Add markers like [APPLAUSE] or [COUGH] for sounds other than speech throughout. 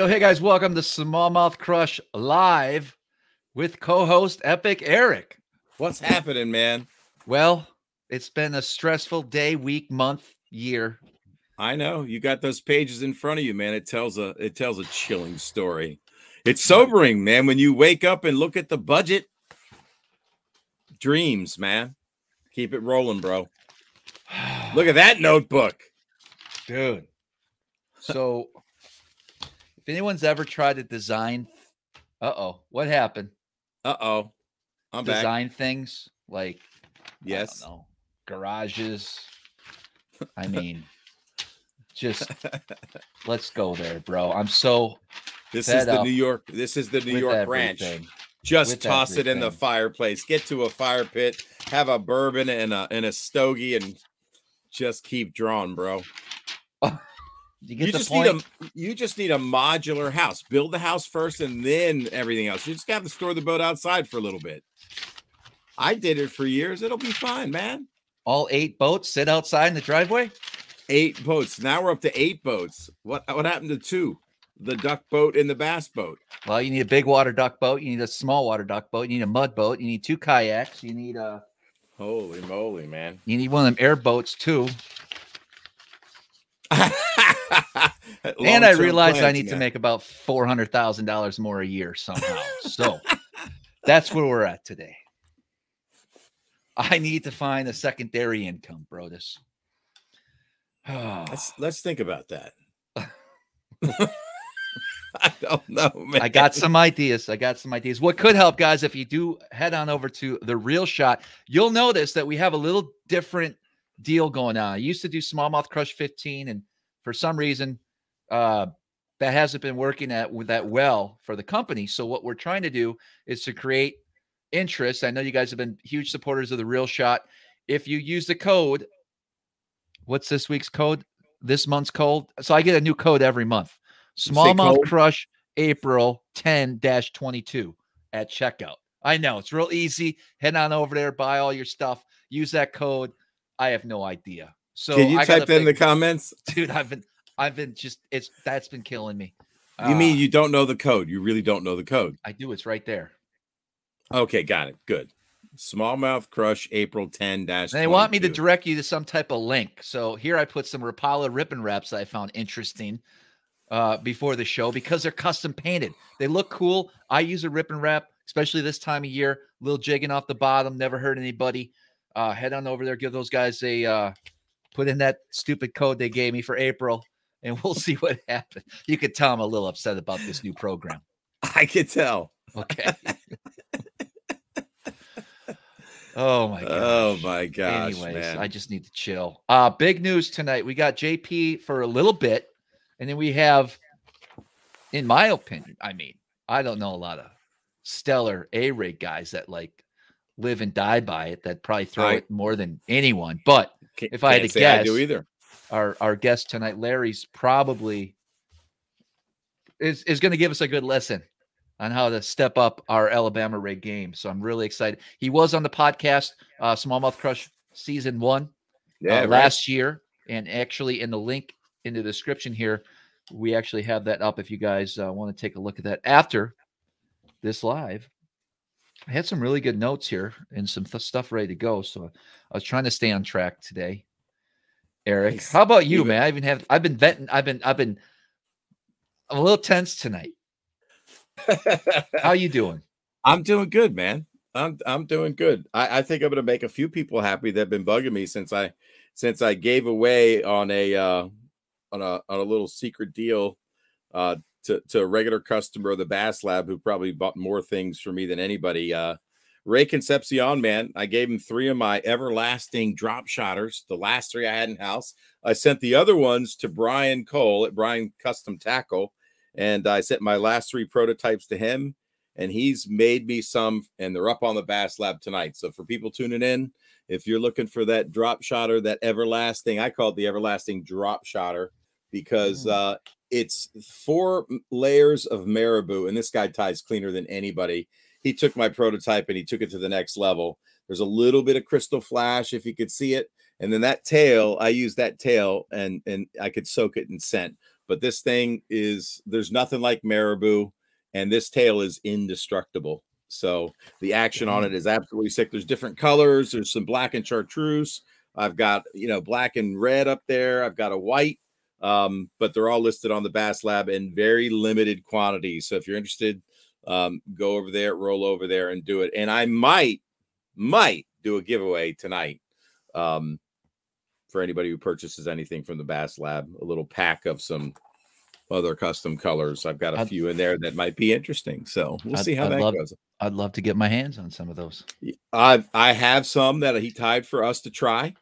Yo, hey guys, welcome to Smallmouth Crush live with co-host Epic Eric. What's happening, man? Well, it's been a stressful day, week, month, year. I know you got those pages in front of you, man. It tells a it tells a chilling story. It's sobering, man, when you wake up and look at the budget. Dreams, man. Keep it rolling, bro. [SIGHS] Look at that notebook. Dude. So if anyone's ever tried to design uh-oh, what happened? Uh-oh. I'm back. design things like Yes. I garages. I mean, [LAUGHS] just let's go there, bro. I'm so This is the New York. This is the New York ranch. Just with toss it in the fireplace. Get to a fire pit, have a bourbon and a and a stogie, and just keep drawing, bro. [LAUGHS] You you just point? need a you just need a modular house. Build the house first and then everything else. You just have to store the boat outside for a little bit. I did it for years. It'll be fine, man. All eight boats sit outside in the driveway. Eight boats. Now we're up to eight boats. What what happened to two? The duck boat and the bass boat. Well, you need a big water duck boat. You need a small water duck boat. You need a mud boat. You need two kayaks. You need a Holy moly, man. you need one of them airboats too. [LAUGHS] [LAUGHS] and I realized I need to make about four hundred thousand dollars more a year somehow. so that's where we're at today. I need to find a secondary income, bro. This. [SIGHS] let's let's think about that. [LAUGHS] I don't know, man. I got some ideas. I got some ideas. What could help, guys, if you do head on over to the Reel Shot, you'll notice that we have a little different deal going on. I used to do smallmouth crush 15, and for some reason, uh, that hasn't been working at that well for the company. So what we're trying to do is to create interest. I know you guys have been huge supporters of the Reel Shot. If you use the code, what's this week's code? This month's code. So I get a new code every month. Smallmouth? Crush April 10 22 at checkout. I know it's real easy. Head on over there, buy all your stuff, use that code. I have no idea. So Can you I type that in the comments? [LAUGHS] dude? I've been, I've been just, it's that's been killing me. You mean Uh, you don't know the code? You really don't know the code. I do. It's right there. Okay, got it. Good. Smallmouth Crush April 10 dash. They want me to direct you to some type of link. So here I put some Rapala Rippin Raps that I found interesting uh, before the show because they're custom painted. They look cool. I use a Rippin Rap, especially this time of year. Little jigging off the bottom, never hurt anybody. Uh, head on over there, give those guys a uh, put in that stupid code they gave me for April, and we'll [LAUGHS] see what happens. You could tell I'm a little upset about this new program. I could tell. Okay. [LAUGHS] oh my god. Oh my gosh, Anyways, man. I just need to chill. Uh big news tonight. We got JP for a little bit, and then we have, in my opinion, I mean, I don't know a lot of stellar A rig guys that like live and die by it that probably throw I- it more than anyone. But Ca- if I had to say I do guess- either. our our guest tonight, Larry's probably is is going to give us a good lesson on how to step up our Alabama rig game. So I'm really excited. He was on the podcast, uh, Smallmouth Crush season one Yeah, uh, right. last year, and actually in the link in the description here, we actually have that up if you guys uh, want to take a look at that after this live. I had some really good notes here and some th- stuff ready to go. So I was trying to stay on track today. Eric. Nice. How about you, man? I even have I've been venting. I've been I've been I'm a little tense tonight. [LAUGHS] How you doing? I'm doing good, man. I'm I'm doing good. I, I think I'm gonna make a few people happy that have been bugging me since I since I gave away on a uh on a on a little secret deal uh to, to a regular customer of the Bass Lab who probably bought more things for me than anybody. Uh Ray Concepcion, man. I gave him three of my everlasting drop shotters, the last three I had in house. I sent the other ones to Brian Cole at Brian Custom Tackle, and I sent my last three prototypes to him and he's made me some and they're up on the bass lab tonight so for people tuning in if you're looking for that drop shotter that everlasting i call it the everlasting drop shotter because Mm. uh it's four layers of marabou and this guy ties cleaner than anybody he took my prototype and he took it to the next level there's a little bit of crystal flash if you could see it and then that tail i use that tail and and i could soak it in scent but this thing is there's nothing like marabou and this tail is indestructible. So the action on it mm-hmm. is absolutely sick. There's different colors. There's some black and chartreuse. I've got you know black and red up there. I've got a white, um, but they're all listed on the Bass Lab in very limited quantities. So if you're interested, um, go over there, roll over there, and do it. And I might, might do a giveaway tonight. Um, for anybody who purchases anything from the Bass Lab, a little pack of some other custom colors. I've got a I'd- few in there that might be interesting. So we'll I'd- see how I'd that love- goes. I'd love to get my hands on some of those. I I have some that he tied for us to try.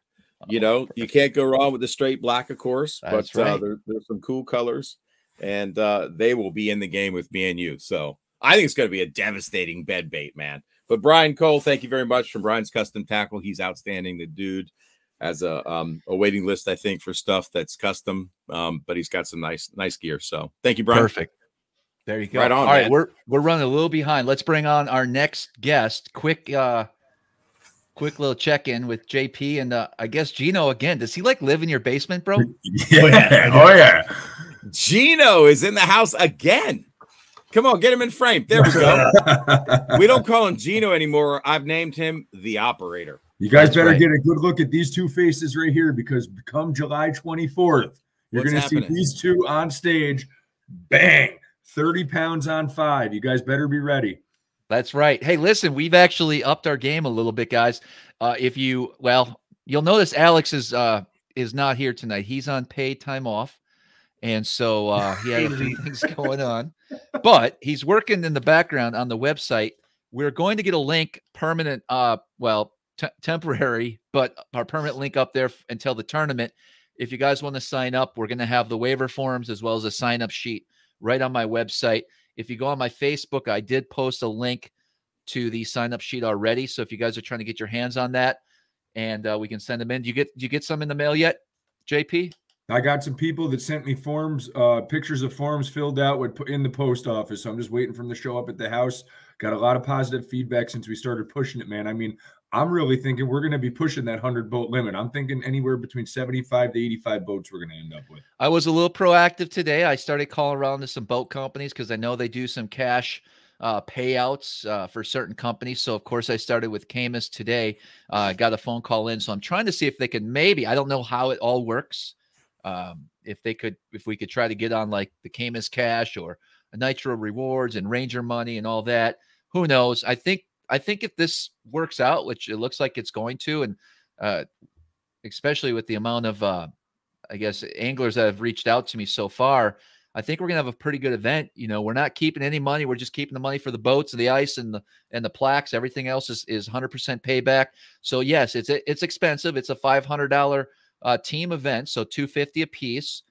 You Oh, know, you can't go wrong with the straight black, of course, That's but uh, right. there, there's some cool colors, and uh, they will be in the game with me and you. So I think it's going to be a devastating bed bait, man. But Brian Cole, thank you very much from Brian's Custom Tackle. He's outstanding. The dude has a um a waiting list, I think, for stuff that's custom. Um, but he's got some nice nice gear. So thank you, Brian. Perfect. There you go. Right on, All right, man. we're we're running a little behind. Let's bring on our next guest. Quick uh quick little check-in with JP and uh, I guess Gino again. Does he like live in your basement, bro? [LAUGHS] Yeah. [LAUGHS] Oh yeah. Gino is in the house again. Come on, get him in frame. There we go. [LAUGHS] we don't call him Gino anymore. I've named him the operator. You guys That's better right. get a good look at these two faces right here because come July 24th, you're going to see these two on stage. Bang! 30 pounds on five. You guys better be ready. That's right. Hey, listen, we've actually upped our game a little bit, guys. Uh, if you well, you'll notice Alex is uh is not here tonight. He's on paid time off. And so uh he had a few [LAUGHS] things going on. But he's working in the background on the website. We're going to get a link permanent uh well, te- temporary, but our permanent link up there until the tournament. If you guys want to sign up, we're going to have the waiver forms as well as a sign up sheet right on my website. If you go on my Facebook, I did post a link to the sign up sheet already. So if you guys are trying to get your hands on that, and uh, we can send them in. Do you get do you get some in the mail yet, JP? I got some people that sent me forms, uh, pictures of forms filled out with put in the post office. So I'm just waiting for them to show up at the house. Got a lot of positive feedback since we started pushing it, man. I mean, I'm really thinking we're going to be pushing that 100 boat limit. I'm thinking anywhere between 75 to 85 boats we're going to end up with. I was a little proactive today. I started calling around to some boat companies because I know they do some cash uh, payouts uh, for certain companies. So of course I started with Caymas today. Uh, I got a phone call in, so I'm trying to see if they can maybe. I don't know how it all works. Um, if they could, if we could try to get on like the Caymas Cash or Nitro Rewards and Ranger Money and all that. Who knows? I think I think if this works out, which it looks like it's going to, and uh, especially with the amount of uh, I guess anglers that have reached out to me so far, I think we're gonna have a pretty good event. You know, we're not keeping any money; we're just keeping the money for the boats and the ice and the and the plaques. Everything else is is 100% payback. So yes, it's it's expensive. It's a $500 uh, team event, so 250 a piece.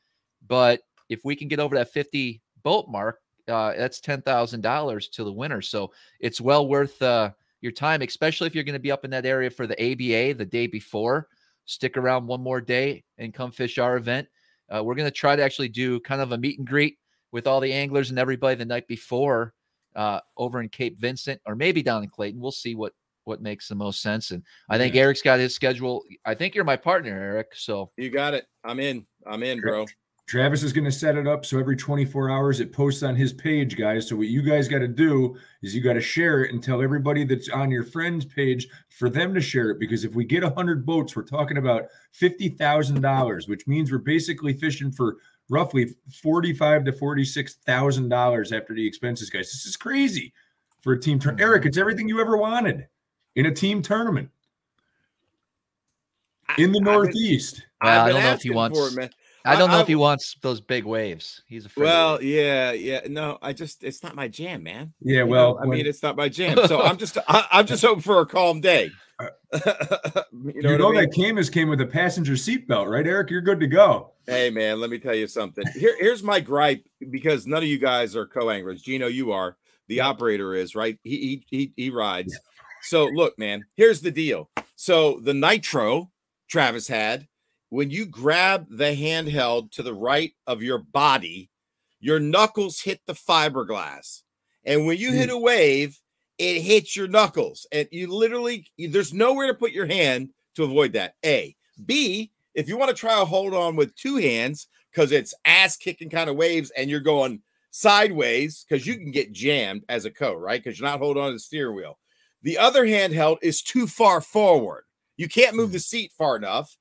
But if we can get over that 50 boat mark, uh, that's ten thousand dollars to the winner. So it's well worth uh, your time, especially if you're going to be up in that area for the ABA the day before. Stick around one more day and come fish our event. Uh, we're going to try to actually do kind of a meet and greet with all the anglers and everybody the night before uh, over in Cape Vincent or maybe down in Clayton. We'll see what what makes the most sense. And I think Yeah. Eric's got his schedule. I think you're my partner, Eric. So You got it. I'm in. I'm in, bro. Travis is going to set it up so every 24 hours it posts on his page, guys. So what you guys got to do is you got to share it and tell everybody that's on your friend's page for them to share it. Because if we get 100 boats, we're talking about $50,000, which means we're basically fishing for roughly 45 to 46,000 dollars after the expenses, guys. This is crazy for a team tournament. Mm-hmm. Eric, it's everything you ever wanted in a team tournament in the I've Northeast. I I've been don't know if he asking wants- for it, man. I don't know I- if he wants those big waves. He's afraid. of Well, it. yeah, yeah. No, I just it's not my jam, man. Yeah, You know, well, I when- mean, it's not my jam. So I'm just [LAUGHS] I, I'm just hoping for a calm day. Uh, [LAUGHS] you know, you know, what I mean? that Caymas came with a passenger seatbelt, right, Eric? You're good to go. Hey man, let me tell you something. Here, here's my gripe because none of you guys are co-anglers. Gino, you are. The operator is right. He he he, he rides. So look, man. Here's the deal. So the nitro Travis had when you grab the handheld to the right of your body, your knuckles hit the fiberglass, and when you hit mm. a wave, it hits your knuckles, and you literally there's nowhere to put your hand to avoid that. A B if you want to try a hold on with two hands because it's ass kicking kind of waves and you're going sideways because you can get jammed as a co, right? Because you're not holding on to the steering wheel. The other handheld is too far forward. You can't move the mm. seat far enough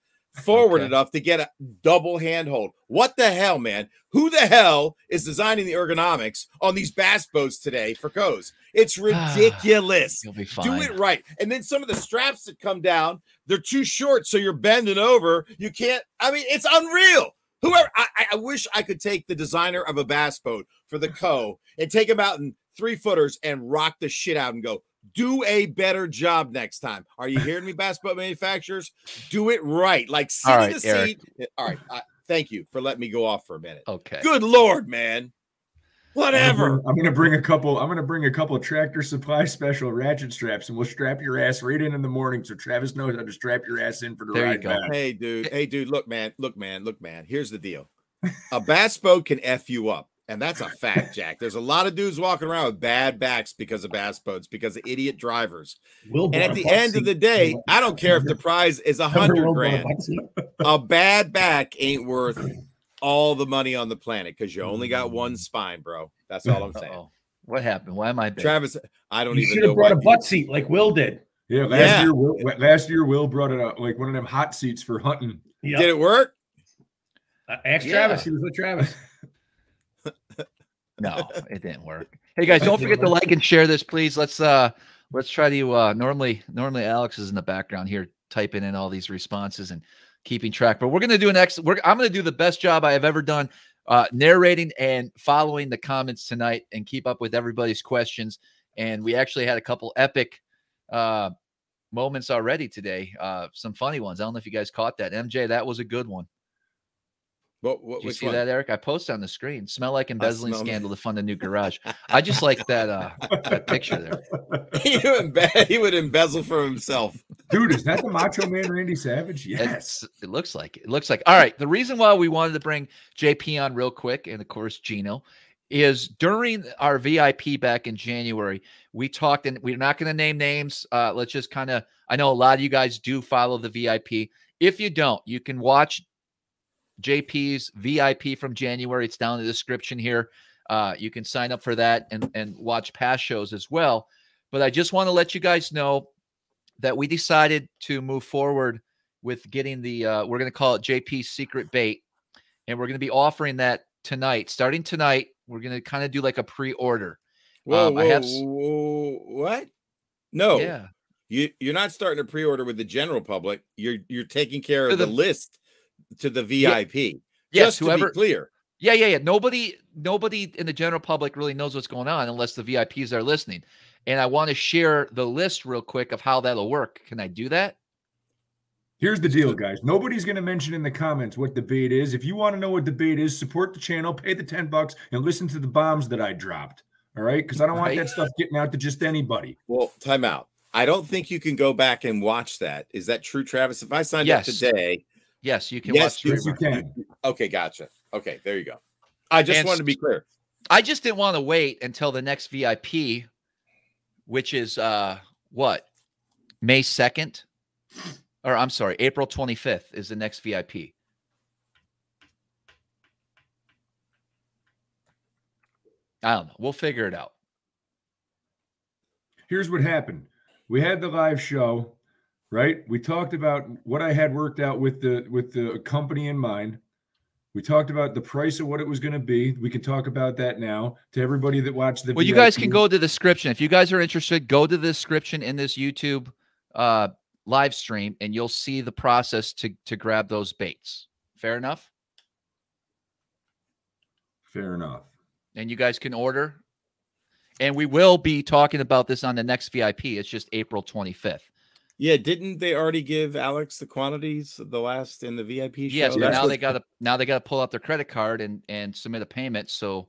forward Okay. enough to get a double handhold. What the hell, man? Who the hell is designing the ergonomics on these bass boats today for co's? It's [SIGHS] ridiculous. You'll be fine. Do it right. And then some of the straps that come down, they're too short, so you're bending over. You can't. I mean, it's unreal. Whoever, I, I- I wish I could take the designer of a bass boat for the [LAUGHS] co and take him out in three footers and rock the shit out and go. Do a better job next time. Are you hearing me, [LAUGHS] bass boat manufacturers? Do it right. Like sit All in right, the Eric. seat. Eh, all right. I, thank you for letting me go off for a minute. Okay. Good lord, man. Whatever. I'm gonna bring a couple. I'm gonna bring a couple tractor supply special ratchet straps, and we'll strap your ass right in in the morning, so Travis knows how to strap your ass in for the There you ride go. back. Hey, dude. [LAUGHS] Hey, dude. Look, man. Look, man. Look, man. Here's the deal. A bass boat can f you up, and that's a fact, Jack. There's a lot of dudes walking around with bad backs because of bass boats, because of idiot drivers. Will And at the end of the day, I don't care if the prize is a hundred grand. A bad back ain't worth all the money on the planet because you only got one spine, bro. That's all I'm saying. Uh-oh. What happened? Why am I big? Travis, I don't You even should have brought a what. butt seat like Will did. Yeah, last Yeah. year, Will, last year, Will brought it out like one of them hot seats for hunting. Yeah. Did it work? Uh, ask Yeah. Travis. He was with Travis. [LAUGHS] No, it didn't work. [LAUGHS] Hey guys, don't forget to like and share this, please. Let's uh let's try to uh normally normally Alex is in the background here typing in all these responses and keeping track. But we're gonna do an ex we're I'm gonna do the best job I have ever done uh narrating and following the comments tonight and keep up with everybody's questions. And we actually had a couple epic uh moments already today. Uh some funny ones. I don't know if you guys caught that. MJ, that was a good one. What, what, Did you which see one? that, Eric? I posted on the screen. Smell like embezzling smell- scandal to fund a new [LAUGHS] garage. I just like that uh that picture there. [LAUGHS] he, would embe- he would embezzle for himself. Dude, is that the [LAUGHS] Macho Man Randy Savage? Yes. It's, it looks like it. It looks like all right. The reason why we wanted to bring JP on real quick, and of course Gino, is during our VIP back in January, we talked, and we're not going to name names. Uh, let's just kind of. I know a lot of you guys do follow the VIP. If you don't, you can watch JP's VIP from January. It's down in the description here. Uh, you can sign up for that and and watch past shows as well. But I just want to let you guys know that we decided to move forward with getting the uh, we're going to call it JP's secret bait, and we're going to be offering that tonight. Starting tonight, we're going to kind of do like a pre-order. Whoa, Um, whoa, I have whoa, what? No, Yeah, you you're not starting a pre-order with the general public. You're you're taking care of the, the- list to the Yeah. VIP. yes. Just to Whoever, be clear. yeah, yeah, yeah. Nobody, nobody in the general public really knows what's going on unless the VIPs are listening. And I want to share the list real quick of how that'll work. Can I do that? Here's the deal, guys. Nobody's going to mention in the comments what the bait is. If you want to know what the bait is, support the channel, pay the 10 bucks, and listen to the bombs that I dropped. All right. Because I don't want Right. that stuff getting out to just anybody. Well, time out. I don't think you can go back and watch that. Is that true, Travis? If I signed Yes. up today, Yes, you can. Yes, yes, you can. Okay, gotcha. Okay, there you go. I just and wanted to be clear. I just didn't want to wait until the next VIP, which is uh what May second, or I'm sorry, April twenty fifth is the next VIP. I don't know. We'll figure it out. Here's what happened. We had the live show right? We talked about what I had worked out with the with the company in mind. We talked about the price of what it was going to be. We can talk about that now to everybody that watched the. Well, you guys can go to the description. If you guys are interested, go to the description in this YouTube uh, live stream, and you'll see the process to to grab those baits. Fair enough. Fair enough. And you guys can order. And we will be talking about this on the next VIP. It's just April 25th. Yeah, didn't they already give Alex the quantities the last in the VIP show? Yes, but That's now what- they got to now they got to pull out their credit card and and submit a payment so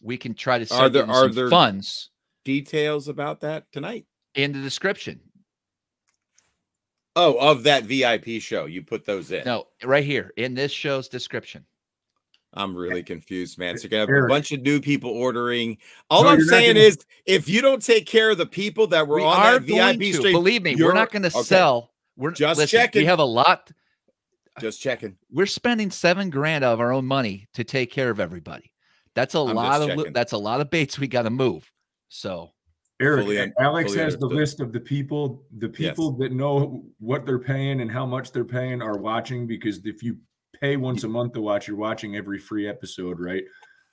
we can try to Are send there- are some there- funds details about that tonight. in the description. Oh, of that VIP show, you put those in. No, right here in this show's description. I'm really confused, man. So you're gonna have a bunch of new people ordering. All No, I'm saying gonna- is, if you don't take care of the people that were we on are that going VIP to stream, believe me. We're you're- not going to okay. sell. We're Just listen, checking. We have a lot. just checking. We're spending seven grand of our own money to take care of everybody. That's a I'm lot of checking. that's a lot of baits we got to move. So Eric, Fully Alex fully has the list of the people, the people that know what they're paying and how much they're paying are watching because if you pay once a month to watch, you're watching every free episode, right?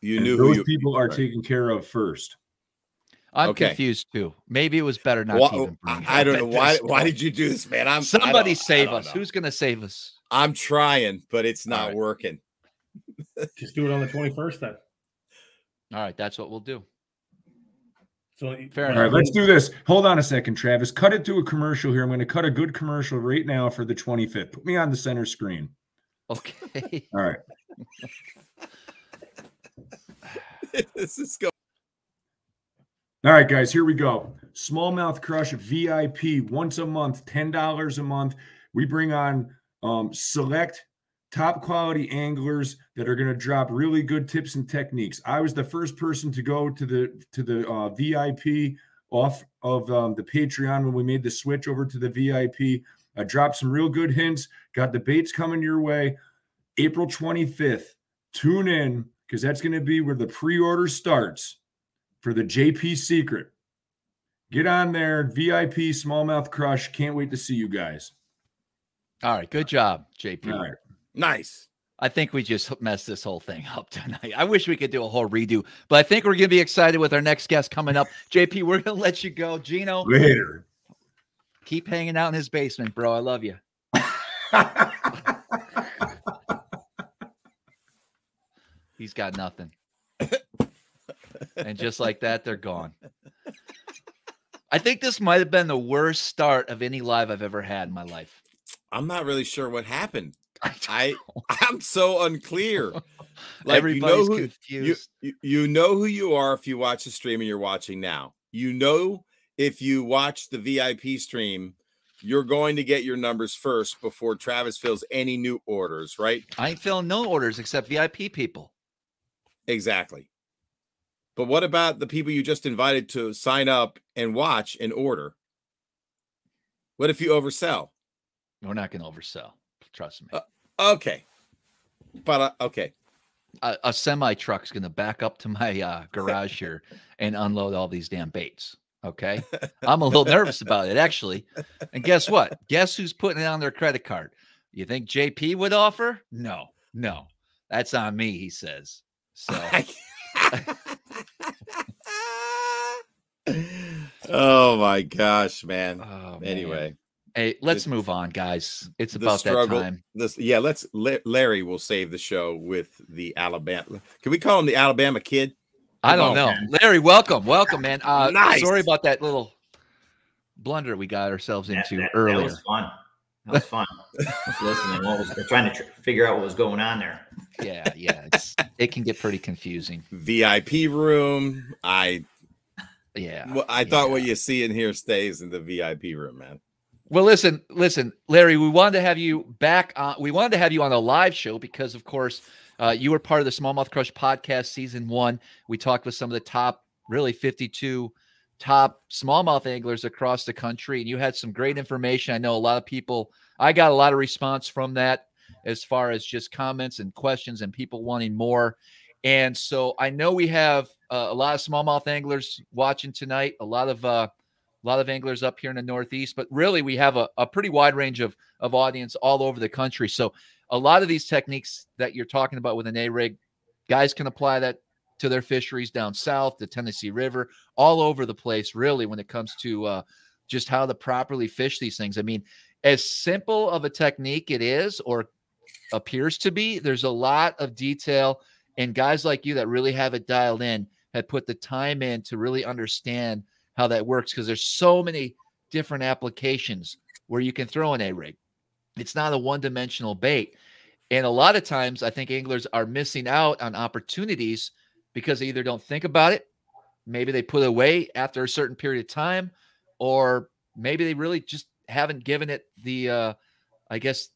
You And knew who those you people are right. taken care of first. I'm Okay. confused too. Maybe it was better not Why- to even bring I, I don't know why. this Why did you do this, man? I'm Somebody save us. know. Who's going to save us? I'm trying, but it's not right. working. [LAUGHS] Just do it on the 21st then. All right, that's what we'll do. So Fair All enough. right, let's do this. Hold on a second, Travis. Cut it to a commercial here. I'm going to cut a good commercial right now for the 25th. Put me on the center screen. Okay. All right. [LAUGHS] this is going. All right, guys, here we go. Smallmouth Crush VIP once a month, $10 a month. We bring on um, select top quality anglers that are going to drop really good tips and techniques. I was the first person to go to the to the uh, VIP off of um, the Patreon when we made the switch over to the VIP. I dropped some real good hints, got the baits coming your way. April 25th. Tune in because that's going to be where the pre-order starts for the JP Secret. Get on there, VIP Smallmouth Crush. Can't wait to see you guys. All right. Good job, JP. All right. Nice. I think we just messed this whole thing up tonight. I wish we could do a whole redo, but I think we're going to be excited with our next guest coming up. JP, we're going to let you go. Gino, Later. Keep hanging out in his basement, bro. I love you. He's got nothing. and just like that, they're gone. I think this might have been the worst start of any live I've ever had in my life. I'm not really sure what happened. I, I [LAUGHS] I'm so unclear. Like Everybody's you know who confused. you, you you know who you are if you watch the stream and you're watching now. You know if you watch the VIP stream, you're going to get your numbers first before Travis fills any new orders, right? I ain't filling no orders except VIP people. Exactly. But what about the people you just invited to sign up and watch and order? What if you oversell? We're not going to oversell. Trust me. Uh, Okay. But uh, okay. a, a semi truck's going to back up to my uh, garage here and unload all these damn baits. Okay. I'm a little nervous about it, actually. And guess what? Guess who's putting it on their credit card? You think JP would offer? No, no. That's on me, he says. So, [LAUGHS] [LAUGHS] oh my gosh, man. oh, man. anyway, Hey, let's the- move on, guys. It's the about struggle- that time. this yeah, let's Larry will save the show with the Alabama. Can we call him the Alabama kid? I don't know. on, Larry, welcome. Welcome, man. Uh, Nice. Sorry about that little blunder we got ourselves That- into that- that earlier. was fun. That was fun. [LAUGHS] Listening, what was trying to tr- figure out what was going on there. yeah, yeah. It's, it can get pretty confusing. VIP room. I Yeah. well, I thought what you see in here stays in the VIP room, man. Well, listen, listen, Larry. We wanted to have you back. On, we wanted to have you on a live show because, of course, uh, you were part of the Smallmouth Crush podcast season one. We talked with some of the top, really fifty-two top smallmouth anglers across the country, and you had some great information. I know a lot of people. I got a lot of response from that, as far as just comments and questions and people wanting more. And so I know we have uh, a lot of smallmouth anglers watching tonight, a lot of uh, a lot of anglers up here in the Northeast, but really we have a, a pretty wide range of of audience all over the country. So a lot of these techniques that you're talking about with an A rig, guys can apply that to their fisheries down south, the Tennessee River, all over the place, really, when it comes to uh, just how to properly fish these things. I mean, as simple of a technique it is, or appears to be, there's a lot of detail, and guys like you that really have it dialed in have put the time in to really understand how that works because there's so many different applications where you can throw an A rig. It's not a one dimensional bait. And a lot of times, I think anglers are missing out on opportunities because they either don't think about it, maybe they put it away after a certain period of time, or maybe they really just haven't given it the, uh, I guess,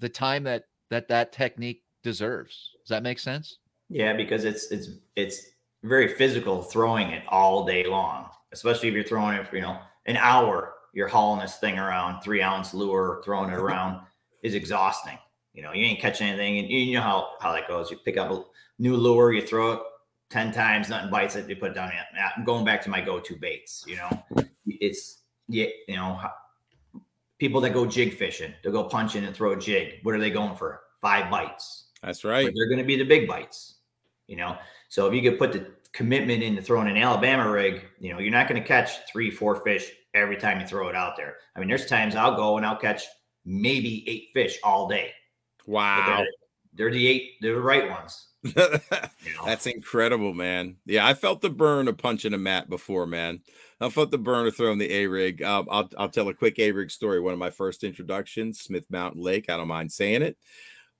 the time that that that technique deserves. Does that make sense? Yeah, because it's it's it's very physical throwing it all day long, especially if you're throwing it for you know an hour. You're hauling this thing around, three ounce lure, throwing it [LAUGHS] around is exhausting. You know, you ain't catching anything, and you know how how that goes. You pick up a new lure, you throw it ten times, nothing bites it. You put it down. I'm going back to my go-to baits. You know, it's yeah, you know, people that go jig fishing, they'll go punch in and throw a jig. What are they going for? Five bites. That's But right. they're going to be the big bites, you know. So if you could put the commitment into throwing an Alabama rig, you know, you're not going to catch three, four fish every time you throw it out there. I mean, there's times I'll go and I'll catch maybe eight fish all day. Wow. they're, they're the eight, they're the right ones. [LAUGHS] You know? That's incredible, man. Yeah, I felt the burn of punching a mat before, man. I felt the burn of throwing the A rig. Um, I'll, I'll tell a quick A rig story. One of my first introductions, Smith Mountain Lake. I don't mind saying it.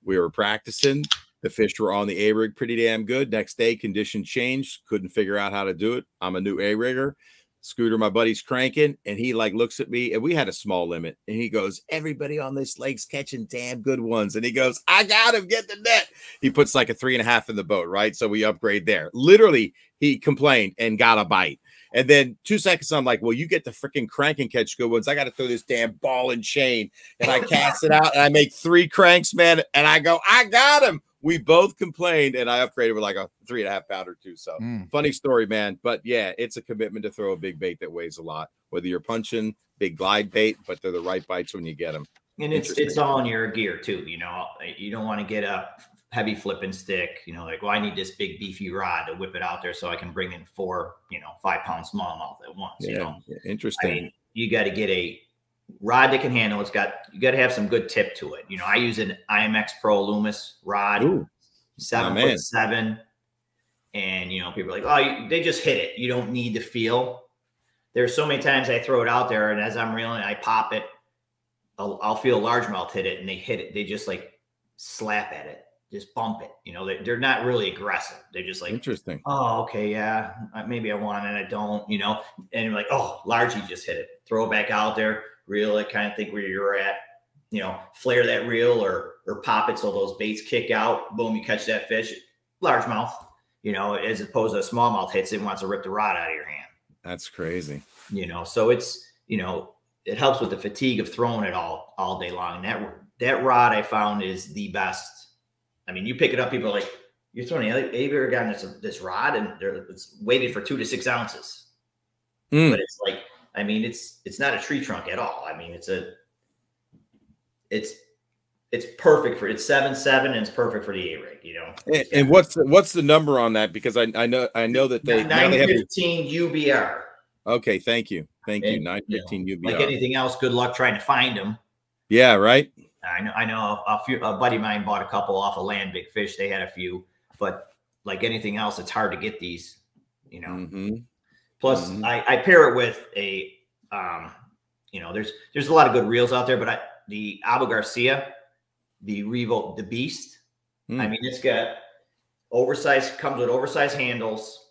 We were practicing. The fish were on the A rig pretty damn good. Next day, condition changed. Couldn't figure out how to do it. I'm a new A rigger. Scooter, my buddy's cranking, and he like looks at me, and we had a small limit, and he goes, "Everybody on this lake's catching damn good ones," and he goes, "I got him, get the net." He puts like a three and a half in the boat, right? So we upgrade there. Literally, he complained and got a bite. And then two seconds, I'm like, well, you get the freaking crank and catch good ones. I got to throw this damn ball and chain. And I cast it out and I make three cranks, man. And I go, I got him. We both complained and I upgraded with like a three and a half pounder too. So Mm. funny story, man. But yeah, it's a commitment to throw a big bait that weighs a lot, whether you're punching big glide bait, but they're the right bites when you get them. And it's it's all in your gear too. You know, you don't want to get a heavy flipping stick. You know, like well, I need this big beefy rod to whip it out there so I can bring in four, you know, five pound smallmouth at once. You know, yeah, I interesting. mean, you got to get a rod that can handle. It's got you got to have some good tip to it. You know, I use an IMX Pro Loomis rod, Ooh, seven foot seven, and you know, people are like, oh, you, they just hit it. You don't need to feel. There's so many times I throw it out there, and as I'm reeling, I pop it. I'll, I'll feel largemouth hit it, and they hit it. They just like slap at it, just bump it. You know, they, they're not really aggressive. They're just like, interesting. oh, okay, yeah, uh, maybe I want it, I don't, you know, and you're like, oh, largey just hit it, throw it back out there, reel it, kind of think where you're at, you know, flare that reel or or pop it so those baits kick out, boom, you catch that fish, largemouth, you know, as opposed to a smallmouth hits it and wants to rip the rod out of your hand, That's crazy. you know, so it's you know, it helps with the fatigue of throwing it all all day long. And that that rod I found is the best. I mean, you pick it up, people are like, you're throwing a ever got this this rod and they're, it's weighted for two to six ounces. Mm. But it's like, I mean, it's it's not a tree trunk at all. I mean, it's a it's it's perfect for it's seven seven and it's perfect for the A rig, you know. And, and what's the, what's the number on that? Because I, I know I know that they nine have. fifteen UBR. Okay, thank you, thank you. And, Nine you know, UBR. Like anything else, good luck trying to find them. yeah, right. I know, I know a, a few, a buddy of mine bought a couple off of Land Big Fish. They had a few, but like anything else, it's hard to get these, you know. hmm Plus, Mhm. I, I pair it with a, um, you know, there's there's a lot of good reels out there, but I, the Abu Garcia, the Revo, the Beast. I Mm. mean, it's got oversized, comes with oversized handles.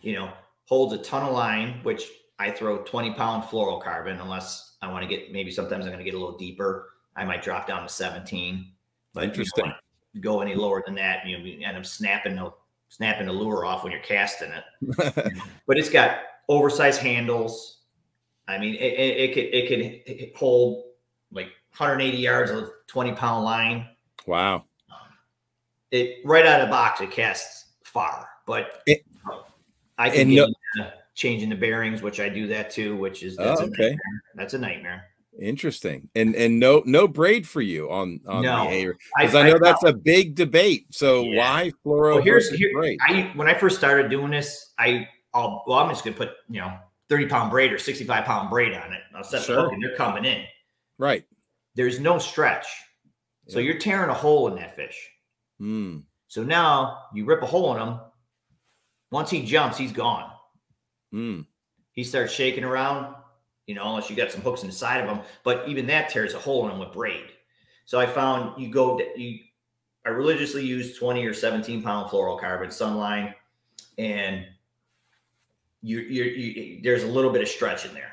You know, holds a ton of line, which I throw 20 pound fluorocarbon unless I want to get maybe sometimes I'm going to get a little deeper. I might drop down to 17. But you don't Interesting. wanna go any lower than that, you know, you end up snapping the snapping the lure off when you're casting it [LAUGHS] but it's got oversized handles. I mean, it, it, it could it could h- hold like 180 yards of 20 pound line. wow. it right out of the box it casts far, but It- I can no- changing the bearings, which I do that too, which is that's Oh, a okay. nightmare. That's a nightmare. Interesting. And and no no braid for you on on No. the A because I, know that's a big debate. So Yeah. why fluoro Well, here's here, braid? I when I first started doing this, I I'll, well, I'm just gonna put you know 30 pound braid or 65 pound braid on it. I'll set Sure. and they're coming in. Right. There's no stretch, so Yeah. you're tearing a hole in that fish. Mm. So now you rip a hole in him. Once he jumps, he's gone. Mm. He starts shaking around, you know, unless you got some hooks in the side of them. But even that tears a hole in them with braid. So I found you go, you, I religiously use 20 or 17 pound fluorocarbon sunline, and you, you, you, there's a little bit of stretch in there,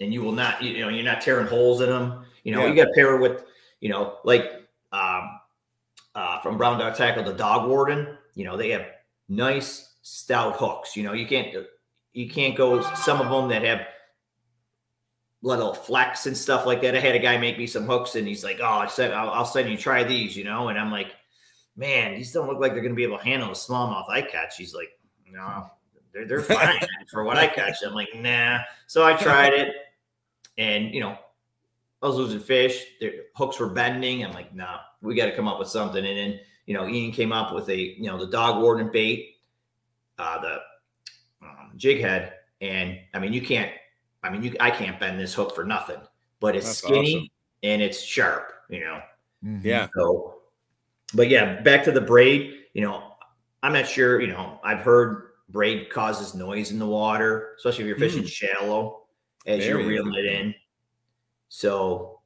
and you will not, you know, you're not tearing holes in them. You know, Yeah. you got to pair it with, you know, like um, uh, from Brown Dog Tackle, the Dog Warden. You know, they have nice stout hooks. You know, you can't you can't go some of them that have little flex and stuff like that. I had a guy make me some hooks, and he's like, "Oh, I said I'll, I'll send you try these," you know, and I'm like, "Man, these don't look like they're going to be able to handle a smallmouth I catch." He's like, "No, they're they're fine [LAUGHS] for what I catch." I'm like, "Nah." So I tried it, and you know, I was losing fish. Their hooks were bending. I'm like, "Nah, we got to come up with something." And then you know, Ian came up with a you know the dog warden bait, uh, the um, jig head, and I mean, you can't. I mean, you I can't bend this hook for nothing, but it's That's skinny awesome. and it's sharp. You know, Mhm. Yeah. so, but yeah, back to the braid. You know, I'm not sure. You know, I've heard braid causes noise in the water, especially if you're fishing shallow as you're. Very reeling it in. So,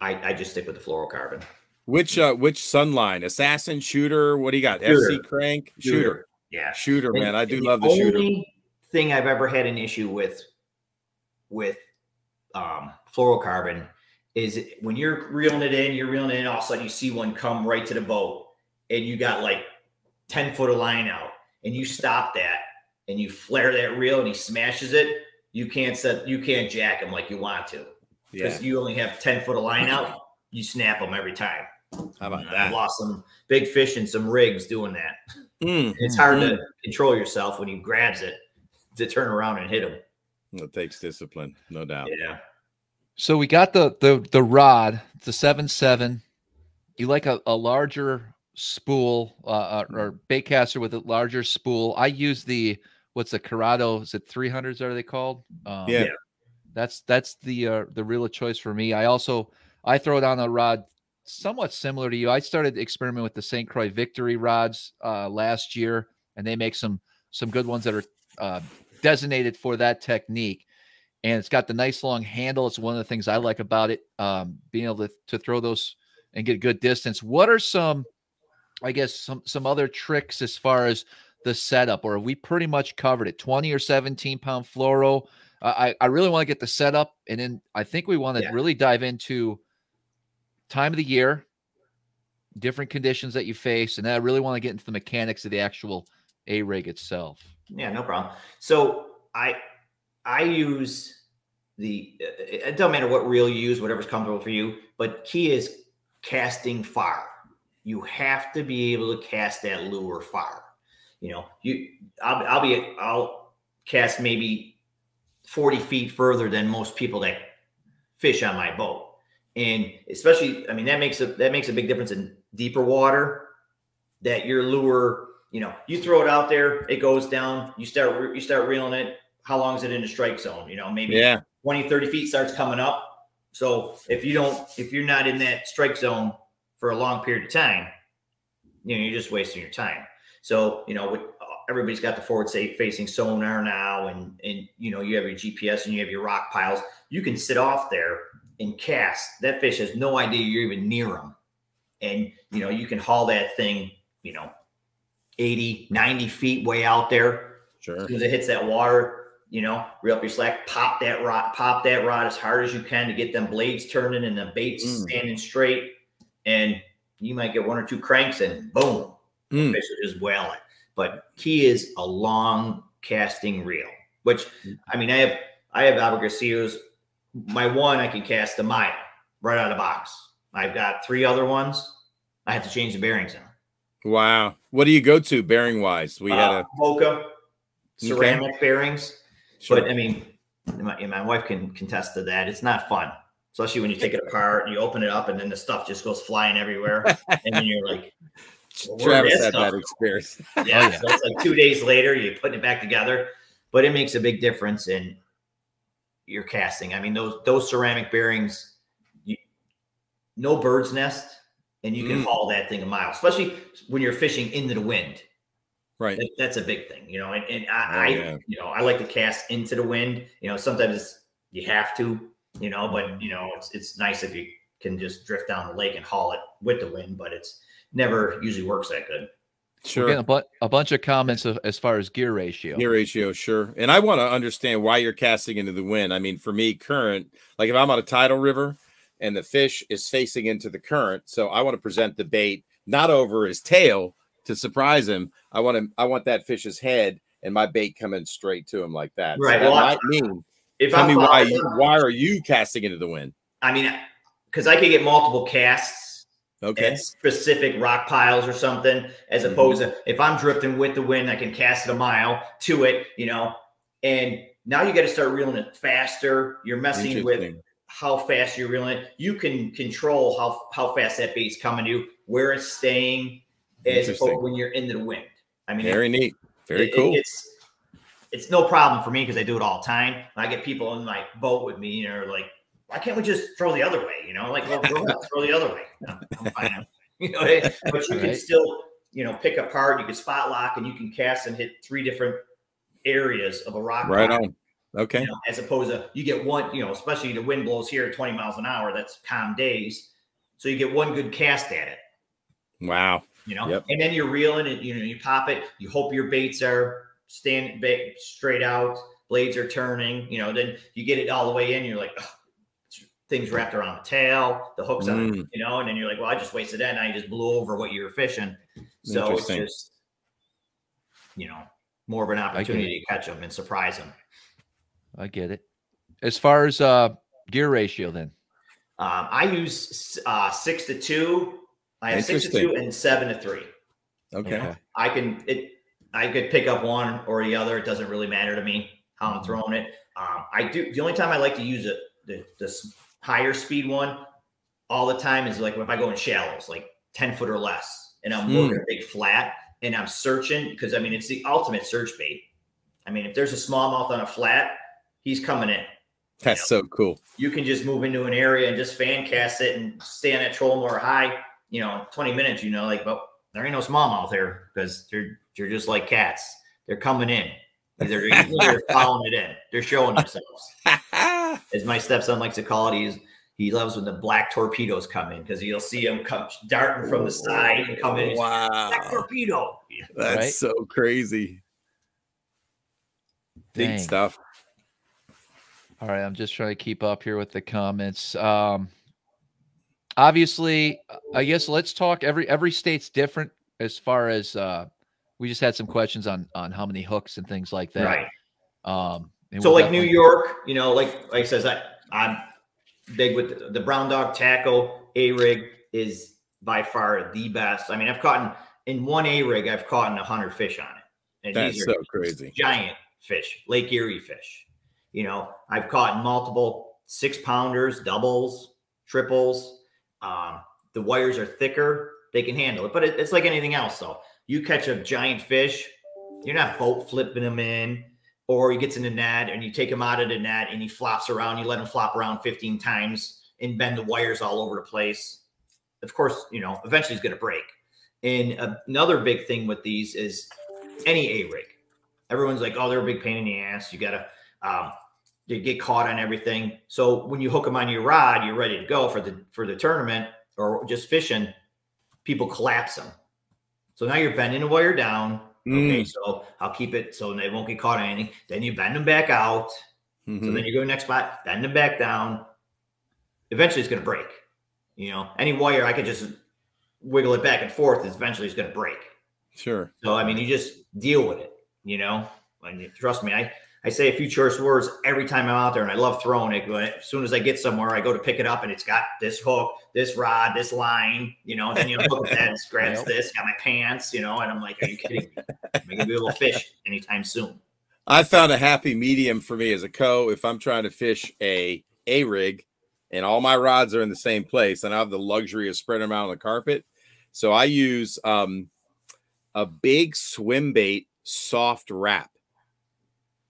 I I just stick with the fluorocarbon. Which uh which sunline? Assassin, shooter, what do you got? Shooter. FC crank? Shooter. Yeah. Shooter, And- man. I do and love the shooter. only thing I've ever had an issue with with um, fluorocarbon is when you're reeling it in, you're reeling it in, all of a sudden you see one come right to the boat and you got like 10 foot of line out and you stop that and you flare that reel and he smashes it, you can't set you can't jack him like you want to Yeah. because you only have 10 foot of line out, you snap them every time. How about that? I've lost some big fish and some rigs doing that. Mm. It's hard to control yourself when he grabs it to turn around and hit him. It takes discipline, no doubt. Yeah. So we got the the the rod, the seven seven. You like a, a larger spool uh, uh, or bait caster with a larger spool. I use the what's the Curado? Is it three hundreds? Are they called? Um, Yeah. that's that's the uh, the real choice for me. I also I throw it on a rod somewhat similar to you. I started experimenting with the St. Croix Victory rods uh, last year, and they make some some good ones that are uh, designated for that technique. And it's got the nice long handle. It's one of the things I like about it, um, being able to, to throw those and get good distance. What are some, I guess, some some other tricks as far as the setup, or have we pretty much covered it? Twenty or seventeen pound fluoro. Uh, I I really want to get the setup, and then I think we want to Yeah. really dive into time of the year, different conditions that you face, and then I really want to get into the mechanics of the actual a rig itself. Yeah, no problem. So I I use the it doesn't matter what reel you use, whatever's comfortable for you, but key is casting far. You have to be able to cast that lure far. You know, you I'll, I'll be I'll cast maybe 40 feet further than most people that fish on my boat. And especially, I mean, that makes a that makes a big difference in deeper water that your lure you know, you throw it out there, it goes down, you start you start reeling it. How long is it in the strike zone? You know, maybe Yeah. 20, 30 feet starts coming up. So if you don't, if you're not in that strike zone for a long period of time, you know, you're just wasting your time. So, you know, with uh, everybody's got the forward safe facing sonar now, and and you know, you have your GPS and you have your rock piles. You can sit off there and cast. That fish has no idea you're even near them. And you know, you can haul that thing, you know, 80, 90 feet way out there. Sure. As soon as it hits that water, you know, reel up your slack, pop that rod, pop that rod as hard as you can to get them blades turning and the baits Mm. standing straight. And you might get one or two cranks and boom, Mm. fish will just it. But key is a long casting reel, which I mean, I have I have Abu Garcia's. My one I can cast a mile right out of the box. I've got three other ones. I have to change the bearings on. Wow. What do you go to bearing wise? We had Uh, a Boca ceramic bearings. sure. But I mean, my, my wife can contest to that. It's not fun, especially when you take it apart and you open it up and then the stuff just goes flying everywhere. [LAUGHS] and then you're like, well, where Travis had stuff that go? experience. [LAUGHS] yeah, yeah. So it's like two days later, you're putting it back together, but it makes a big difference in your casting. I mean, those those ceramic bearings, you, no bird's nest, and you can Mm. haul that thing a mile, especially when you're fishing into the wind. Right. That- that's a big thing, you know. And, and Oh, I, I yeah. you know, I like to cast into the wind. You know, sometimes it's, you have to, you know, but you know, it's it's nice if you can just drift down the lake and haul it with the wind, but it's never usually works that good. We're getting Sure. a, bu- a bunch of comments of, as far as gear ratio. Gear ratio, sure. And I want to understand why you're casting into the wind. I mean, for me, current, like if I'm on a tidal river and the fish is facing into the current, so I want to present the bait not over his tail to surprise him. I want to, I want that fish's head and my bait coming straight to him like that. So Right, that well, I- mean. If Tell I'm me why. You, why are you casting into the wind? I mean, because I could get multiple casts Okay. specific rock piles or something, as Mhm. opposed to if I'm drifting with the wind, I can cast it a mile to it, you know. And now you got to start reeling it faster. You're messing with. How fast you're reeling. You can control how how fast that bait's coming to you, where it's staying, as when you're into the wind. I mean, it- Very neat. Very it- cool. it's it's no problem for me because I do it all the time. I get people in my boat with me and they're like, why can't we just throw the other way? You know, like, well, throw the other way. I'm, I'm fine. [LAUGHS] You know, but you can Right. still, you know, pick a apart. You can spot lock and you can cast and hit three different areas of a rock. right on. Okay. You know, as opposed to you get one, you know, especially the wind blows here at 20 miles an hour. That's calm days. So you get one good cast at it Wow. you know, Yep. and then you're reeling it, you know, you pop it, you hope your baits are stand straight out, blades are turning, you know, then you get it all the way in, you're like, "Ugh, things wrapped around the tail, the hooks on, Mm. you know, and then you're like, well, I just wasted that, and I just blew over what you were fishing. So it's just, you know, more of an opportunity to catch them and surprise them. I get it. As far as uh gear ratio, then Um, I use uh, six to two. I have six to two and seven to three. Okay. Okay. I can it I could pick up one or the other. It doesn't really matter to me how Mm-hmm. I'm throwing it. Um, I do the only time I like to use it the the higher speed one all the time is like if I go in shallows, like 10 foot or less, and I'm Mm. working a big flat and I'm searching because I mean it's the ultimate search bait. I mean, if there's a smallmouth on a flat, he's coming in. That's so cool. You can just move into an area and just fan cast it and stay on that troll more high, you know, 20 minutes, you know, like, but there ain't no smallmouth there because they're you're just like cats. They're coming in. They're, [LAUGHS] they're following it in. They're showing themselves. [LAUGHS] As my stepson likes to call it, he's he loves when the black torpedoes come in because you'll see them come darting from the side and come in. He's, Black Wow. torpedo. That's Right? so crazy. Big stuff. All right, I'm just trying to keep up here with the comments. Um, obviously, I guess let's talk. Every every state's different as far as uh, we just had some questions on on how many hooks and things like that. Right. Um, So we'll like New York, you know, like like I says, I I'm big with the, the brown dog tackle. A rig is by far the best. I mean, I've caught in, in one A rig, I've caught in a hundred fish on it, and That's these are so crazy. giant fish, Lake Erie fish. You know, I've caught multiple six pounders, doubles, triples. Um, the wires are thicker; they can handle it. But it, it's like anything else, though. You catch a giant fish, you're not boat flipping them in, or he gets in the net and you take him out of the net and he flops around. You let him flop around 15 times and bend the wires all over the place. Of course, you know, eventually he's going to break. And another big thing with these is any A rig. Everyone's like, oh, they're a big pain in the ass. You got to, um, you get caught on everything. So when you hook them on your rod, you're ready to go for the for the tournament or just fishing. People collapse them. So now you're bending the wire down. Okay, Mm. so I'll keep it so they won't get caught on anything. Then you bend them back out. So Mhm. then you go to the next spot, bend them back down. Eventually, it's going to break. You know, any wire I could just wiggle it back and forth. Eventually, it's going to break. Sure. So I mean, you just deal with it. You know, and you- trust me, I I say a few choice words every time I'm out there, and I love throwing it. But as soon as I get somewhere, I go to pick it up, and it's got this hook, this rod, this line, you know. And then you know, look at that, grabs Yep. this, got my pants, you know. And I'm like, are you kidding me? Am I gonna be able to fish anytime soon? I found a happy medium for me as a co. If I'm trying to fish a a rig, and all my rods are in the same place, and I have the luxury of spreading them out on the carpet, so I use um, a big swim bait soft wrap.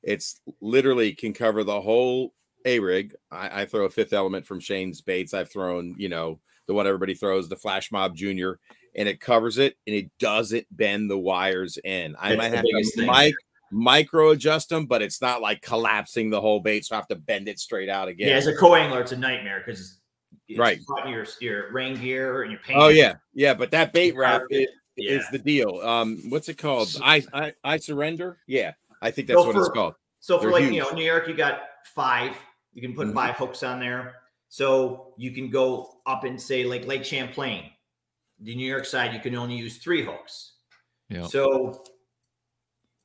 It's literally can cover the whole a rig. I, I throw a fifth element from Shane's baits. I've thrown, you know, the one everybody throws, the Flash Mob Junior, and it covers it and it doesn't bend the wires in. I That's might have to mic micro adjust them, but it's not like collapsing the whole bait, so I have to bend it straight out again. Yeah, as a co-angler, it's a nightmare because it's Right. caught in your your rain gear and your pants. Oh yeah, yeah, but that bait wrap Carpet, i- yeah. is the deal. Um, what's it called? I I I surrender. Yeah, I think that's So what it's called. So for They're like you know New York, you got five. You can put Mhm. five hooks on there. So you can go up and say like Lake Champlain. The New York side, you can only use three hooks. Yeah. So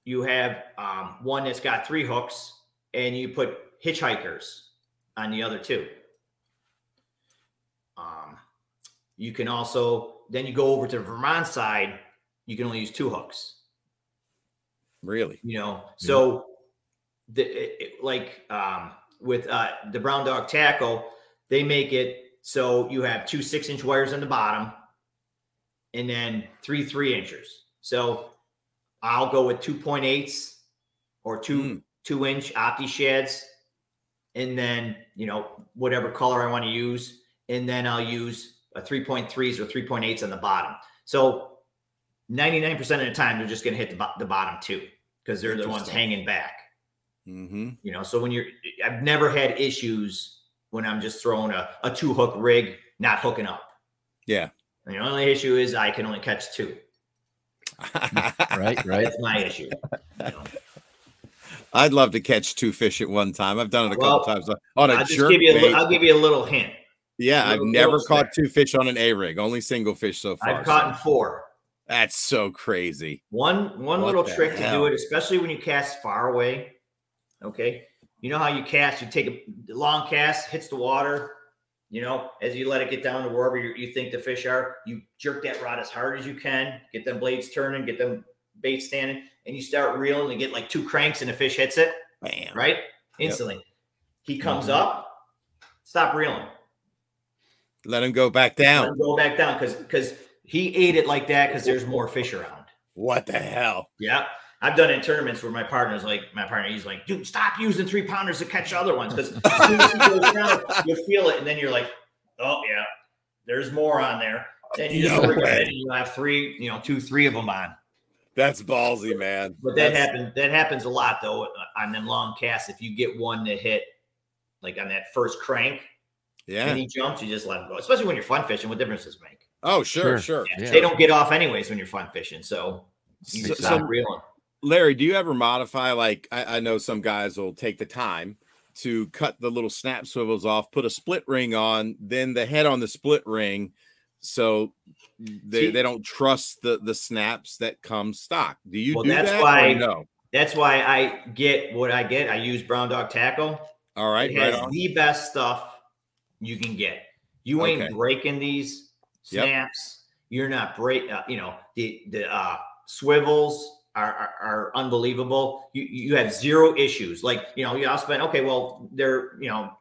you have um, one that's got three hooks, and you put hitchhikers on the other two. Um, you can also then you go over to the Vermont side. You can only use two hooks Really? you know so the it, like um with uh the brown dog tackle they make it so you have two six inch wires on the bottom and then three three inchers so i'll go with 2.8s or two Mm. two inch opti shads and then you know whatever color i want to use. And then i'll use a 3.3s or 3.8s on the bottom. So 99% of the time they're just going to hit the, the bottom two because they're the ones hanging back Mm-hmm. you know so when you're i've never had issues when i'm just throwing a, a two hook rig not hooking up Yeah. and the only issue is i can only catch two [LAUGHS] Right, right. that's my issue you know? I'd love to catch two fish at one time. I've done it a Well, couple times on a i'll jerk give you a, li- bait. i'll give you a little hint yeah, I've little- never little caught snare. two fish on an A rig. Only single fish so far. i've caught in so four That's so crazy. One one What little trick to do it, especially when you cast far away. Okay, you know how you cast, you take a long cast, hits the water. You know, as you let it get down to wherever you, you think the fish are, you jerk that rod as hard as you can, get them blades turning, get them bait standing, and you start reeling and get like two cranks and the fish hits it Bam. right instantly. He comes Mhm. up, stop reeling, Let him go back let down. him go back down because because he ate it like that because there's more fish around. What the hell? Yeah. I've done it in tournaments where my partner's like, my partner, he's like, dude, stop using three pounders to catch other ones. Because as soon as he goes down, you feel it. And then you're like, oh, yeah, there's more on there. Then you just No it and you have three, you know, two, three of them on. That's ballsy, man. But that That's- happens, that happens a lot though uh, on them long casts. If you get one to hit like on that first crank Yeah. and he jumps, you just let him go. Especially when you're fun fishing, what difference does it make? Oh, sure, Sure. sure. Yeah, Yeah. They don't get off anyways when you're fun fishing. So So- so- stop reeling. Larry, do you ever modify? Like, I, I know some guys will take the time to cut the little snap swivels off, put a split ring on, then the head on the split ring, so they, See- they don't trust the the snaps that come stock. Do you Well, do that's that? or why- no. That's why I get what I get. I use brown dog tackle. All right, it right has on. the best stuff you can get. You ain't Okay. breaking these Yep. snaps. You're not break. Uh, you know the the uh, swivels are, are are unbelievable. You you have zero issues. Like you know, you I'll spend okay. Well, they're you know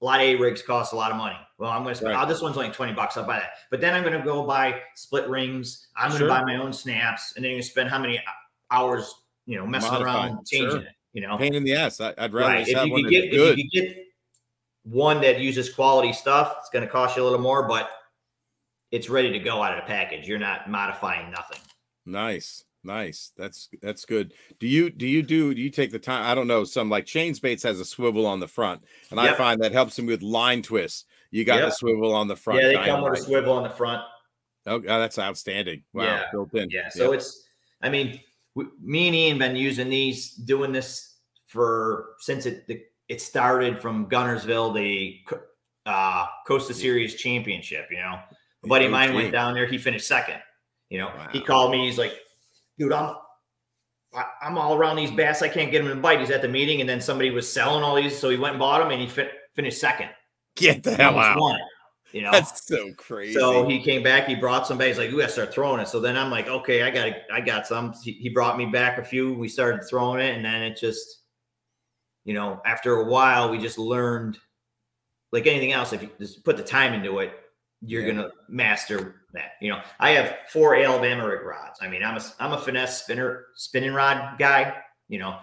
a lot of A rigs cost a lot of money. Well, I'm going to spend. Right. Oh, this one's only twenty bucks. I'll buy that. But then I'm going to go buy split rings. I'm going to buy my own snaps, and then you spend how many hours you know messing Modifying, around changing sure. it. You know, Pain in the ass. I, would rather right. If you one get good. if you could get one that uses quality stuff, it's going to cost you a little more, but it's ready to go out of the package. You're not modifying nothing. Nice, nice. That's that's good. Do you do you do do you take the time? I don't know. Some like Shane's Baits has a swivel on the front, and I find that helps him with line twists. You got the swivel on the front. yeah, they come with a swivel on the front. Oh, oh, that's outstanding. Wow, Yeah. built in. Yeah, so Yep. it's. I mean, me and Ian been using these, doing this for since it the, it started from Guntersville, the uh, Costa Series Championship. You know, a buddy of mine went down there. He finished second. You know, he called me. He's like, "Dude, I'm I'm all around these bass. I can't get him to bite. He's at the meeting, and then somebody was selling all these, so he went and bought them, and he fin- finished second. Get the hell out. won you know. That's so crazy. So he came back. He brought some bass. He's like, "We got to start throwing it." So then I'm like, "Okay, I got, I got some." He, he brought me back a few. We started throwing it, and then it just, you know, after a while, we just learned, like anything else, if you just put the time into it, you're Yeah. gonna master that. You know, I have four Alabama rig rods. I mean, I'm a, I'm a finesse spinner, spinning rod guy. You know,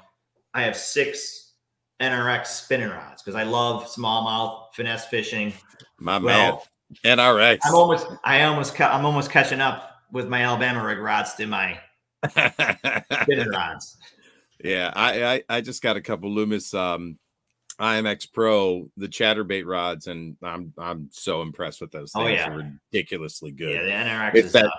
I have six NRX spinning rods because I love smallmouth finesse fishing. My Well, man. NRX. I'm almost I almost I'm almost catching up with my Alabama rig rods to my [LAUGHS] spinning rods. yeah, I, I I just got a couple Loomis um IMX Pro, the chatterbait rods, and I'm I'm so impressed with those Oh, things. yeah. They're ridiculously good. Yeah, the NRX It's is that- uh,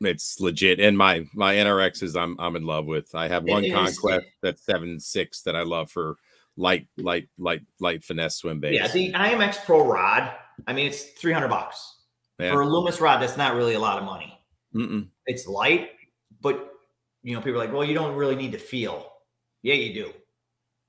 It's legit. And my my NRXs I'm I'm in love with. I have It one is- conquest that's seven six that I love for light, light, light, light finesse swim baits. yeah, the IMX Pro rod. I mean, it's 300 bucks Yeah. for a Loomis rod. That's not really a lot of money. Mm-mm. It's light, but you know, people are like, well, you don't really need to feel. Yeah, you do.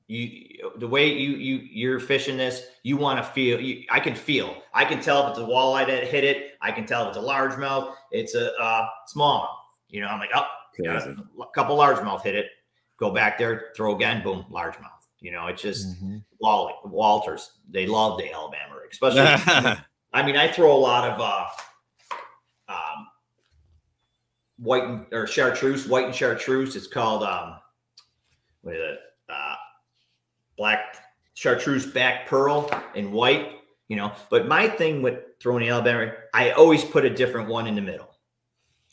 You the way you you you're fishing this, you want to feel. You, I can feel. I can tell if it's a walleye that hit it. I can tell if it's a largemouth. It's a uh, smallmouth. You know, I'm like, oh, got Crazy. a couple largemouth hit it. Go back there, throw again, boom, largemouth. You know, it's just Mhm. Wally, Walters. They love the Alabama rig, especially. [LAUGHS] I mean, I throw a lot of uh, um, white and, or chartreuse, white and chartreuse. It's called um, what is it? Uh, black chartreuse back pearl and white. You know, but my thing with throwing the Alabama, I always put a different one in the middle.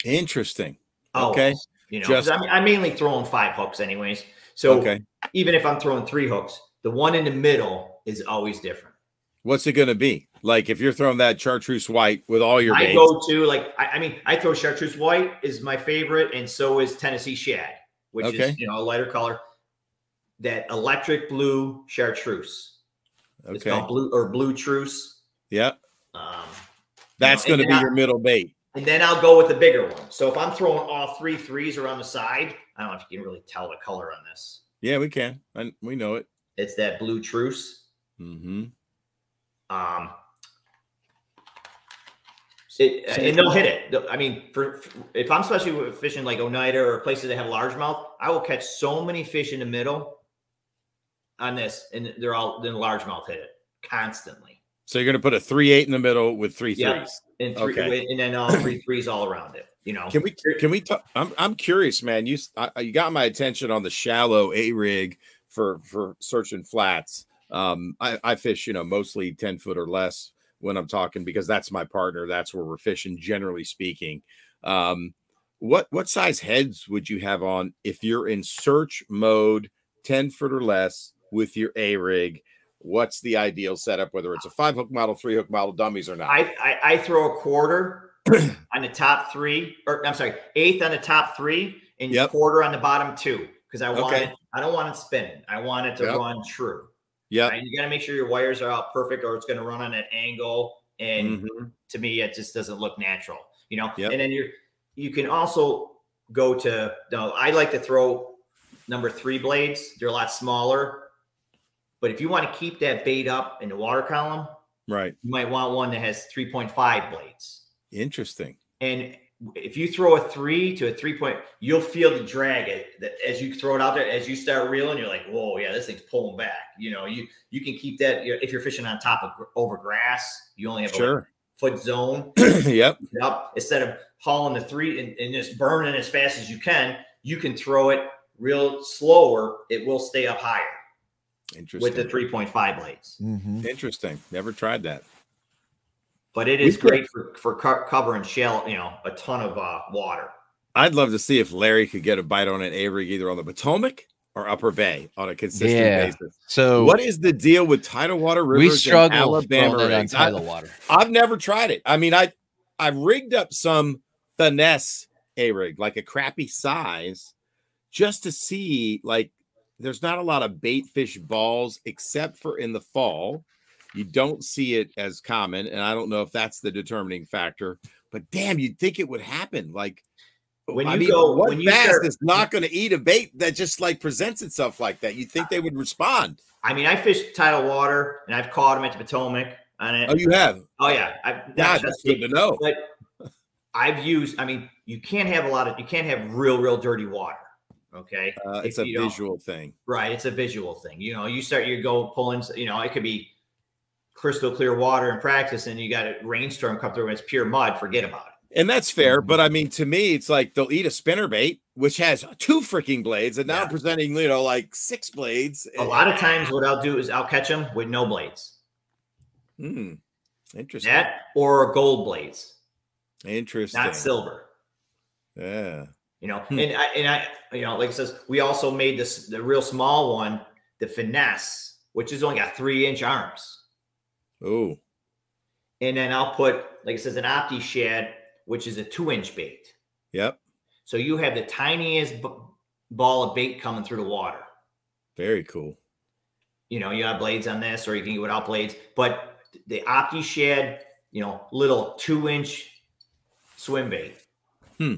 Interesting. Always, Okay. You know, Just- I'm, I'm mainly throwing five hooks, anyways. So okay. even if I'm throwing three hooks, the one in the middle is always different. What's it gonna be? Like if you're throwing that chartreuse white with all your I go to like I, I mean I throw chartreuse white is my favorite, and so is Tennessee shad, which Okay. is you know a lighter color. That electric blue chartreuse. It's okay. called blue or blue truce. Yeah. Um, That's know, gonna be I- your middle bait. and then I'll go with the bigger one. So if I'm throwing all three threes around the side, I don't know if you can really tell the color on this. Yeah, we can. And we know it. It's that blue truce. Mm-hmm. Um, it, and they'll hit it. I mean, for, for- if I'm especially fishing like Oneida or places that have largemouth, I will catch so many fish in the middle on this, and they're all then largemouth hit it constantly, So you're gonna put a three eight in the middle with three Yeah. and three, Okay. and then all three [CLEARS THROAT] threes all around it. You know, Can we can we talk? I'm I'm curious, man. You I, you got my attention on the shallow A rig for for searching flats. Um, I, I fish, you know, mostly ten foot or less when I'm talking because that's my partner. That's where we're fishing, generally speaking. Um, what what size heads would you have on if you're in search mode, ten foot or less with your A rig? What's the ideal setup? Whether it's a five hook model, three hook model, dummies or not? I, I I throw a quarter [CLEARS THROAT] on the top three, or I'm sorry, eighth on the top three, and Yep. quarter on the bottom two, because I want Okay. it. I don't want it spinning. I want it to Yep. run true. Yeah. Right? You got to make sure your wires are out perfect, or it's going to run on an angle. And Mhm. to me, it just doesn't look natural, you know. Yep. And then you're you can also go to. No, I like to throw number three blades. They're a lot smaller, but if you want to keep that bait up in the water column, Right. you might want one that has three point five blades. Interesting. And if you throw a three to a three point, you'll feel the drag as you throw it out there. As you start reeling, you're like, "Whoa, yeah, this thing's pulling back." You know, you you can keep that if you're fishing on top of over grass. You only have a Sure. foot zone [CLEARS THROAT] yep. up instead of hauling the three and, and just burning as fast as you can. You can throw it real slower. It will stay up higher Interesting. with the three point five blades. Mhm. Interesting. Never tried that. But it is We is could- great for for co- covering shell. You know, a ton of uh, water. I'd love to see if Larry could get a bite on an A rig either on the Potomac or Upper Bay on a consistent Yeah. basis. So What is the deal with tidal water rivers we and struggle Alabama throwing it on rigs? I, tidal water. I've never tried it. I mean, I I rigged up some finesse A rig, like a crappy size, just to see like there's not a lot of bait fish balls except for in the fall. You don't see it as common, and I don't know if that's the determining factor. But damn, you'd think it would happen. Like When I you mean, go- what when you bass start- is not going to eat a bait that just like presents itself like that? You'd think they would respond. I mean, I fish tidal water and I've caught them at the Potomac on it. Oh, you have? Oh yeah, I, God, not that's good to know. But I've used. I mean, you can't have a lot of. You can't have real, real dirty water. Okay, Uh, If it's a visual thing. Right. It's a visual thing. You know, you start you go pulling. You know, it could be crystal clear water in practice, and you got a rainstorm come through and it's pure mud. Forget about it. And that's fair, Mm-hmm. but I mean, to me, it's like they'll eat a spinner bait, which has two freaking blades, and now Yeah. I'm presenting, you know, like six blades. A lot of times, what I'll do is I'll catch them with no blades. Hmm. Interesting. That or gold blades, Interesting. not silver. Yeah. You know, Hmm. and I and I, you know, like it says, we also made this the real small one, the finesse, which has only got three inch arms. Oh, And then I'll put, like it says, an opti shad, which is a two inch bait. yep. So you have the tiniest b- ball of bait coming through the water. Very cool. You know, you have blades on this, or you can get without blades. But the Opti Shad, you know, little two inch swim bait. Hmm.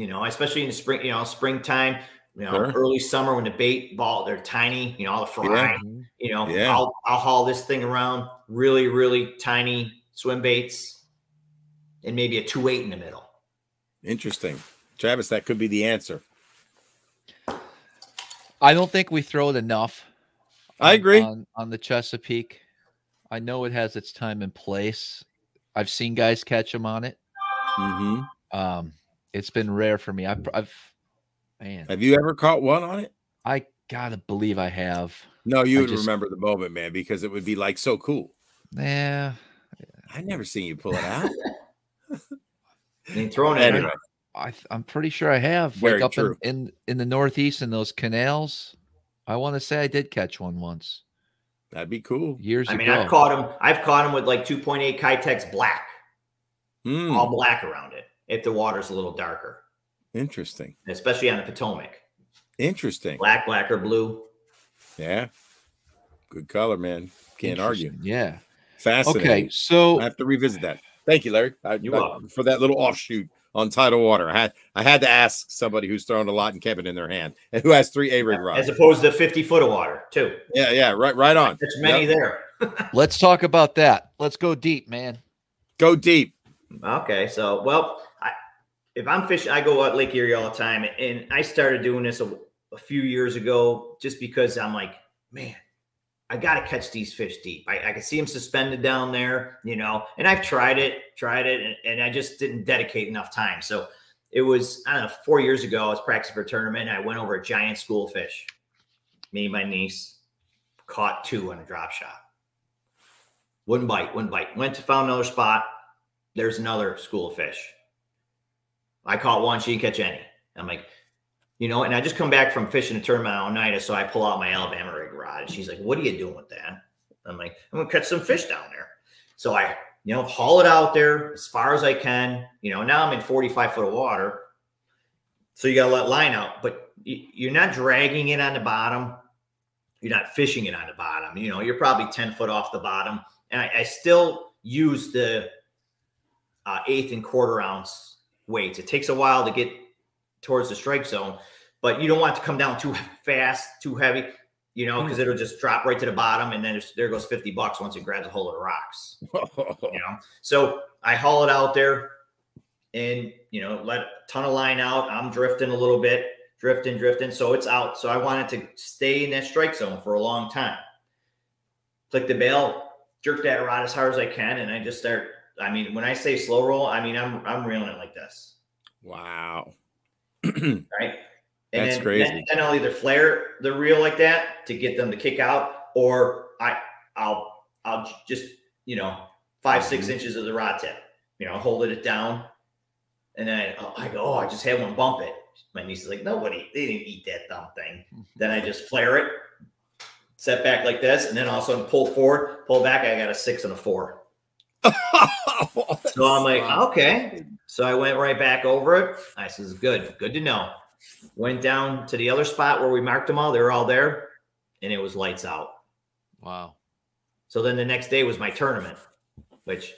You know, especially in the spring, you know, springtime, you know, Sure. early summer when the bait ball, they're tiny, you know, all the fry. Yeah. You know, Yeah. I'll I'll haul this thing around, really, really tiny swim baits, and maybe a two eight in the middle. Interesting. Travis, that could be the answer. I don't think we throw it enough. I on- agree. on, on the Chesapeake. I know it has its time and place. I've seen guys catch them on it. hmm Um, it's been rare for me. I've, I've, man, Have you ever caught one on it? I gotta believe I have. No, you I would just- remember the moment, man, because it would be like so cool. Yeah, I never seen you pull it out. And throwing it anyway, I, I'm pretty sure I have. Very like up true. In, in in the Northeast in those canals. I want to say I did catch one once that'd be cool. years I mean, ago. I've caught him. I've caught him with like 2.8 Keitechs black, Hmm, all black around it. If the water's a little darker, interesting. especially on the Potomac, Interesting. black, black or blue. Yeah. Good color, man. Can't argue. Yeah. Fascinating. Okay. So I have to revisit that. Thank you, Larry. I, You're I- welcome. for that little offshoot on tidal water. I had I had to ask somebody who's thrown a lot and kept it in their hand [LAUGHS] and who has three A rig rods. As opposed to 50 foot of water, too. Yeah, yeah, right, right on. There's many there. [LAUGHS] let's talk about that. Let's go deep, man. Go deep. Okay, so well, I, if I'm fishing, I go out Lake Erie all the time, and I started doing this a, a few years ago just because I'm like, man, I got to catch these fish deep. I, I can see them suspended down there, you know, and I've tried it, tried it, and, and I just didn't dedicate enough time. So it was, I don't know, four years ago, I was practicing for a tournament, and I went over a giant school fish. Me and my niece caught two on a drop shot. Wouldn't bite, wouldn't bite. Went to found another spot. There's another school of fish. I caught one, she didn't catch any. I'm like, you know, and I just come back from fishing a tournament on Oneida, so I pull out my Alabama rig rod. She's like, What are you doing with that? I'm like, I'm gonna catch some fish down there. So I, you know, haul it out there as far as I can. You know, now I'm in 45 foot of water. So you gotta let line out, but you're not dragging it on the bottom. You're not fishing it on the bottom. You know, you're probably 10 foot off the bottom. And I, I still use the uh, eighth and quarter ounce weights. It takes a while to get towards the strike zone, but you don't want it to come down too fast, too heavy, you know, because hmm. it'll just drop right to the bottom, and then there goes fifty bucks once it grabs a hold of the rocks. You [LAUGHS] know, so I haul it out there, and you know, let a ton of line out. I'm drifting a little bit, drifting, drifting, so it's out. So I wanted to stay in that strike zone for a long time. Click the bail, jerk that rod as hard as I can, and I just start. I mean, when I say slow roll, I mean I'm I'm reeling it like this wow. [CLEARS THROAT] right? That's then, crazy. Then, then I'll either flare the reel like that to get them to kick out, or I I'll I'll just you know 5 six Mhm. inches of the rod tip, you know, holding it down, and then I, I go, oh, I just had one bump it. My niece is like, nobody, they didn't eat that dumb thing. [LAUGHS] then I just flare it, set back like this, and then all of a sudden pull forward, pull back. I got a six and a four. [LAUGHS] [LAUGHS] So I'm like, okay. So I went right back over it. I says, good, good to know. Went down to the other spot where we marked them all. They were all there, and it was lights out. Wow. So then the next day was my tournament, which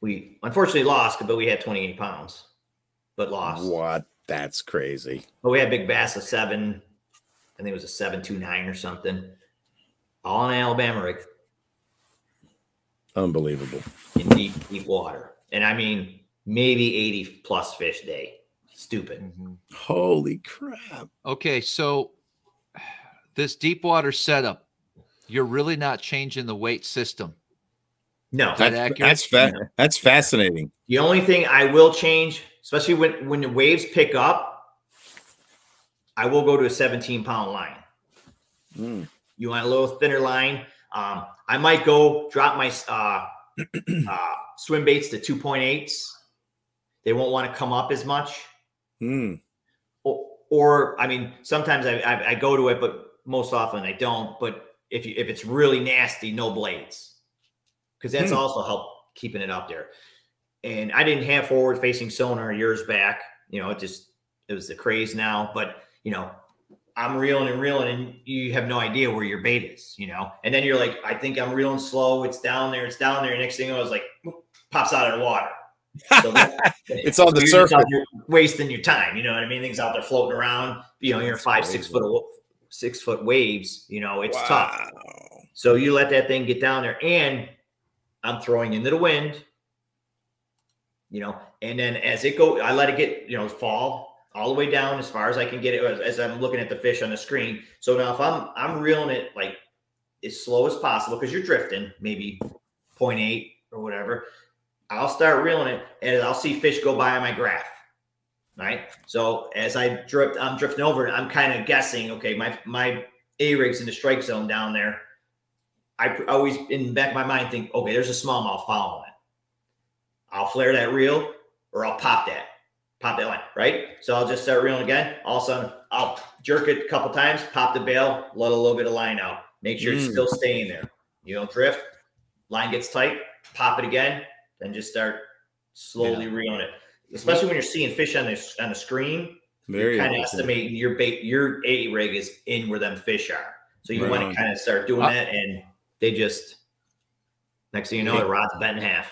we unfortunately lost, but we had 28 pounds. but lost. What? That's crazy. But we had big bass of seven. I think it was a seven two nine or something. All in Alabama rig Unbelievable. in deep deep water, and I mean maybe eighty plus fish day. Stupid. Mhm. Holy crap. Okay, so this deep water setup, you're really not changing the weight system. No, that That's, accurate? that's, fa- that's fascinating. The only thing I will change, especially when when the waves pick up, I will go to a 17 pound line. Mm. You want a little thinner line. Um, I might go drop my uh, [CLEARS THROAT] uh, swim baits to 2.8s. They won't want to come up as much. Mm. Or, or I mean, sometimes I, I, I go to it, but most often I don't. But if you, if it's really nasty, no blades, because that's Hmm. also help keeping it up there. And I didn't have forward facing sonar years back. You know, it just it was the craze now. But you know, I'm reeling and reeling, and you have no idea where your bait is. You know, and then you're like, I think I'm reeling slow. It's down there. It's down there. Next thing I was like, pops out of the water. So [LAUGHS] It's on the you're surface. there wasting your time. You know what I mean? Things out there floating around. You know, you're five, six foot, six foot waves. You know, it's tough. So you let that thing get down there, and I'm throwing into the wind. You know, and then as it go, I let it get you know fall all the way down as far as I can get it as, as I'm looking at the fish on the screen. So now if I'm I'm reeling it like as slow as possible because you're drifting, maybe 0.8 or whatever. I'll start reeling it and I'll see fish go by on my graph. Right. So as I drift, I'm drifting over. I'm kind of guessing, okay, my my A rig's in the strike zone down there. I always in the back of my mind think, okay, there's a smallmouth following it. I'll flare that reel or I'll pop that, pop that line, right? So I'll just start reeling again. All of a sudden, I'll jerk it a couple times, pop the bail, let a little bit of line out. Make sure it's Mm. still staying there. You don't drift. Line gets tight, pop it again, then just start slowly reeling it. Especially when you're seeing fish on the on the screen, Very you're kind of estimating your bait, your A rig is in where them fish are. So you Right want on. to kind of start doing I- that, and they just next thing you know, the rod's bent in half.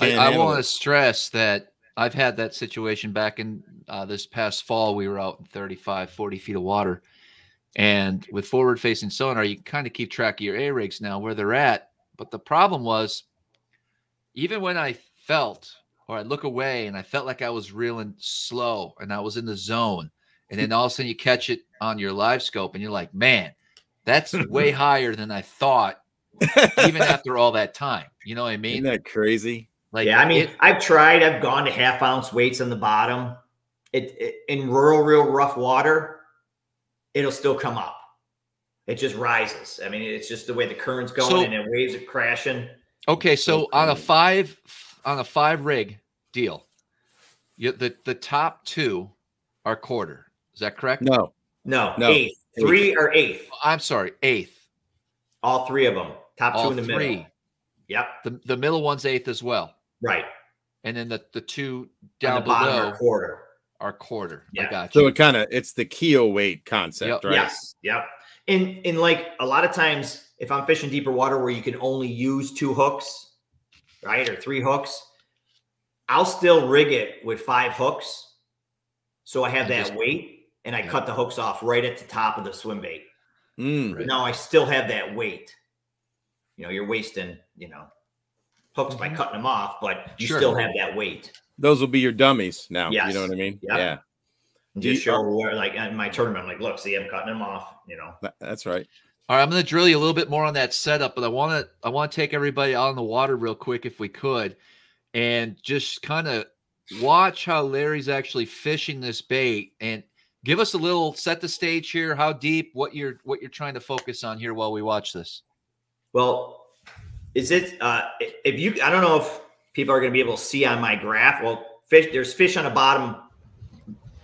I, I want to stress that I've had that situation back in uh, this past fall. We were out in 35, 40 feet of water. And with forward facing sonar, you kind of keep track of your A rigs now where they're at. But the problem was, even when I felt or I'd look away and I felt like I was reeling slow and I was in the zone, and then all of a sudden you catch it on your live scope and you're like, man, that's way [LAUGHS] higher than I thought, even [LAUGHS] after all that time. You know what I mean? Isn't that crazy? Like, yeah, I mean, it- I've tried. I've gone to half ounce weights on the bottom. It, it in rural, real rough water, it'll still come up. It just rises. I mean, it's just the way the current's going, So- and the waves are crashing. Okay, so on a five on a five rig deal, you, the the top two are quarter. Is that correct? No. No, No. eighth, three or eighth. I'm sorry, eighth. All three of them. Top two All in the three. middle. Yep. The the middle one's eighth as well, Right. and then the the two down the below or quarter. are quarter. I Yeah. got So it kind of it's the keel weight concept, Yep. right? Yes. Yep. And and like a lot of times, if I'm fishing deeper water where you can only use two hooks, right, or three hooks, I'll still rig it with five hooks, so I have You that just- weight, and I Yeah. cut the hooks off right at the top of the swim bait. Mm. But now I still have that weight. You know, you're wasting, you know, hooks by Mhm. cutting them off, but you Sure. still have that weight. Those will be your dummies now. You know what I mean? Yep. Yeah. Just you- show where, like, in my tournament, I'm like, look, see, I'm cutting them off. You know, That's right. All right, I'm going to drill you a little bit more on that setup, but I want to I want to take everybody out on the water real quick if we could, and just kind of watch how Larry's actually fishing this bait and give us a little set the stage here. How deep? What you're what you're trying to focus on here while we watch this. Well, is it uh if you I don't know if people are gonna be able to see on my graph. Well, fish there's fish on the bottom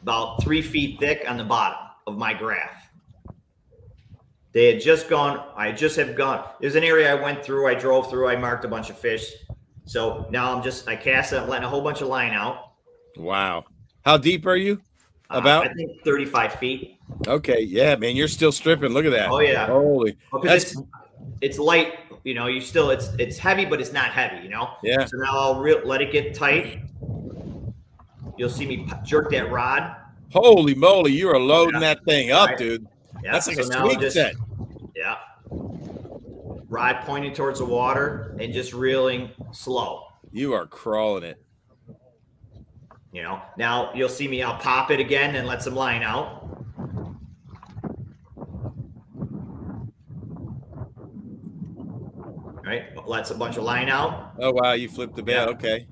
about three feet thick on the bottom of my graph. They had just gone, I just have gone. There's an area I went through, I drove through, I marked a bunch of fish. So now I'm just I cast it, I'm letting a whole bunch of line out. Wow. How deep are you? Uh, About? I think 35 feet. Okay. Yeah, man. You're still stripping. Look at that. Oh yeah. Holy. Because That's- it's it's light, you know. You still it's it's heavy, but it's not heavy, you know. Yeah. So now I'll re- let it get tight. you'll see me p- jerk that rod. Holy moly, you are loading Yeah. that thing up, Right. dude. Yeah, That's like so a sweet just- set. Yeah. Rod pointing towards the water and just reeling slow. You are crawling it. You know, now you'll see me. I'll pop it again and let some line out. Right, lets a bunch of line out. Oh wow, you flipped the bait. Yeah. Okay.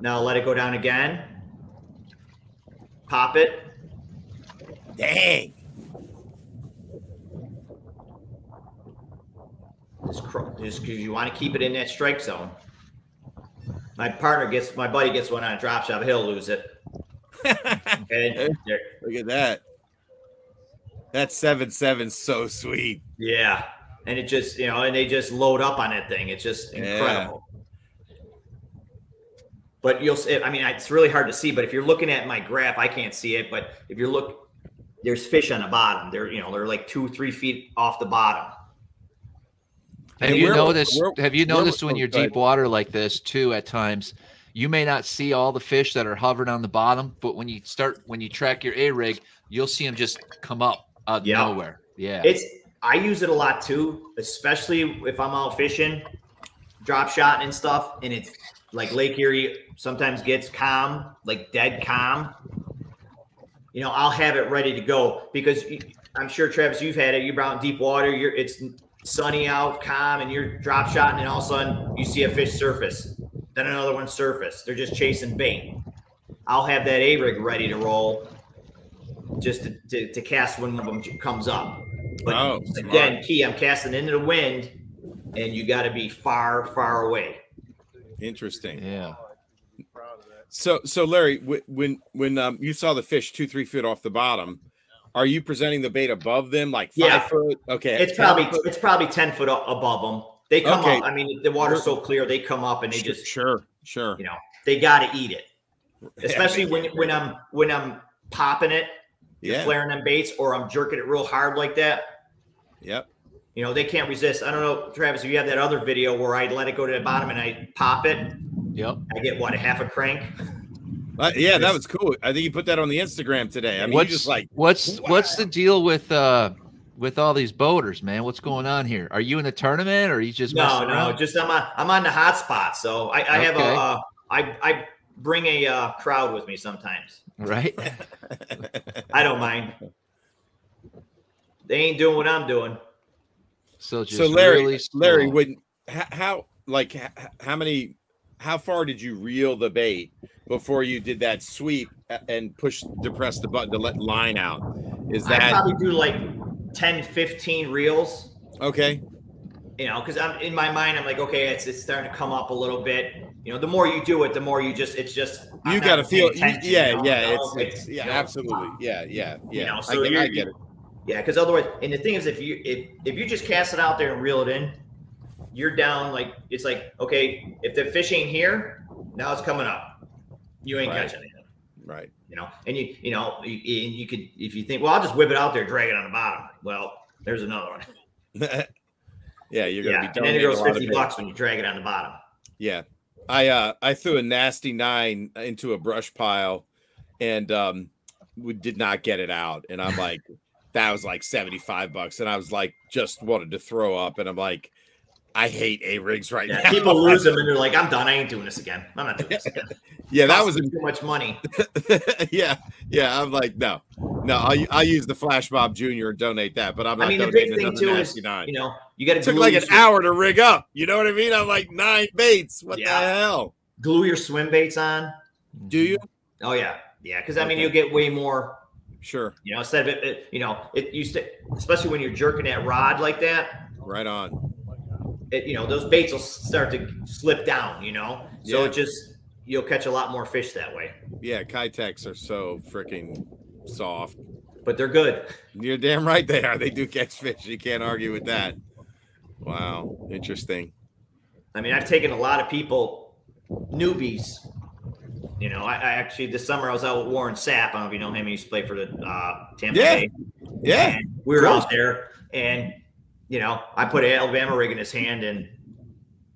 Now let it go down again. Pop it. Dang. Just because you want to keep it in that strike zone. My partner gets, my buddy gets one on a drop shot. He'll lose it. [LAUGHS] And Look at that. That seven seven's so sweet. Yeah. And it just, you know, and they just load up on that thing. It's just Yeah. incredible. But you'll see, I mean, it's really hard to see, but if you're looking at my graph, I can't see it. But if you're look, there's fish on the bottom. They're, you know, they're like two, three feet off the bottom. Have And you where- noticed? where- have you noticed when oh, you're deep water like this too? At times, you may not see all the fish that are hovering on the bottom, but when you start when you track your A rig, you'll see them just come up out of Yeah. nowhere. Yeah, It's, I use it a lot too, especially if I'm out fishing, drop shot and stuff. And it's like Lake Erie sometimes gets calm, like dead calm. You know, I'll have it ready to go because I'm sure Travis, you've had it. You're out in deep water. You're it's sunny out, calm, and you're drop shotting, and all of a sudden you see a fish surface, then another one surface. They're just chasing bait. I'll have that A rig ready to roll, just to, to, to cast when one of them comes up. But Oh, again, key, I'm casting into the wind, and you got to be far, far away. Interesting. yeah. So, so Larry, when when um, you saw the fish two three feet off the bottom, are you presenting the bait above them, like five Yeah. foot? Okay, It's probably foot? it's probably ten foot above them. They come Okay. up. I mean, the water's so clear, they come up and they Sure, just sure, sure. you know they got to eat it. [LAUGHS] Especially Yeah, when when I'm when I'm popping it, yeah, flaring them baits, or I'm jerking it real hard like that. Yep. You know, they can't resist. I don't know, Travis, if you have that other video where I let it go to the bottom and I pop it, Yep. I get what a half a crank. Uh, yeah, that was cool. I think you put that on the Instagram today. I mean, what's just like what's what's the deal with uh with all these boaters, man? What's going on here? Are you in a tournament or are you just No, no, around? just I'm on I'm on the hot spot. So I, I have a uh, I I bring a uh, crowd with me sometimes. right? [LAUGHS] I don't mind. They ain't doing what I'm doing. So just so, Larry, really Larry, when how like how many how far did you reel the bait before you did that sweep and push to press the button to let line out? Is I that probably do like 10, 15 reels. okay? You know, because I'm in my mind, I'm like, okay, it's it's starting to come up a little bit. You know, the more you do it, the more you just it's just I'm You got to feel, you- yeah, you know, yeah, you it's, it's yeah, you know, absolutely, yeah, yeah, yeah. know, I, so get, I you're- get it. Yeah, because otherwise, and the thing is, if you if if you just cast it out there and reel it in, you're down. Like it's like okay, if the fish ain't here, now it's coming up. You ain't Right. catching it. Right. You know, and you you know, you, and you could if you think, well, I'll just whip it out there, drag it on the bottom. Well, there's another one. [LAUGHS] yeah, you're gonna Yeah, be and then it goes fifty bucks when you drag it on the bottom. Yeah. I uh I threw a nasty nine into a brush pile and um we did not get it out. And I'm like, that was like 75 bucks. And I was like, just wanted to throw up. And I'm like, I hate A rigs right Yeah, now. people [LAUGHS] lose them and they're like, I'm done. I ain't doing this again. I'm not doing this again. [LAUGHS] yeah, that was too much money. [LAUGHS] yeah, yeah. I'm like, no, no, I'll, I'll use the Flash Mob Jr. and donate that, but I'm not I mean, the big thing too is you know you got to it took like an hour to rig up. You know what I mean? I'm like nine baits. What Yeah. the hell? glue your swim baits on. Do you? Oh yeah, yeah. Because I mean, Okay. you'll get way more Sure. You know, instead of it, it you know, it used to, especially when you're jerking that rod like that, Right on. it, you know, those baits will start to slip down, you know, so Yeah. it just, you'll catch a lot more fish that way, Yeah, Keitechs are so freaking soft. but they're good. You're damn right they are. They do catch fish. You can't argue with that. Wow, interesting. I mean, I've taken a lot of people, newbies. You know, I, I actually this summer I was out with Warren Sapp. I don't know if you know him. He used to play for the uh, Tampa Yeah. Bay. Yeah, And we were Cool. out there, and you know, I put an Alabama rig in his hand, and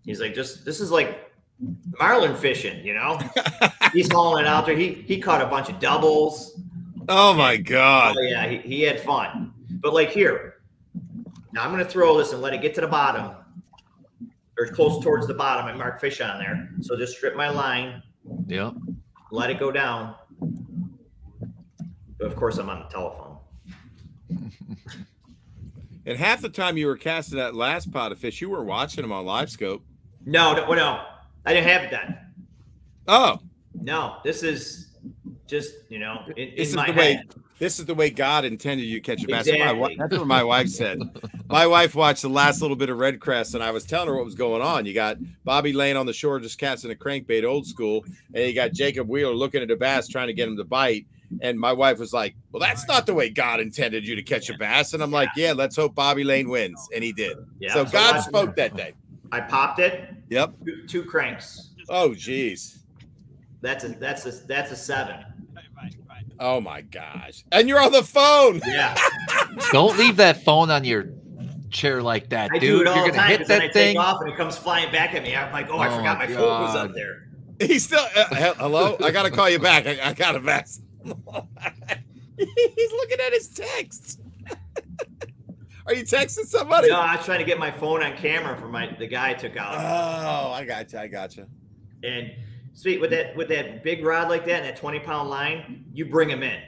he's like, "Just this is like marlin fishing. You know, [LAUGHS] he's hauling it out there. He he caught a bunch of doubles. Oh my god. Oh yeah, he, he had fun. But like here, now I'm gonna throw this and let it get to the bottom, or close towards the bottom, and mark fish on there. So just strip my line, Yeah. Let it go down. But of course, I'm on the telephone. [LAUGHS] And half the time you were casting that last pot of fish, you were watching them on live scope. No, no, no, I didn't have it then. Oh, No, this is just you know in, this in is my the way head. This is the way God intended you to catch a bass. That's what my. That's what my wife said. My wife watched the last little bit of REDCREST, and I was telling her what was going on. You got Bobby Lane on the shore just casting a crankbait, old school, and you got Jacob Wheeler looking at a bass trying to get him to bite. And my wife was like, "Well, that's not the way God intended you to catch a bass." And I'm like, "Yeah, let's hope Bobby Lane wins," and he did. Yeah, so God spoke that day. I popped it. Yep. Two, two cranks. Oh, geez. That's a that's a that's a seven. Oh my gosh. And you're on the phone. Yeah, [LAUGHS] Don't leave that phone on your chair like that, I dude. do it all You're gonna hit hit 'cause then I that thing. take off and it comes flying back at me. I'm like, oh, I Oh forgot my my phone was up there. [LAUGHS] He's still uh, hello. I gotta call you back. I, I got a mess. [LAUGHS] He's looking at his text. Are you texting somebody? No, I was trying to get my phone on camera for my the guy I took out. Oh, I got you. I got you. And sweet with that with that big rod like that and that 20 pound line, you bring them in.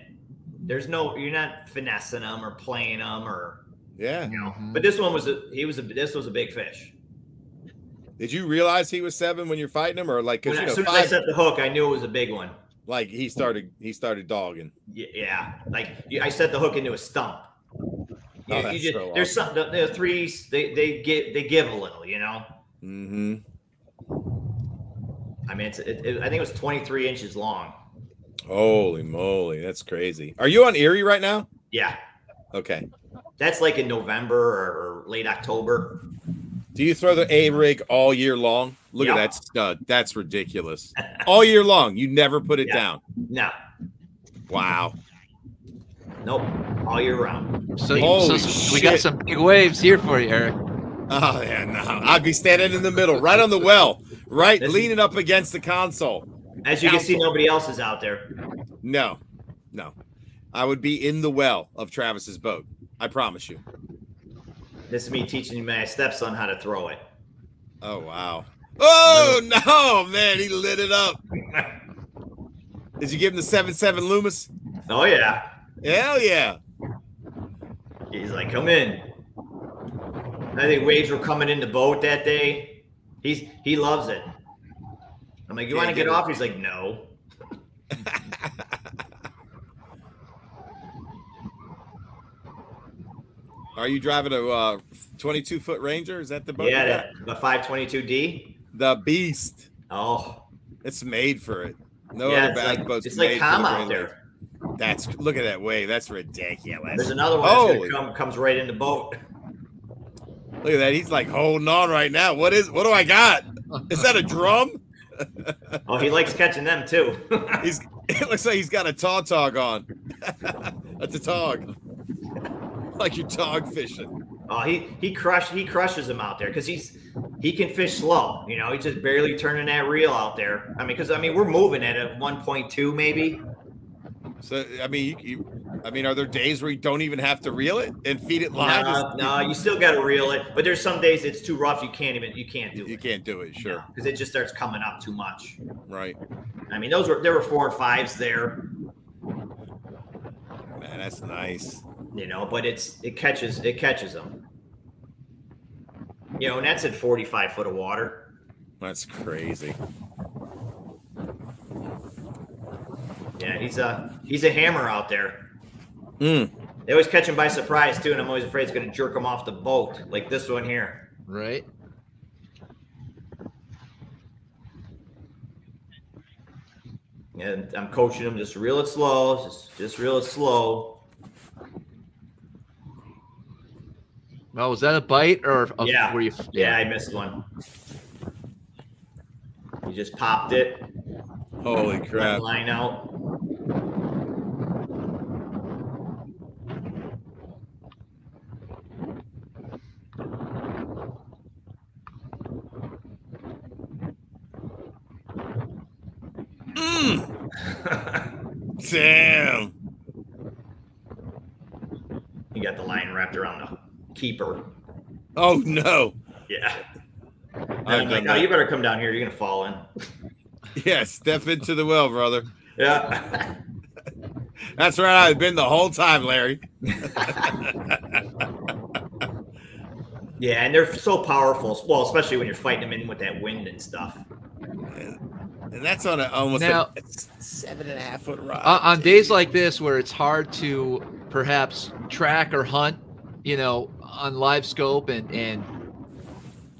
There's no you're not finessing them or playing them or Yeah. you know. Mhm. But this one was a he was a this was a big fish. Did you realize he was seven when you're fighting him, or like because I- you as know soon as I set the hook, I knew it was a big one. like he started he started dogging. Yeah, like I set the hook into a stump. You, Oh, you that's just, so there's some the, the threes they they get they give a little, you know. Mm-hmm. I mean, it's it, it- I think it was 23 inches long. Holy moly, that's crazy. Are you on Erie right now? Yeah, Okay. that's like in November or, or late October. Do you throw the A rig all year long? Look Yep. at that stud. That's ridiculous. all year long. You never put it Yeah. down. No, Wow. nope, all year round. So, Holy so we got some big waves here for you, Eric. Oh yeah, no. I'd be standing in the middle, right on the well, right, This is- leaning up against the console. As you can see, nobody else is out there. No, no. I would be in the well of Travis's boat. I promise you. This is me teaching my stepson how to throw it. Oh wow. Oh no, man, he lit it up. [LAUGHS] Did you give him the seven seven Loomis? Oh yeah, Hell yeah. he's like, come in. I think waves were coming in the boat that day. He's he loves it. I'm like, you Yeah, want to get get it. off? He's like, no. [LAUGHS] Are you driving a uh, 22 foot Ranger? Is that the boat? Yeah, the, the 522D. The beast. Oh, It's made for it. No yeah, other it's back like, boats. it's are like made for calm the out there. That's look at that wave. That's ridiculous. There's another one that's come comes right in the boat. Look at that. He's like holding on right now. What is what do I got? Is that a drum? [LAUGHS] Oh, he likes catching them too. [LAUGHS] He's it looks like he's got a tautog on. [LAUGHS] That's a tog. Like you're tog fishing. oh, he he crush he crushes them out there because he's he can fish slow. You know, he's just barely turning that reel out there. I mean, because I mean we're moving at a 1.2 maybe. So I mean, you, you, I mean, are there days where you don't even have to reel it and feed it live? No, no, you still got to reel it. But there's some days it's too rough. You can't even you can't do you it. You can't do it. Sure, because it just starts coming up too much. right? I mean, those were there were four and fives there, Man, that's nice. you know, but it's it catches it catches them. You know, and that's at 45 foot of water. That's crazy. Yeah, he's a he's a hammer out there. Mm. They always catch him by surprise too, and I'm always afraid it's going to jerk him off the boat, like this one here. Right? And I'm coaching him just reel it slow, just just reel it slow. Well, was that a bite or a, Yeah. Were you? Yeah, I missed one. He just popped it, Holy crap! line out. Damn. You got the line wrapped around the keeper. Oh no. Yeah. And I've I'm like, oh, you better come down here. You're gonna fall in. Yeah, step into the well, brother. Yeah. [LAUGHS] That's right. I've been the whole time, Larry. yeah, and they're so powerful. Well, especially when you're fighting them in with that wind and stuff. And that's on a almost Now- a seven and a half foot rod. on, on days like this where it's hard to perhaps track or hunt, you know, on LiveScope and and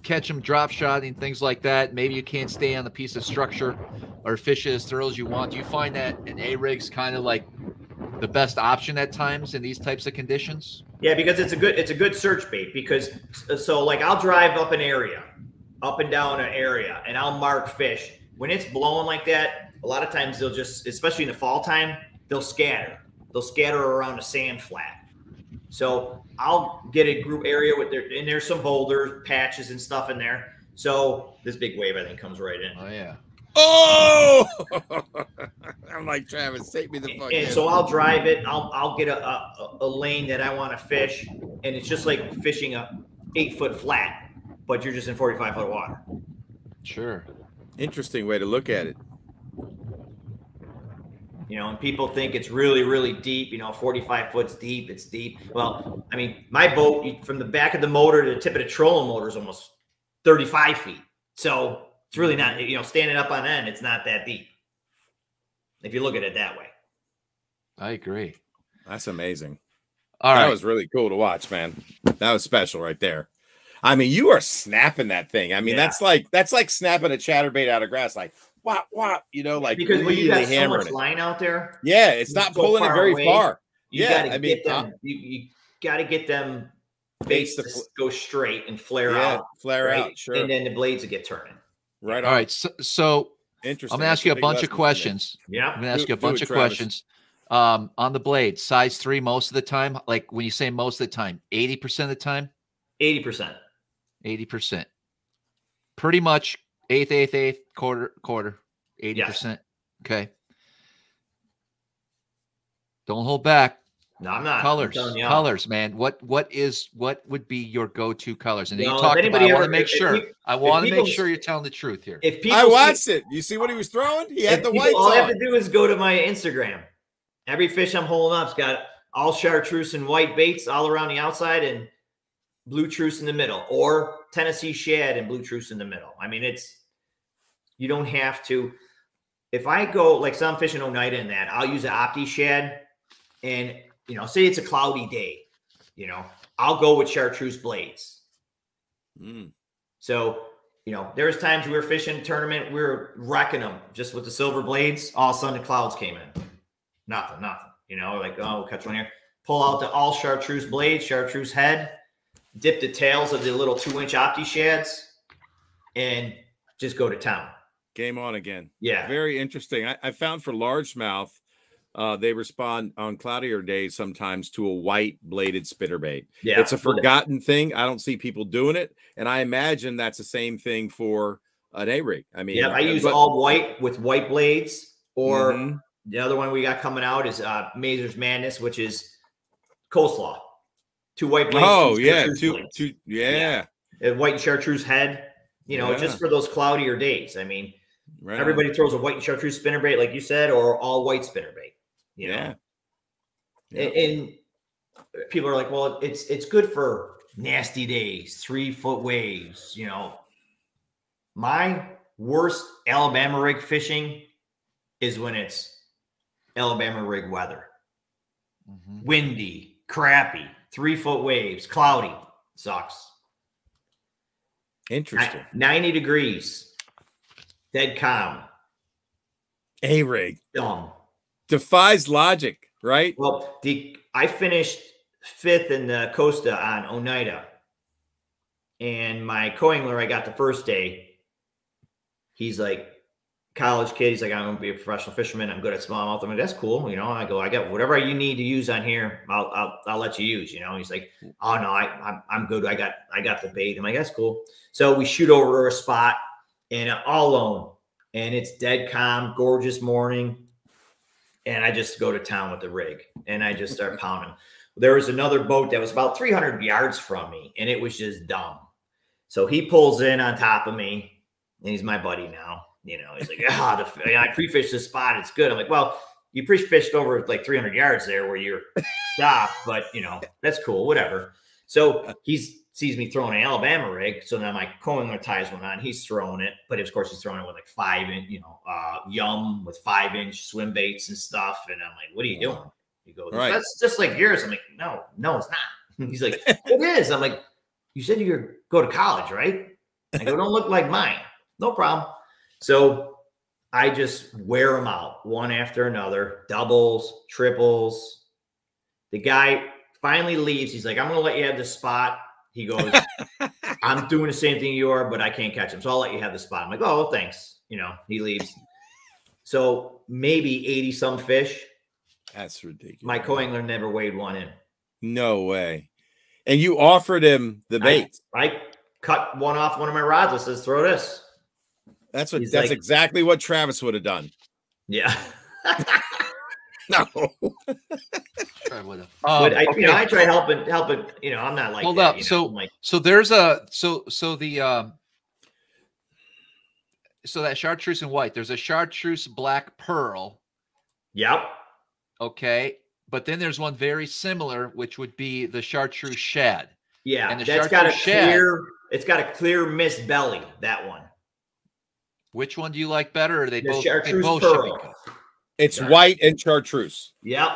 catch them drop shotting things like that. Maybe you can't stay on the piece of structure or fish it as thorough as you want. Do you find that an A rig's kind of like the best option at times in these types of conditions? Yeah, because it's a good it's a good search bait because so like I'll drive up an area, up and down an area, and I'll mark fish. When it's blowing like that, a lot of times they'll just, especially in the fall time, they'll scatter. They'll scatter around a sand flat. So I'll get a group area with there, and there's some boulders, patches, and stuff in there. So this big wave, I think, comes right in. Oh yeah. Oh! [LAUGHS] I'm like Travis, take me the fuck And in. so I'll drive it. I'll I'll get a, a, a lane that I want to fish, and it's just like fishing a eight foot flat, but you're just in 45 foot water. Sure. Interesting way to look at it. You know, and people think it's really, really deep. You know, 45 foot's deep. It's deep. Well, I mean, my boat from the back of the motor to the tip of the trolling motor is almost 35 feet. So it's really not. You know, standing up on end, it's not that deep. If you look at it that way. I agree. That's amazing. All that right. was really cool to watch, man. That was special right there. I mean, you are snapping that thing. I mean, Yeah. that's like that's like snapping a chatterbait out of grass, like whop whop. You know, like because when you really got so much it. line out there, Yeah, it's not so pulling it very away. far. you Yeah, got to I mean, get uh, them. you you got to get them Baits baits to to go straight and flare Yeah, out, flare right? out. Sure. and then the blades will get turning. right. All on. right. So, so Interesting. I'm gonna ask you a bunch of questions. Yeah. I'm gonna ask Do- you a bunch it, of Travis. questions. Um, on the blade, size three most of the time. Like when you say most of the time, 80% of the time, Eighty percent. 80%. Pretty much eighth, eighth, eighth, quarter, quarter, 80%. Okay. Don't hold back. No, I'm not. I'm colors, you. colors, man. What what is what would be your go-to colors? And then Well, you if talked about. I want to make if- if sure. you- I want to make sure you're telling the truth here. If people I see- watched it. You see what he was throwing? He had the people- whites all I have to do is go to my Instagram. Every fish I'm holding up's got all chartreuse and white baits all around the outside and blue truce in the middle, or Tennessee shad and blue truce in the middle. I mean, it's you don't have to. If I go like some fishing Oneida in that, I'll use an Opti shad, and you know, say it's a cloudy day, you know, I'll go with chartreuse blades. Mm. So, you know, there's times we were fishing tournament, we were wrecking them just with the silver blades. All of a sudden, the clouds came in. Nothing, nothing. You know, like, oh, we'll catch one here. Pull out the all chartreuse blades, chartreuse head, dip the tails of the little two inch opti shads, and just go to town. Game on again. Yeah. Very interesting. I, I found for largemouth, uh, they respond on cloudier days sometimes to a white bladed spinnerbait. Yeah. It's a forgotten thing. I don't see people doing it, and I imagine that's the same thing for an A rig. I mean, Yeah. I uh, use but- all white with white blades, or Mhm. the other one we got coming out is uh Mazur's Madness, which is coleslaw. Two white blades. Oh yeah, two, two, yeah, a white and chartreuse head, you know, just for those cloudier days. I mean, right. everybody throws a white and chartreuse spinnerbait, like you said, or all white spinnerbait. You yeah, know, Yeah. and, and people are like, well, it's it's good for nasty days, three foot waves. You know, my worst Alabama rig fishing is when it's Alabama rig weather, Mhm. windy, crappy, three foot waves, cloudy, sucks. interesting. 90 degrees. Dead calm. A rig Dumb. defies logic, right? Well, the I finished fifth in the Costa on Oneida. And my co-angler I got the first day, he's like college kid. He's like, I'm gonna be a professional fisherman. I'm good at smallmouth. I'm like, that's cool. You know, I go, I got whatever you need to use on here, I'll I'll, I'll let you use. You know, he's like, oh no, I I'm, I'm good. I got I got the bait. I'm like, that's cool. So we shoot over to a spot and all alone, and it's dead calm, gorgeous morning. and I just go to town with the rig and I just start [LAUGHS] pounding. There was another boat that was about 300 yards from me and it was just dumb. So he pulls in on top of me and he's my buddy now. You know, he's like, ah, the, I pre-fished this spot. It's good. I'm like, well, you pre-fished over like 300 yards there where you're [LAUGHS] stopped, but you know, that's cool, whatever. So he's sees me throwing an Alabama rig. So now my Co-angler ties one on. He's throwing it, but of course he's throwing it with like five inch, you know, uh, yum with five inch swim baits and stuff. And I'm like, what are you doing? He goes, Right. that's just like yours. I'm like, no, no, it's not. [LAUGHS] He's like, it is. I'm like, you said you go to college, right? I go, don't look like mine. No problem. So I just wear them out one after another, doubles, triples. The guy finally leaves. He's like, I'm going to let you have the spot. He goes, [LAUGHS] I'm doing the same thing you are, but I can't catch him. So I'll let you have the spot. I'm like, oh, thanks. You know, he leaves. So maybe 80 some fish. That's ridiculous. My co-angler never weighed one in. No way. And you offered him the I- bait. I, cut one off one of my rods. I says, throw this. That's what he's that's like- exactly what Travis would have done. Yeah. [LAUGHS] No. Try with it. but Um, I, you know. I try helping, helping. You know, I'm not like Hold that, up. you know, So- like, So there's a so so the um so that chartreuse and white. There's a chartreuse black pearl. yep, Okay, but then there's one very similar, which would be the chartreuse shad. yeah. And the That's got a chartreuse shad- clear. It's got a clear mist belly. That one. Which one do you like better? Or are they The both? they chartreuse both should be pearl. good? It's Sorry. white and chartreuse, Yep.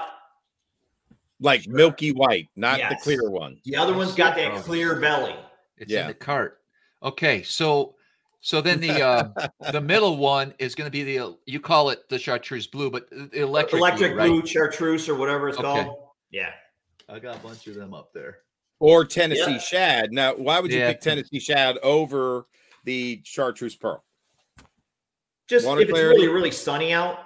like milky white, not the clear one. The other one's got that Oh. clear belly. It's Yeah. in the cart. Okay, so so then the uh, [LAUGHS] the middle one is going to be the you call it the chartreuse blue, but the electric Electric blue, blue, right? chartreuse or whatever it's Okay. called. Yeah. I got a bunch of them up there. Or Tennessee Yeah. shad. Now, why would you Yeah. pick Tennessee shad over the chartreuse pearl? Just Water if it's really, really sunny out,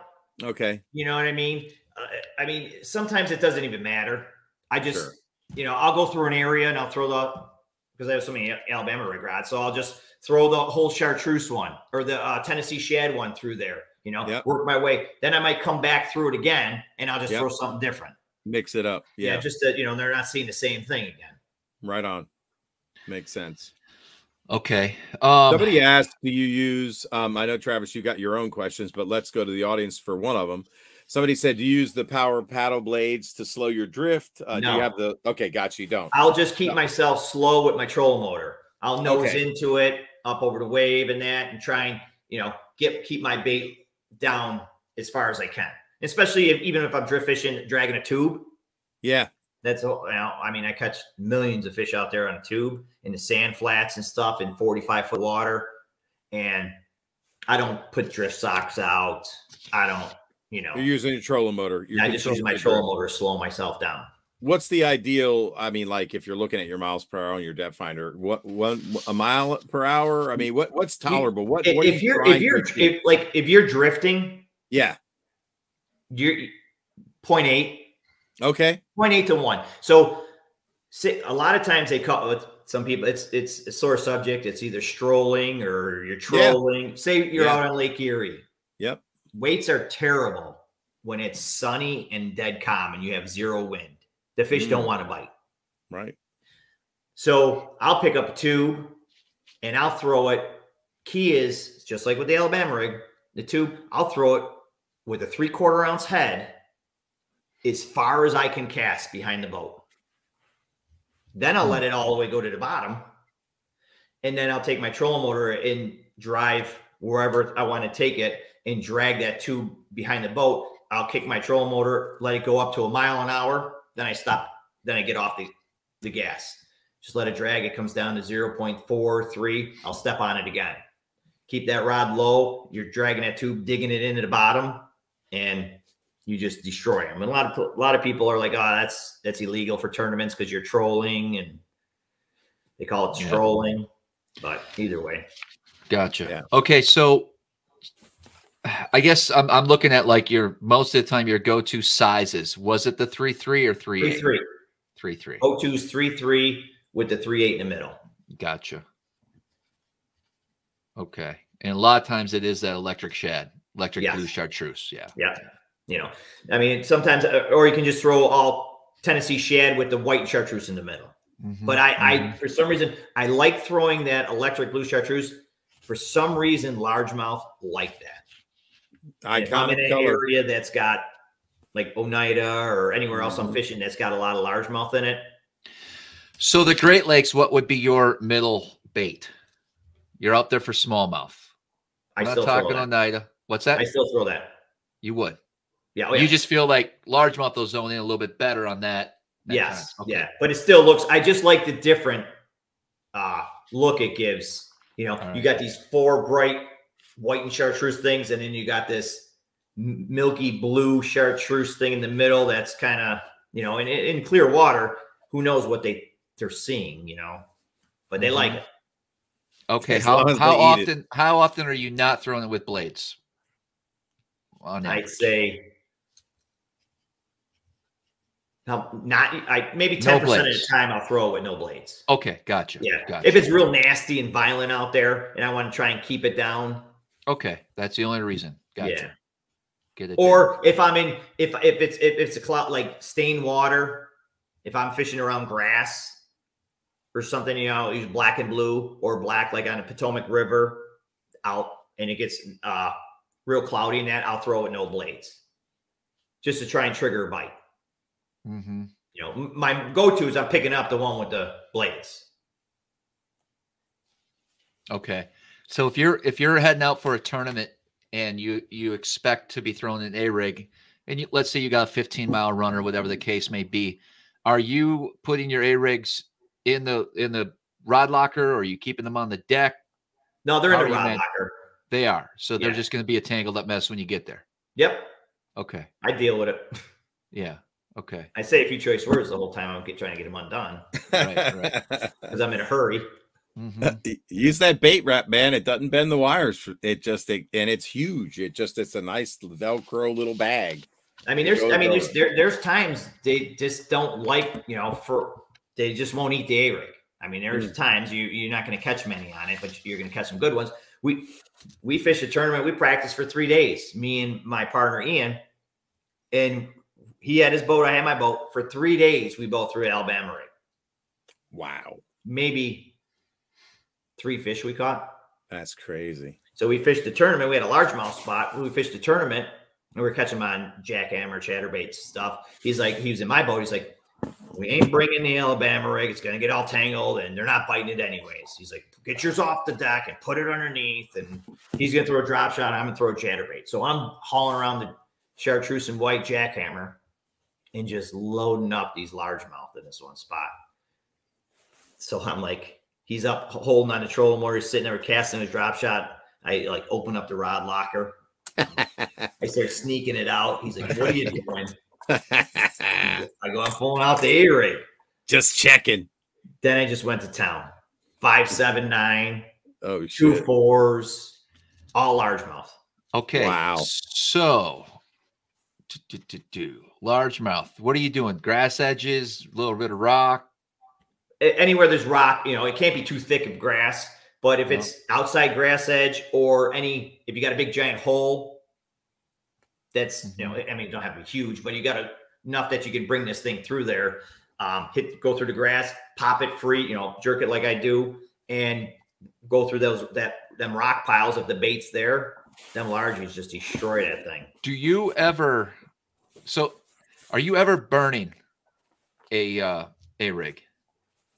Okay. you know what I mean? Uh, I mean, sometimes it doesn't even matter. I just, Sure. you know, I'll go through an area and I'll throw the, because I have so many Alabama rig rods. So I'll just throw the whole chartreuse one or the uh, Tennessee shad one through there, you know, Yep. work my way. Then I might come back through it again and I'll just Yep. throw something different. Mix it up. Yeah. Yeah. Just that, you know, they're not seeing the same thing again. right on. Makes sense. Okay. Um, Somebody asked, "Do you use?" Um, I know Travis, you got your own questions, but let's go to the audience for one of them. Somebody said, "Do you use the power paddle blades to slow your drift?" Uh, Do you have the? Okay, got you. Don't. I'll just keep No. myself slow with my troll motor. I'll nose Okay. into it, up over the wave and that, and try and you know get keep my bait down as far as I can. Especially if even if I'm drift fishing, dragging a tube. Yeah. That's all. You know, I mean, I catch millions of fish out there on a tube in the sand flats and stuff in 45 foot water, and I don't put drift socks out. I don't, you know. You're using your trolling motor. You're I just use my trolling motor to slow myself down. What's the ideal? I mean, like if you're looking at your miles per hour on your depth finder, what one a mile per hour? I mean, what what's tolerable? What, If, what if you you're if you're if, like if you're drifting, yeah. you're 0.8 Okay. 0.8 to 1 so a lot of times they call it some people it's it's a sore subject it's either strolling or you're trolling say you're Yeah. out on lake erie Yep. weights are terrible when it's sunny and dead calm and you have zero wind the fish don't Mm. want to bite Right. so i'll pick up a tube and i'll throw it key is just like with the alabama rig the tube i'll throw it with a three quarter ounce head as far as i can cast behind the boat. Then i'll hmm. let it all the way go to the bottom and then i'll take my trolling motor and drive wherever i want to take it and drag that tube behind the boat. I'll kick my trolling motor let it go up to a mile an hour. Then i stop. Then i get off the, the gas. Just let it drag. It comes down to 0.43 i'll step on it again. Keep that rod low. You're dragging that tube digging it into the bottom and you just destroy them and a lot of a lot of people are like oh that's that's illegal for tournaments because you're trolling and they call it Yeah. strolling but either way Gotcha. Yeah. Okay, so I guess I'm I'm looking at like your most of the time your go-to sizes. Was it the three three or three three eight? three Three three. O2's three three with the three eight in the middle Gotcha. Okay, and a lot of times it is that electric shad, electric blue chartreuse. Yeah. yeah You know, I mean, sometimes, uh, or you can just throw all Tennessee shad with the white chartreuse in the middle. Mhm, But I, I, mhm. for some reason, I like throwing that electric blue chartreuse. For some reason, largemouth like that. I'm in an color. area that's got like Oneida or anywhere else I'm Mhm. fishing that's got a lot of largemouth in it, So the Great Lakes, what would be your middle bait? You're out there for smallmouth. I I'm not still throw talking that. Oneida. What's that? I still throw that. you would. Yeah, oh, yeah. You just feel like largemouth will zone in a little bit better on that. that yes, time. Okay. yeah, but it still looks. I just like the different uh look it gives. You know, All you got these four bright white and chartreuse things, and then you got this milky blue chartreuse thing in the middle. That's kind of you know, in, in clear water, who knows what they they're seeing, you know, but they like Mhm. it. Okay. As How as how they it. often how often are you not throwing it with blades? On I'd say. Now, not I maybe No ten percent of the time I'll throw it with no blades. Okay, gotcha. Yeah. Gotcha. If it's real nasty and violent out there and I want to try and keep it down. okay, that's the only reason. Gotcha. Yeah. Get it. Or if I'm in if if it's if it's a cloud like stained water, if I'm fishing around grass or something, you know, use black and blue or black like on the Potomac River out and it gets uh real cloudy in that, I'll throw it no blades. Just to try and trigger a bite. Mhm. You know, my go-to is I'm picking up the one with the blades. Okay. So if you're if you're heading out for a tournament and you you expect to be throwing an A rig, and you, let's say you got a 15 mile run or whatever the case may be, are you putting your A rigs in the in the rod locker or are you keeping them on the deck? No, they're in the rod man- locker. They are. So they're just going to be a tangled up mess when you get there. Yep. Okay. I deal with it. Yeah. Okay. I say a few choice words the whole time I'm get, trying to get them undone Right, [LAUGHS] because I'm in a hurry. Mhm. Use that bait wrap, man. It doesn't bend the wires. It just it, and it's huge. It just it's a nice Velcro little bag. I mean, there's, I mean, there's, there, there's times they just don't like, you know, for they just won't eat the A rig. I mean, there's Mm. times you you're not going to catch many on it, but you're going to catch some good ones. We we fish a tournament. We practiced for three days. Me and my partner Ian, and he had his boat. I had my boat for three days. We both threw an Alabama rig. Wow, Maybe three fish we caught. that's crazy. So we fished the tournament. We had a largemouth spot. We fished the tournament and we were catching them on jackhammer, chatterbait stuff. He's like, he was in my boat. He's like, we ain't bringing the Alabama rig. It's gonna get all tangled, and they're not biting it anyways. He's like, get yours off the deck and put it underneath, and he's gonna throw a drop shot. I'm gonna throw a chatterbait. So I'm hauling around the chartreuse and white jackhammer and just loading up these largemouth in this one spot. So I'm like, he's up holding on the trolling motor, he's sitting there casting his drop shot. I like open up the rod locker. [LAUGHS] I start sneaking it out. He's like, What are you doing? [LAUGHS] I go, I'm pulling out the A rig. just checking. Then I just went to town. Five, seven, nine, Oh two shit! fours, all largemouth. Okay. Wow. So, do, do, do, do. Largemouth. What are you doing? Grass edges, a little bit of rock. Anywhere there's rock, you know, it can't be too thick of grass. But if No. it's outside grass edge or any, if you got a big giant hole, that's you know, I mean, don't have to be huge, but you got a, enough that you can bring this thing through there. Um, hit, go through the grass, pop it free, you know, jerk it like I do, and go through those that them rock piles of the baits there. Them largies just destroy that thing. Do you ever? So, are you ever burning a uh, a rig?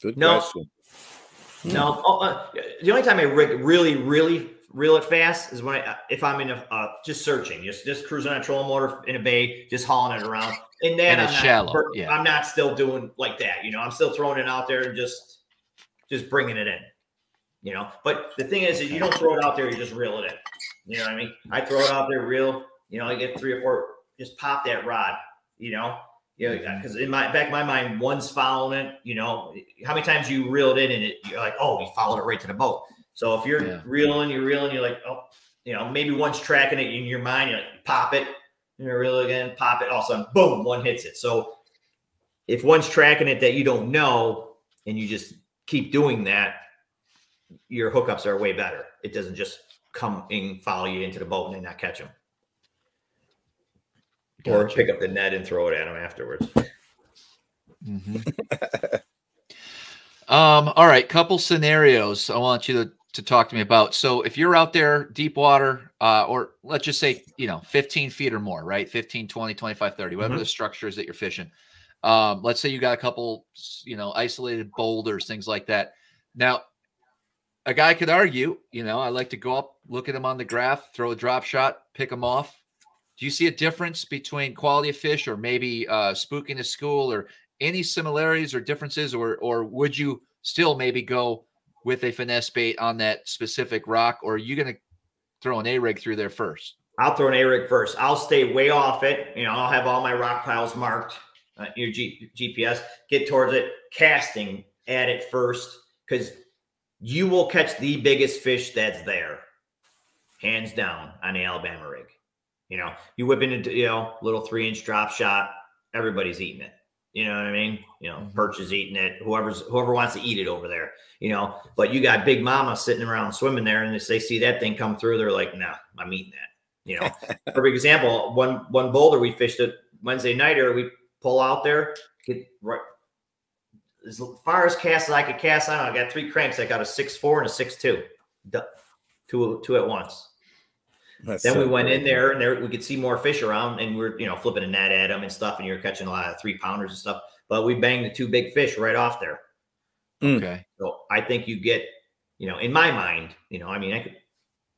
Good No. question. No, oh, uh, the only time I rig really, really reel it fast is when I, if I'm in a uh, just searching, just just cruising on a trolling motor in a bay, just hauling it around. And then And I'm not, shallow, bur- yeah. I'm not still doing like that. You know, I'm still throwing it out there and just just bringing it in. You know, but the thing is, that you don't throw it out there, you just reel it in. You know what I mean? I throw it out there, reel. You know, I get three or four, just pop that rod. You know, yeah, Mm-hmm. because in my back of my mind, one's following it. You know, how many times you reeled in and it, you're like, oh, you followed it right to the boat. So if you're Yeah. reeling, you're reeling, you're like, oh, you know, maybe one's tracking it in your mind. You're like, you pop it, you reel again, pop it. All of a sudden, boom, one hits it. So if one's tracking it that you don't know, and you just keep doing that, your hookups are way better. It doesn't just come and follow you into the boat and then not catch them. Or pick up the net and throw it at them afterwards. Mhm. um, all right, couple scenarios I want you to, to talk to me about. So if you're out there deep water, uh, or let's just say, you know, 15 feet or more, right? 15, 20, 25, 30, whatever Mhm. the structure is that you're fishing. Um, let's say you got a couple, you know, isolated boulders, things like that. Now, a guy could argue, you know, I like to go up, look at him on the graph, throw a drop shot, pick him off. Do you see a difference between quality of fish or maybe uh, spooking a school or any similarities or differences, or or would you still maybe go with a finesse bait on that specific rock, or are you going to throw an A rig through there first? I'll throw an A rig first. I'll stay way off it. You know, I'll have all my rock piles marked. Uh, your G- GPS, get towards it, casting at it first, because you will catch the biggest fish that's there, hands down, on the Alabama rig. You know, you whip into you know little three inch drop shot, everybody's eating it. You know what I mean? You know, Mhm. perch is eating it. Whoever's whoever wants to eat it over there. You know, but you got Big Mama sitting around swimming there, and if they see that thing come through, they're like, "Nah, I'm eating that." You know, [LAUGHS] perfect example. One one boulder we fished it Wednesday nighter. We pull out there, get right as far as cast as I could cast. I don't know. I got three cranks. I got a six four and a six two, two two at once. That's Then so we went in there and there we could see more fish around and we're, you know, flipping a net at them and stuff. And you're catching a lot of three pounders and stuff. But we banged the two big fish right off there. Mm. Okay. So I think you get, you know, in my mind, you know, I mean, I could,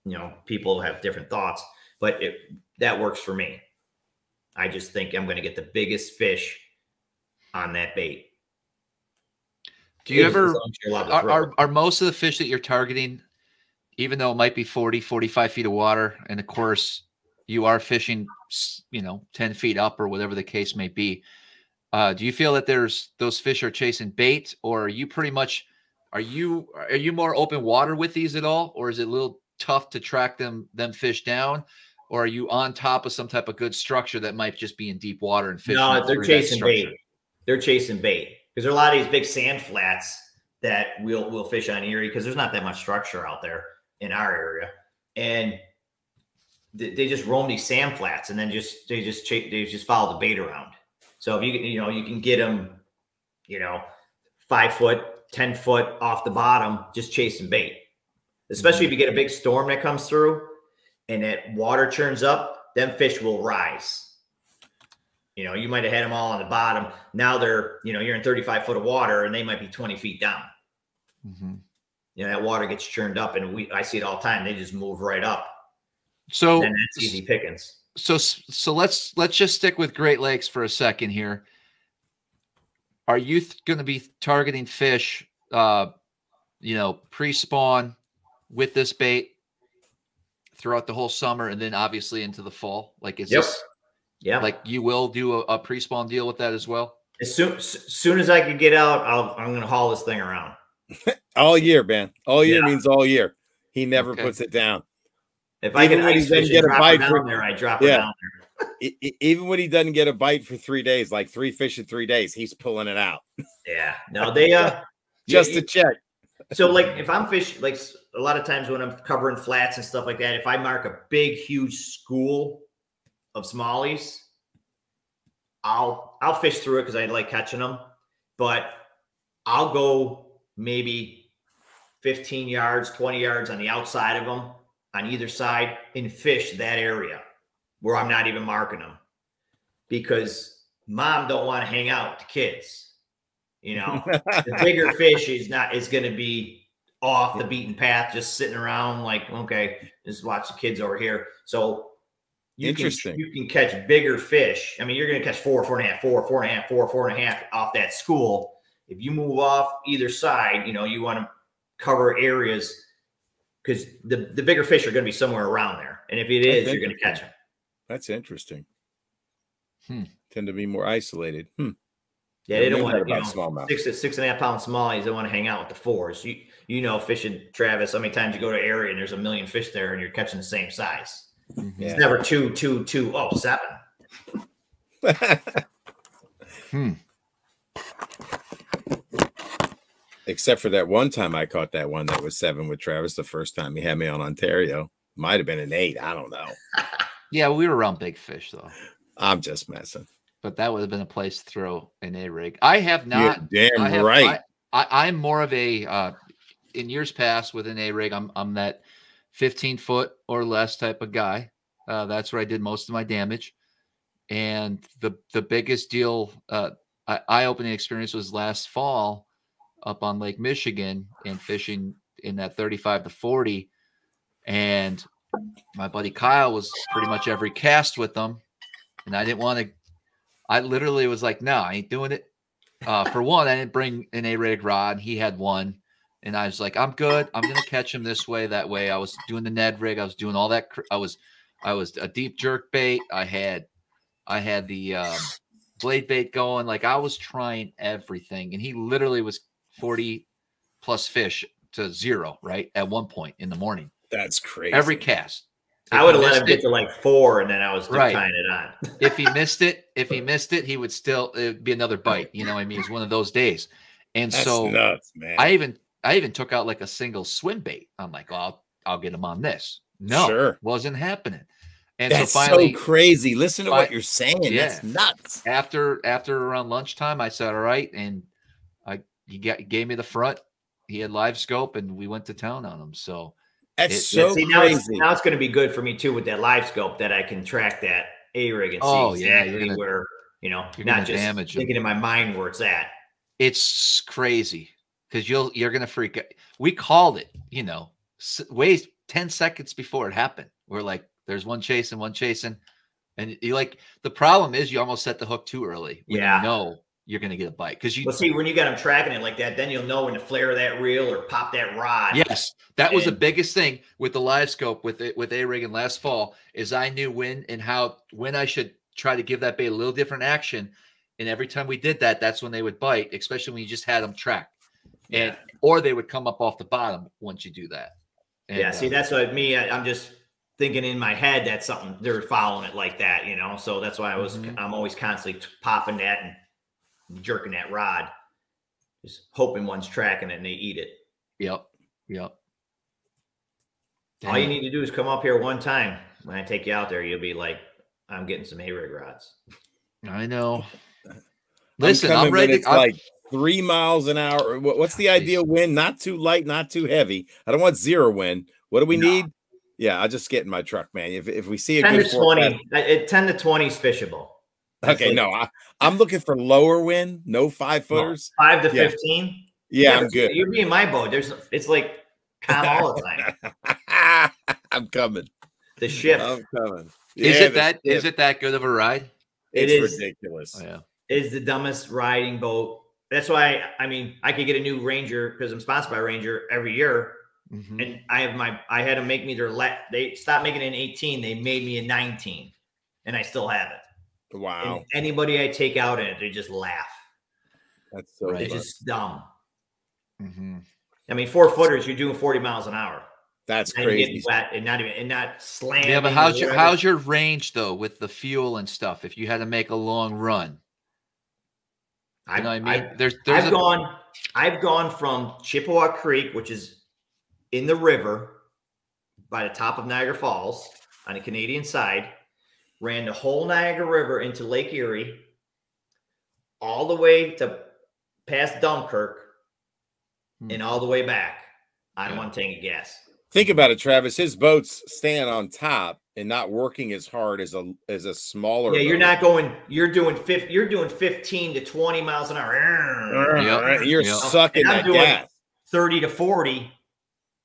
you know, people have different thoughts, but it that works for me. I just think I'm going to get the biggest fish on that bait. Do you As ever long as you're are, throw are it. are most of the fish that you're targeting, even though it might be 40, 45 feet of water, and of course you are fishing, you know, 10 feet up or whatever the case may be. Uh, do you feel that there's those fish are chasing bait, or are you pretty much are you are you more open water with these at all, or is it a little tough to track them them fish down, or are you on top of some type of good structure that might just be in deep water and fish? No, they're chasing bait. They're chasing bait because there are a lot of these big sand flats that we'll we'll fish on Erie because there's not that much structure out there in our area, and they, they just roam these sand flats and then just they just they just follow the bait around. So if you can, you know you can get them, you know, five foot, ten foot off the bottom, just chasing bait. Especially if you get a big storm that comes through and that water churns up, them fish will rise. You know, you might have had them all on the bottom. Now they're, you know, you're in 35 foot of water and they might be 20 feet down. Mhm. You know, that water gets churned up and we I see it all the time. They just move right up. So and that's easy pickings. so so let's let's just stick with Great Lakes for a second here. Are you going to be targeting fish, uh, you know, pre-spawn with this bait throughout the whole summer, and then obviously into the fall? Like, is Yep. this Yeah. like you will do a, a pre-spawn deal with that as well? as soon as soon as I can get out, I'll I'm gonna haul this thing around. [LAUGHS] all year, man. All year Yeah. means all year. He never Okay. puts it down. If I Even can when he ice doesn't fish get a bite it for- there, I drop it Yeah. down there. [LAUGHS] Even when he doesn't get a bite for three days, like three fish in three days, he's pulling it out [LAUGHS] Yeah. No, they uh [LAUGHS] just yeah, to check. so like if I'm fishing, like a lot of times when I'm covering flats and stuff like that, if I mark a big, huge school of smallies, I'll I'll fish through it because I like catching them, but I'll go maybe 15 yards, 20 yards on the outside of them on either side and fish that area where I'm not even marking them because mom don't want to hang out with the kids. You know, [LAUGHS] the bigger fish is not is going to be off the beaten path, just sitting around like okay, just watch the kids over here. So you Interesting. Can, you can catch bigger fish. I mean, you're going to catch four, four and a half, four, four and a half, four, four and a half off that school. If you move off either side, you know you want to cover areas because the the bigger fish are going to be somewhere around there, and if it is, you're going to catch them. That's interesting. Hmm. Tend to be more isolated. Hmm. Yeah, they don't want that to you about know, smallmouth. six to six and a half pound smallies. They want to hang out with the fours. You you know, fishing Travis. How many times you go to an area and there's a million fish there, and you're catching the same size. Mhm. Yeah. It's never two, two, two, oh, seven. Hmm. Except for that one time I caught that one that was seven with Travis the first time he had me on Ontario. Might have been an eight. I don't know. [LAUGHS] Yeah, we were around big fish though. I'm just messing. but that would have been a place to throw an A rig. I have not. You're damn have, right. I, I'm more of a uh, in years past with an A rig. I'm I'm that 15 foot or less type of guy. Uh, that's where I did most of my damage. And the the biggest deal, uh, eye opening experience was last fall up on Lake Michigan and fishing in that 35 to 40. And my buddy Kyle was pretty much every cast with them. And I didn't want to, I literally was like, no, I ain't doing it. Uh, for one, I didn't bring an A rig rod. He had one. And I was like, I'm good. I'm gonna catch him this way, that way. I was doing the Ned rig. I was doing all that. cr- I was, I was a deep jerk bait. I had, I had the um, blade bait going. Like I was trying everything, and he literally was 40 plus fish to zero right at one point in the morning. That's crazy. Every cast. I would have let him missed get to like four, and then I was Right. tying it on. [LAUGHS] if he missed it, if he [LAUGHS] missed it, he would still it'd be another bite. You know, what I mean, it's one of those days. And That's so nuts, man. I even I even took out like a single swim bait. I'm like, oh, I'll I'll get him on this. No, Sure. wasn't happening. And That's so finally, so crazy. Listen to what you're saying. That's nuts. after after around lunchtime, I said, all right, and I he got, gave me the front. He had LiveScope, and we went to town on him. So That's It- so See, now it's, crazy. now it's going to be good for me too with that LiveScope that I can track that A rig and oh, see Oh, yeah, exactly gonna- where you know, you're not just damage 'em. thinking in my mind where it's at. it's crazy because you'll you're gonna freak out. We called it, you know, s- ways ten seconds before it happened. We're like, there's one chasing, one chasing, and you like the problem is you almost set the hook too early. When Yeah. you know you're gonna get a bite because you. Well, see, when you got them tracking it like that, then you'll know when to flare that reel or pop that rod. Yes, that was the biggest thing with the LiveScope with it with A rig and last fall is I knew when and how when I should try to give that bait a little different action. And every time we did that, that's when they would bite, especially when you just had them track, and or they would come up off the bottom once you do that. And, yeah. See, uh, that's what me. I, I'm just thinking in my head that's something they're following it like that, you know. So that's why I was. Mhm. I'm always constantly popping that and jerking that rod, just hoping one's tracking it and they eat it. Yep. Yep. All you need to do is come up here one time. When I take you out there, you'll be like, "I'm getting some A rig rods." I know. I'm Listen, I'm, ready. It's I'm- like three miles an hour. What's the ideal wind? Not too light, not too heavy. I don't want zero wind. What do we No. need? Yeah, I'll just get in my truck, man. If, if we see a Ten good to twenty. forecast- uh, it- Ten to twenty is fishable. That's Okay, like no, I, I'm looking for lower wind, no five footers. five to Yeah. fifteen. Yeah, I'm good. You're being my boat. There's. It's like calm all the time. [LAUGHS] I'm coming. The ship I'm coming. is it the that? Is ship. it that good of a ride? It It's ridiculous. Oh, yeah. is the dumbest riding boat. That's why I mean I could get a new Ranger because I'm sponsored by Ranger every year, Mhm. and I have my I had to make me their let they stopped making it an 18, they made me a 19, and I still have it. Wow, And anybody I take out in it, they just laugh. that's so. Right. It's fun. just dumb. Mhm. I mean, four footers, you're doing 40 miles an hour. That's And getting crazy. wet and not even and not slamming. Yeah, but how's your whatever. how's your range though with the fuel and stuff? If you had to make a long run, you I've, know what I mean? I've- there's there's I've a, gone I've gone from Chippewa Creek, which is in the river by the top of Niagara Falls on the Canadian side, ran the whole Niagara River into Lake Erie, all the way to past Dunkirk, Hmm. and all the way back on Yeah. one tank of gas. Think about it, Travis. His boat's staying on top and not working as hard as a as a smaller. Yeah, you're not going. You're doing fifth. You're doing 15 to 20 miles an hour. Yep, You're yep. sucking And I'm doing- gas. 30 to 40,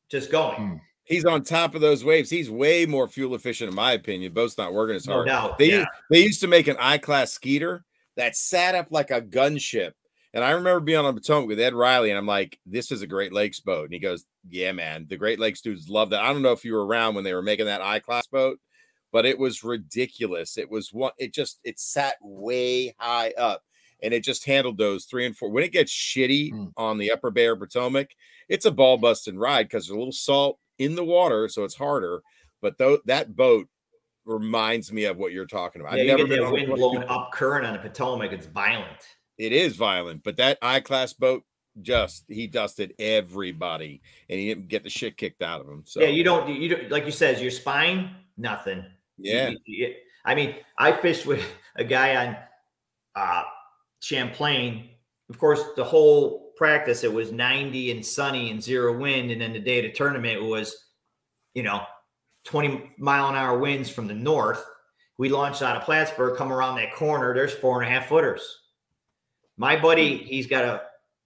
just going. Hmm. He's on top of those waves. He's way more fuel efficient, in my opinion. Boat's not working as No hard. doubt. They yeah. they used to make an I class skeeter that sat up like a gunship. And I remember being on the Potomac with Ed Riley, and I'm like, "This is a Great Lakes boat." And he goes, "Yeah, man, the Great Lakes dudes love that." I don't know if you were around when they were making that I class boat, but it was ridiculous. It was one. It just it sat way high up, and it just handled those three and four. When it gets shitty Hmm. on the Upper Bay or Potomac, it's a ball busting ride because there's a little salt in the water, so it's harder. But though that boat reminds me of what you're talking about. Yeah, I've you never get been that wind blowing up current on the Potomac. It's violent. It is violent, but that I class boat just he dusted everybody and he didn't get the shit kicked out of him. So Yeah, you don't. You don't like you said. Your spine, nothing. Yeah. you- you- I mean, I fished with a guy on uh, Champlain. Of course, the whole practice it was 90 and sunny and zero wind, and then the day of the tournament was, you know, 20 mile an hour winds from the north. We launched out of Plattsburgh, come around that corner. There's four and a half footers. My buddy, he's got a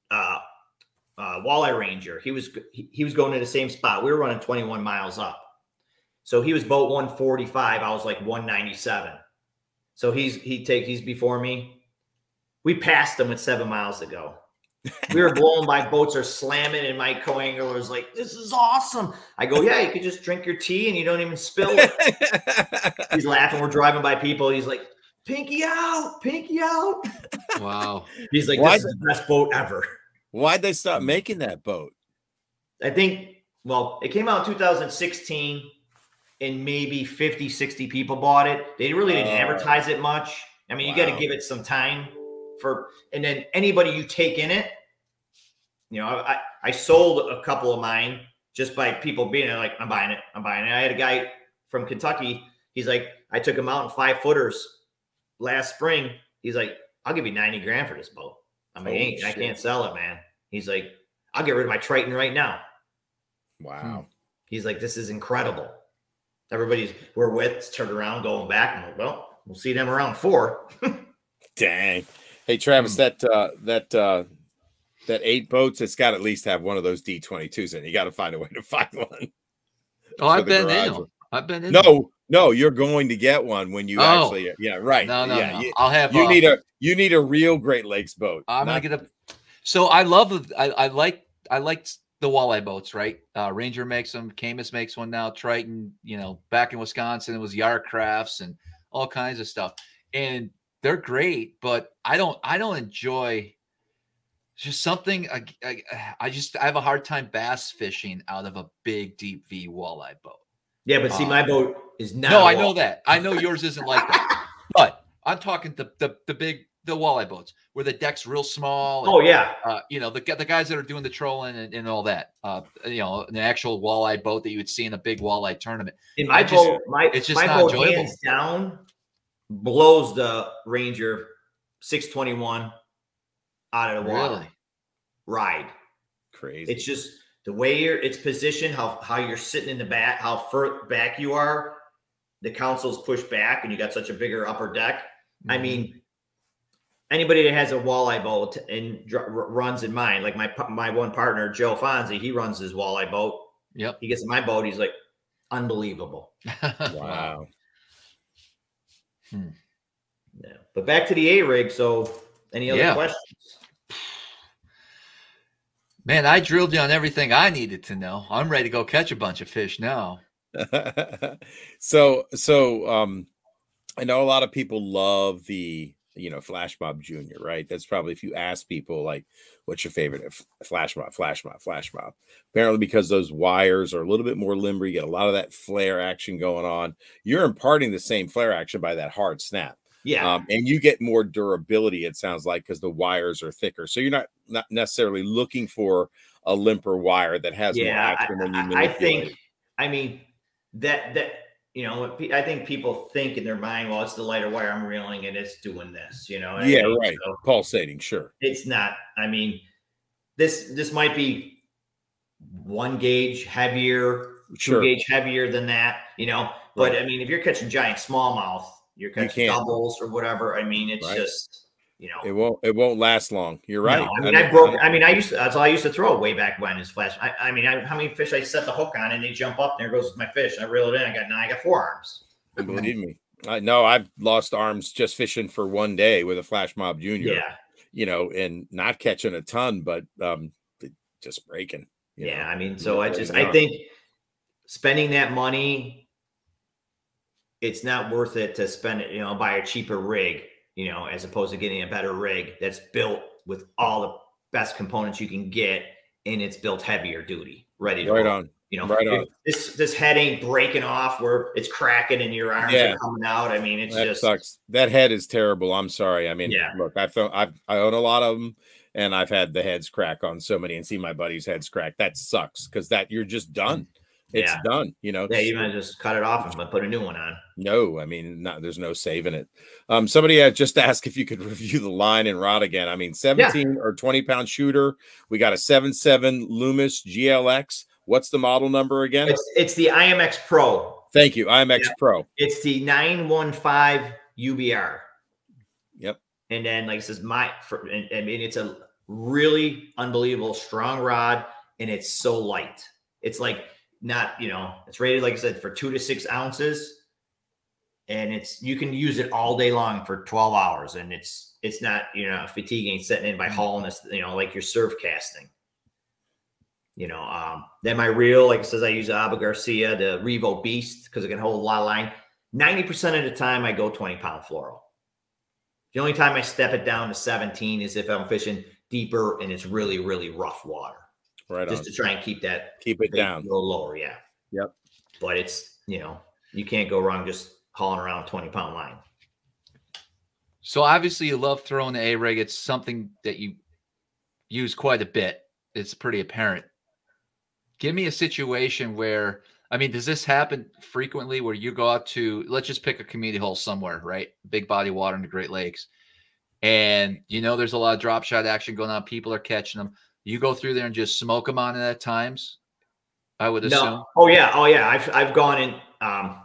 uh, uh, walleye ranger. He was he, he was going to the same spot. We were running 21 miles up. So he was boat 145. I was like 197. So he's he take he's before me. We passed him with seven miles to go. We were blown by boats are slamming, and my co-angler was like, "This is awesome." I go, "Yeah, you could just drink your tea and you don't even spill it." [LAUGHS] he's laughing. We're driving by people. He's like, "Pinky out, pinky out." Wow. He's like, Why- "This is the best boat ever." Why'd they stop making that boat? I think, well, it came out in 2016 and maybe 50, 60 people bought it. They really didn't Oh. advertise it much. I mean, you got to give it some time for, and then anybody you take in it, you know, I, I sold a couple of mine just by people being like, I'm buying it. I'm buying it. I had a guy from Kentucky. He's like, I took him out in five footers last spring. He's like, I'll give you 90 grand for this boat. I'm like, Holy I shit. can't sell it, man. He's like, I'll get rid of my Triton right now. Wow. He's like, this is incredible. Everybody's we're with turned around going back. I'm like, well, we'll see them around four. [LAUGHS] Dang. Hey Travis, Hmm. that uh that uh that eight boats, it's got at least have one of those D22s in. You got to find a way to [LAUGHS] find one. Oh, I've been in. I've been in. them. No, no, you're going to get one when you Oh. actually yeah, right. no, no, yeah, no. You, I'll have. you uh, need a you need a real Great Lakes boat. I'm not- gonna get a. So I love. I, I like. I like the walleye boats, right? Uh, Ranger makes them. Caymas makes one now. Triton. You know, back in Wisconsin, it was Yar Crafts and all kinds of stuff, and they're great. But I don't. I don't enjoy. Just something. I, I, I just. I have a hard time bass fishing out of a big deep V walleye boat. yeah, but see, Uh, my boat is not. No, I know that. I know yours isn't like that. [LAUGHS] But I'm talking the the the big the walleye boats where the deck's real small. and, Oh yeah, uh, you know the the guys that are doing the trolling and, and all that. Uh, you know, an actual walleye boat that you would see in a big walleye tournament. in my just- boat, my it's just my not boat enjoyable. hands down blows the Ranger 621 out of the water. Really? Ride. crazy. It's just the way you're it's positioned, how how you're sitting in the back, how far back you are. The console's pushed back, and you got such a bigger upper deck. Mm-hmm. I mean, anybody that has a walleye boat and dr- runs in mine, like my my one partner Joe Fonzie, he runs his walleye boat. Yep. He gets in my boat, he's like, unbelievable. [LAUGHS] wow. Hmm. Yeah. But back to the A rig. So, any other Yeah. questions? Man, I drilled you on everything I needed to know. I'm ready to go catch a bunch of fish now. [LAUGHS] so so um I know a lot of people love the you know flash mob junior right that's probably if you ask people like what's your favorite flash mob flash mob flash mob apparently because those wires are a little bit more limber you get a lot of that flare action going on you're imparting the same flare action by that hard snap Yeah. um, and you get more durability it sounds like because the wires are thicker so you're not not necessarily looking for a limper wire that has more yeah. I, action when you I- I think, I mean, that, that, you know, I think people think in their mind, well, it's the lighter wire I'm reeling and it's doing this, you know? what I Yeah, mean? right. So pulsating sure it's not, I mean, this, this might be one gauge heavier, two gauge heavier than that, you know? But I mean, if you're catching giant smallmouth, you're catching can't. doubles or whatever. I mean, it's Right. just, you know, It won't. It won't last long. You're right. No, I mean, don't- I, broke. I mean, I used to. That's all I used to throw way back when is flash. I, I mean, I, how many fish I set the hook on and they jump up? And There goes my fish. I reel it in. I got now. I got four arms. believe me. I know. I've lost arms just fishing for one day with a flash mob junior. Yeah, You know, and not catching a ton, but um, just breaking. yeah. know. I mean, so I just I think spending that money, it's not worth it to spend it. You know, buy a cheaper rig. You know, as opposed to getting a better rig that's built with all the best components you can get, and it's built heavier duty, ready to Right roll. on. You know, Right on. this this head ain't breaking off where it's cracking and your arms Yeah. are coming out. I mean, it's that just sucks. That head is terrible. I'm sorry. I mean, Yeah. look, I felt I've I own a lot of them, and I've had the heads crack on so many, and see my buddies' heads crack. That sucks because that you're just done. Mm. It's Yeah. done. You know, Yeah, you might just cut it off and put a new one on. No, I mean, not, there's no saving it. Um, somebody had just [LAUGHS] asked if you could review the line and rod again. I mean, 17 or 20 pound shooter. We got a 7.7 Loomis GLX. What's the model number again? It's it's the IMX Pro. Thank you. IMX Yeah. Pro. It's the 915 UBR. Yep. And then, like it says, my for, and, I mean, it's a really unbelievable strong rod, and it's so light. It's like not, you know, it's rated like I said for two to six ounces, and it's you can use it all day long for 12 hours, and it's it's not you know fatiguing setting in by hauling this, you know, like your surf casting. You know, um, then my reel, like it says, I use Abu Garcia, the Revo Beast, because it can hold a lot of line. 90% of the time, I go 20 pound fluoro. The only time I step it down to 17 is if I'm fishing deeper and it's really, really rough water, Right just on. to try and keep that Keep it down. a little lower. Yeah. Yep. But it's, you know, you can't go wrong just hauling around a 20 pound line. So obviously you love throwing the A rig. It's something that you use quite a bit. It's pretty apparent. Give me a situation where I mean, does this happen frequently where you go out to let's just pick a community hole somewhere, right? Big body of water in the Great Lakes. And you know there's a lot of drop shot action going on. People are catching them. You go through there and just smoke them on it at times. I would assume. No. Oh yeah. Oh yeah. I've I've gone in. Um,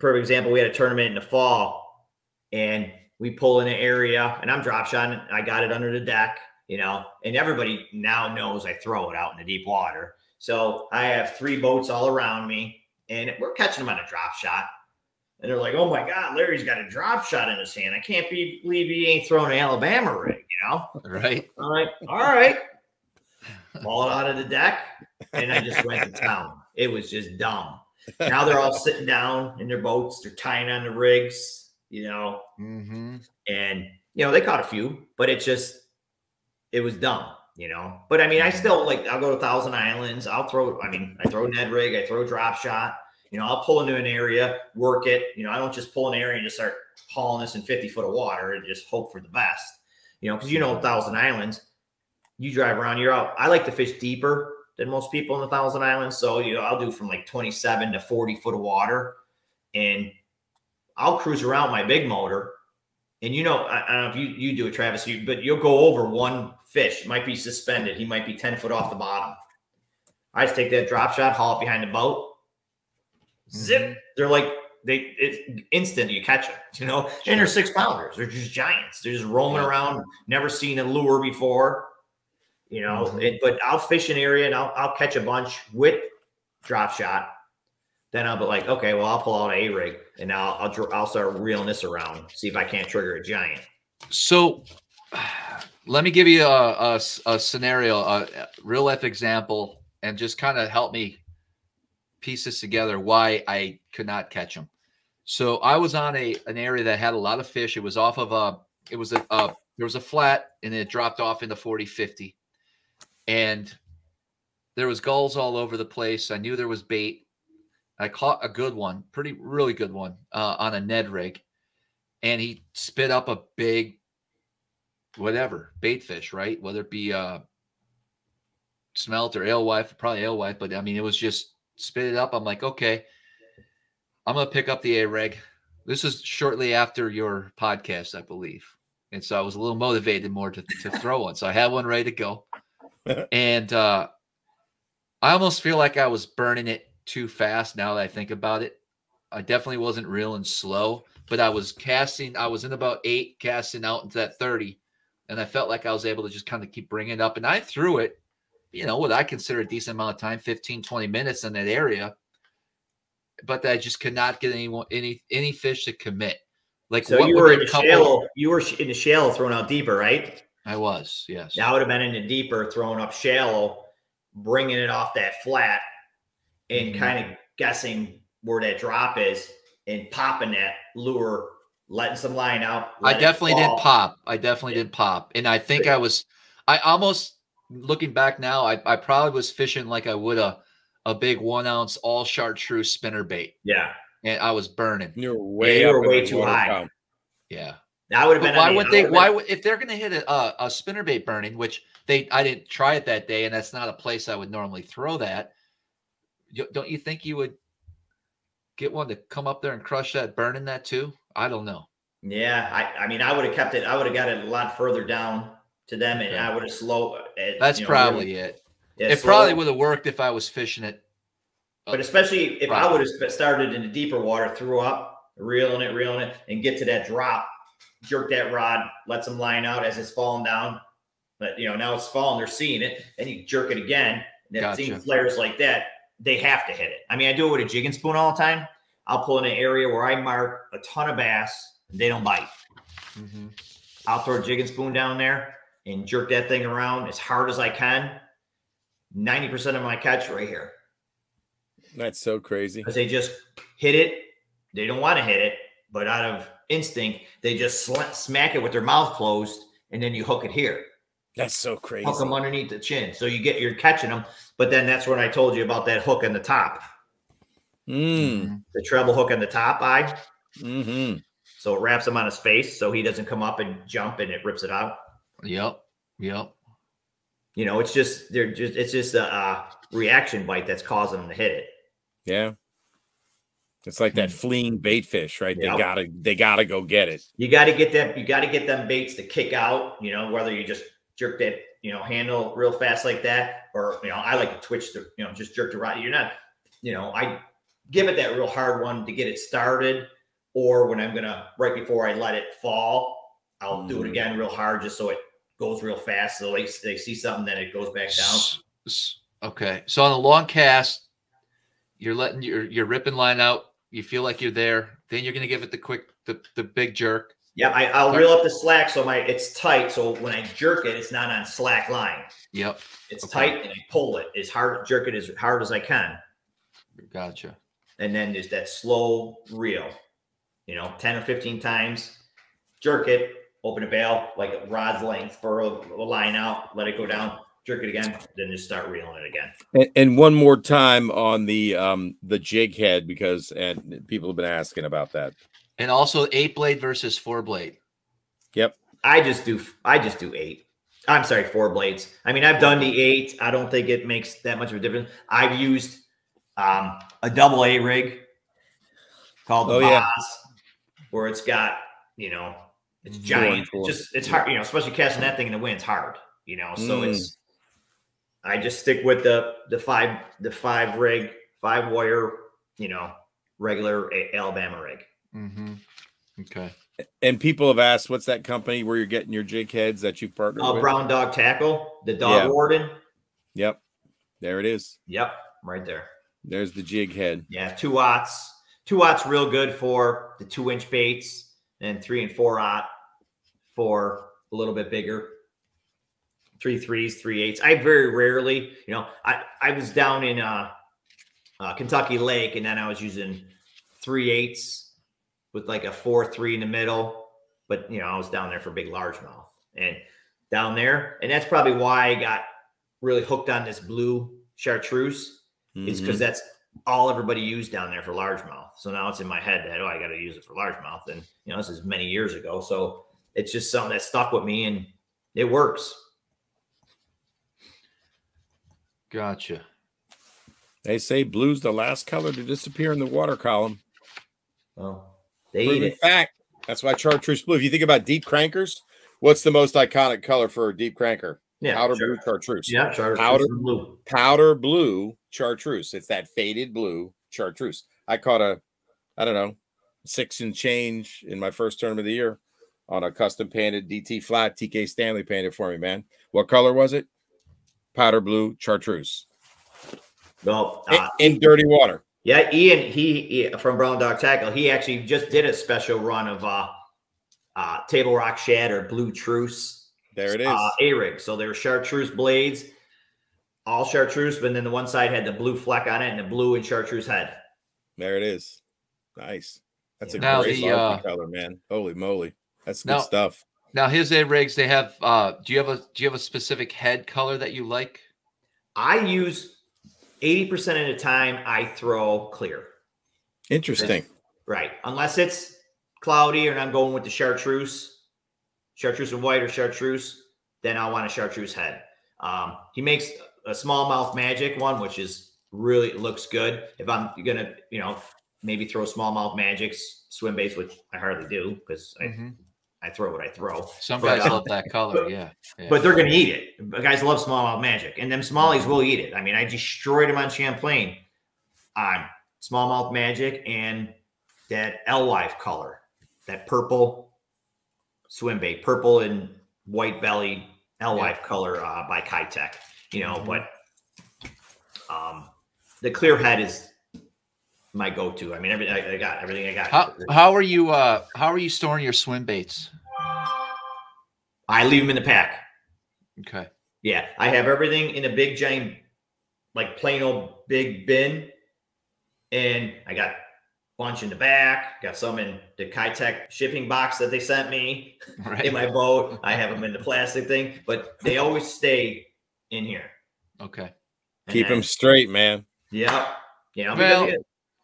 perfect example. We had a tournament in the fall, and we pull in an area, and I'm drop shotting. I got it under the deck, you know, and everybody now knows I throw it out in the deep water. So I have three boats all around me, and we're catching them on a drop shot. And they're like, "Oh my God, Larry's got a drop shot in his hand. I can't be, believe he ain't throwing an Alabama rig." You know. Right. I'm like, all right. Ball it out of the deck. And I just went to town. It was just dumb. Now they're all sitting down in their boats. They're tying on the rigs, you know, Mm-hmm. and, you know, they caught a few, but it just, it was dumb, you know. But I mean, I still like, I'll go to Thousand Islands. I'll throw, I mean, I throw Ned rig, I throw drop shot. You know, I'll pull into an area, work it. You know, I don't just pull an area and just start hauling this in 50 foot of water and just hope for the best. You know, because you know, Thousand Islands, you drive around, you're out. I like to fish deeper than most people in the Thousand Islands. So, you know, I'll do from like 27 to 40 foot of water and I'll cruise around my big motor. And you know, I, I don't know if you, you do it, Travis, you, but you'll go over one fish. It might be suspended. He might be 10 foot off the bottom. I just take that drop shot, haul it behind the boat, mm-hmm. zip. They're like, they it's instant you catch them, you know, and they're six pounders. They're just giants. They're just roaming around, never seen a lure before, you know. Mhm. it- but I'll fish an area and I'll, I'll catch a bunch with drop shot. Then I'll be like, okay, well, I'll pull out a rig and I'll I'll, I'll start reeling this around, see if I can't trigger a giant. So [SIGHS] let me give you a, a s- a scenario, a, scenario a real life example, and just kind of help me piece this together why I could not catch them. So I was on a an area that had a lot of fish. It was off of a it was a, a there was a flat and it dropped off into 40 50. And there was gulls all over the place. I knew there was bait. I caught a good one, pretty really good one uh, on a Ned rig. And he spit up a big whatever bait fish, right? Whether it be uh smelt or alewife, probably alewife, but I mean it was just spit it up. I'm like, okay, I'm gonna pick up the A rig. This is shortly after your podcast, I believe. And so I was a little motivated more to, to throw one. So I had one ready to go. [LAUGHS] and uh I almost feel like I was burning it too fast now that I think about it. I definitely wasn't real and slow, but I was casting, I was in about eight, casting out into that 30 and I felt like I was able to just kind of keep bringing it up. And I threw it, you know, what I consider a decent amount of time 15, 20 minutes in that area. But I just could not get anyone, any, any fish to commit. Like, So what you were in a the couple- shallow. You were in the shallow, throwing out deeper, right? I was, yes. I would have been in the deeper, throwing up shallow, bringing it off that flat, and Mhm. kind of guessing where that drop is, and popping that lure, letting some line out. I definitely did pop. I definitely did pop. And I think I was, I almost looking back now, I, I probably was fishing like I would a, a big one ounce all chartreuse spinner bait. Yeah, And I was burning. You're way you up were in way too high. column. Yeah. That would have been. why would they, why would, if they're going to hit a, a, a spinner bait burning, which they, I didn't try it that day, and that's not a place I would normally throw that. you- don't you think you would get one to come up there and crush that, burning that too? I don't know. Yeah, I, I mean, I would have kept it. I would have got it a lot further down to them, and Yeah. I would have slow. uh, That's you know, probably really- it. yeah, it slow- probably would have worked if I was fishing it. But especially if I would have started in the deeper water, threw up, reeling it, reeling it, and get to that drop, jerk that rod, lets them line out as it's falling down. But you know, now it's falling, they're seeing it, and you jerk it again. And that seeing flares like that, they have to hit it. I mean, I do it with a jigging spoon all the time. I'll pull in an area where I mark a ton of bass, and they don't bite. Mm-hmm. I'll throw a jigging spoon down there and jerk that thing around as hard as I can. 90% of my catch right here. That's so crazy. because they just hit it. They don't want to hit it, but out of instinct, they just sl- smack it with their mouth closed, and then you hook it here, That's so crazy. hook them underneath the chin. So you get you're catching them. But then that's when I told you about that hook on the top, Mm, the treble hook on the top eye. hmm So it wraps him on his face, so he doesn't come up and jump, and it rips it out. Yep. Yep. You know, it's just they're just it's just a uh, reaction bite that's causing them to hit it. Yeah. It's like that fleeing bait fish, right? Yep. They gotta they gotta go get it. you got to get that you got to get them baits to kick out you know whether you just jerk that you know handle real fast like that or you know i like to twitch the you know just jerk the rod you're not you know i give it that real hard one to get it started or when i'm gonna right before i let it fall i'll do it Mhm. again real hard just so it goes real fast so they, they see something then it goes back down S- s- Okay. So on a long cast, you're letting your you're ripping line out. You feel like you're there. Then you're gonna give it the quick the, the big jerk. yeah I, i'll reel up the slack so my it's tight so when i jerk it it's not on slack line Yep. it's Okay. tight and i pull it as hard jerk it as hard as i can Gotcha. and then there's that slow reel, you know, 10 or 15 times, jerk it, open a bail like a rod's length, furrow a line out, let it go down, jerk it again, then just start reeling it again. And, and one more time on the um the jig head because and people have been asking about that. And also eight blade versus four blade. Yep. I just do, I just do eight. I'm sorry, four blades. I mean, I've done the eight. I don't think it makes that much of a difference. I've used um, a double A rig called the Oh, yeah. Boss, where it's got, you know, it's giant. four. It's just it's hard, you know, especially casting that thing in the wind, it's hard, you know. So Mm. it's I just stick with the the five the five rig, five wire, you know, regular A- Alabama rig. Mm-hmm. Okay. And people have asked, what's that company where you're getting your jig heads that you've partnered Uh, with? brown dog tackle, the dog Yeah. warden. Yep. There it is. Yep, right there. There's the jig head. Yeah, two aughts. Two aughts real good for the two inch baits, and three and four aught for a little bit bigger. Three threes, three eights. I very rarely, you know, I I was down in uh, uh Kentucky Lake, and then I was using three eights with like a four three in the middle. But you know, I was down there for big largemouth, and down there, and that's probably why I got really hooked on this blue chartreuse it's Mhm. because that's all everybody used down there for largemouth. So now it's in my head that oh, I got to use it for largemouth, and you know this is many years ago. So it's just something that stuck with me, and it works. Gotcha. They say blue's the last color to disappear in the water column. Oh, they eat it. fact. That's why chartreuse blue. If you think about deep crankers, what's the most iconic color for a deep cranker? Yeah, Powder sure. blue chartreuse. Yeah, chartreuse Powder- blue. Powder blue chartreuse. It's that faded blue chartreuse. I caught a, I don't know, six and change in my first tournament of the year on a custom painted DT flat. TK Stanley painted for me, man. What color was it? Powder blue chartreuse Well, in, uh, in dirty water. yeah, Ian, he, he from Brown Dog Tackle, he actually just did a special run of uh, uh, Table Rock Shad or Blue Truce. There it is. uh, A rig. So they were chartreuse blades, all chartreuse, but then the one side had the blue fleck on it and the blue and chartreuse head. There it is. Nice. That's a Now great the, uh, color, man. Holy moly. That's good Now- stuff. Now his A rigs, they have uh do you have a do you have a specific head color that you like? I use 80% of the time I throw clear. Interesting. Right. Unless it's cloudy and I'm going with the chartreuse, chartreuse and white or chartreuse, then I want a chartreuse head. Um, he makes a smallmouth magic one, which is really looks good. If I'm gonna, you know, maybe throw smallmouth magics, swim baits, which I hardly do because Mhm. I, I throw what I throw. Some But, guys uh, love that color. Yeah. yeah. But they're gonna eat it. But guys love smallmouth magic, and them smallies will eat it. I mean, I destroyed them on Champlain on smallmouth magic and that Alewife color, that purple swim bait, purple and white belly Alewife color uh, by Keitech. You know, Mhm. but um, the clear head is my go-to. I mean, everything I, I got, everything I got. how how are you uh how are you storing your swim baits? I leave them in the pack. Okay. Yeah, I have everything in a big giant, like plain old big bin, and I got a bunch in the back. Got some in the Keitech shipping box that they sent me [LAUGHS] Right. in my boat. I have them in the plastic thing, but they always stay in here. okay. And Keep then- them straight, man. Yep. You know, Well, because-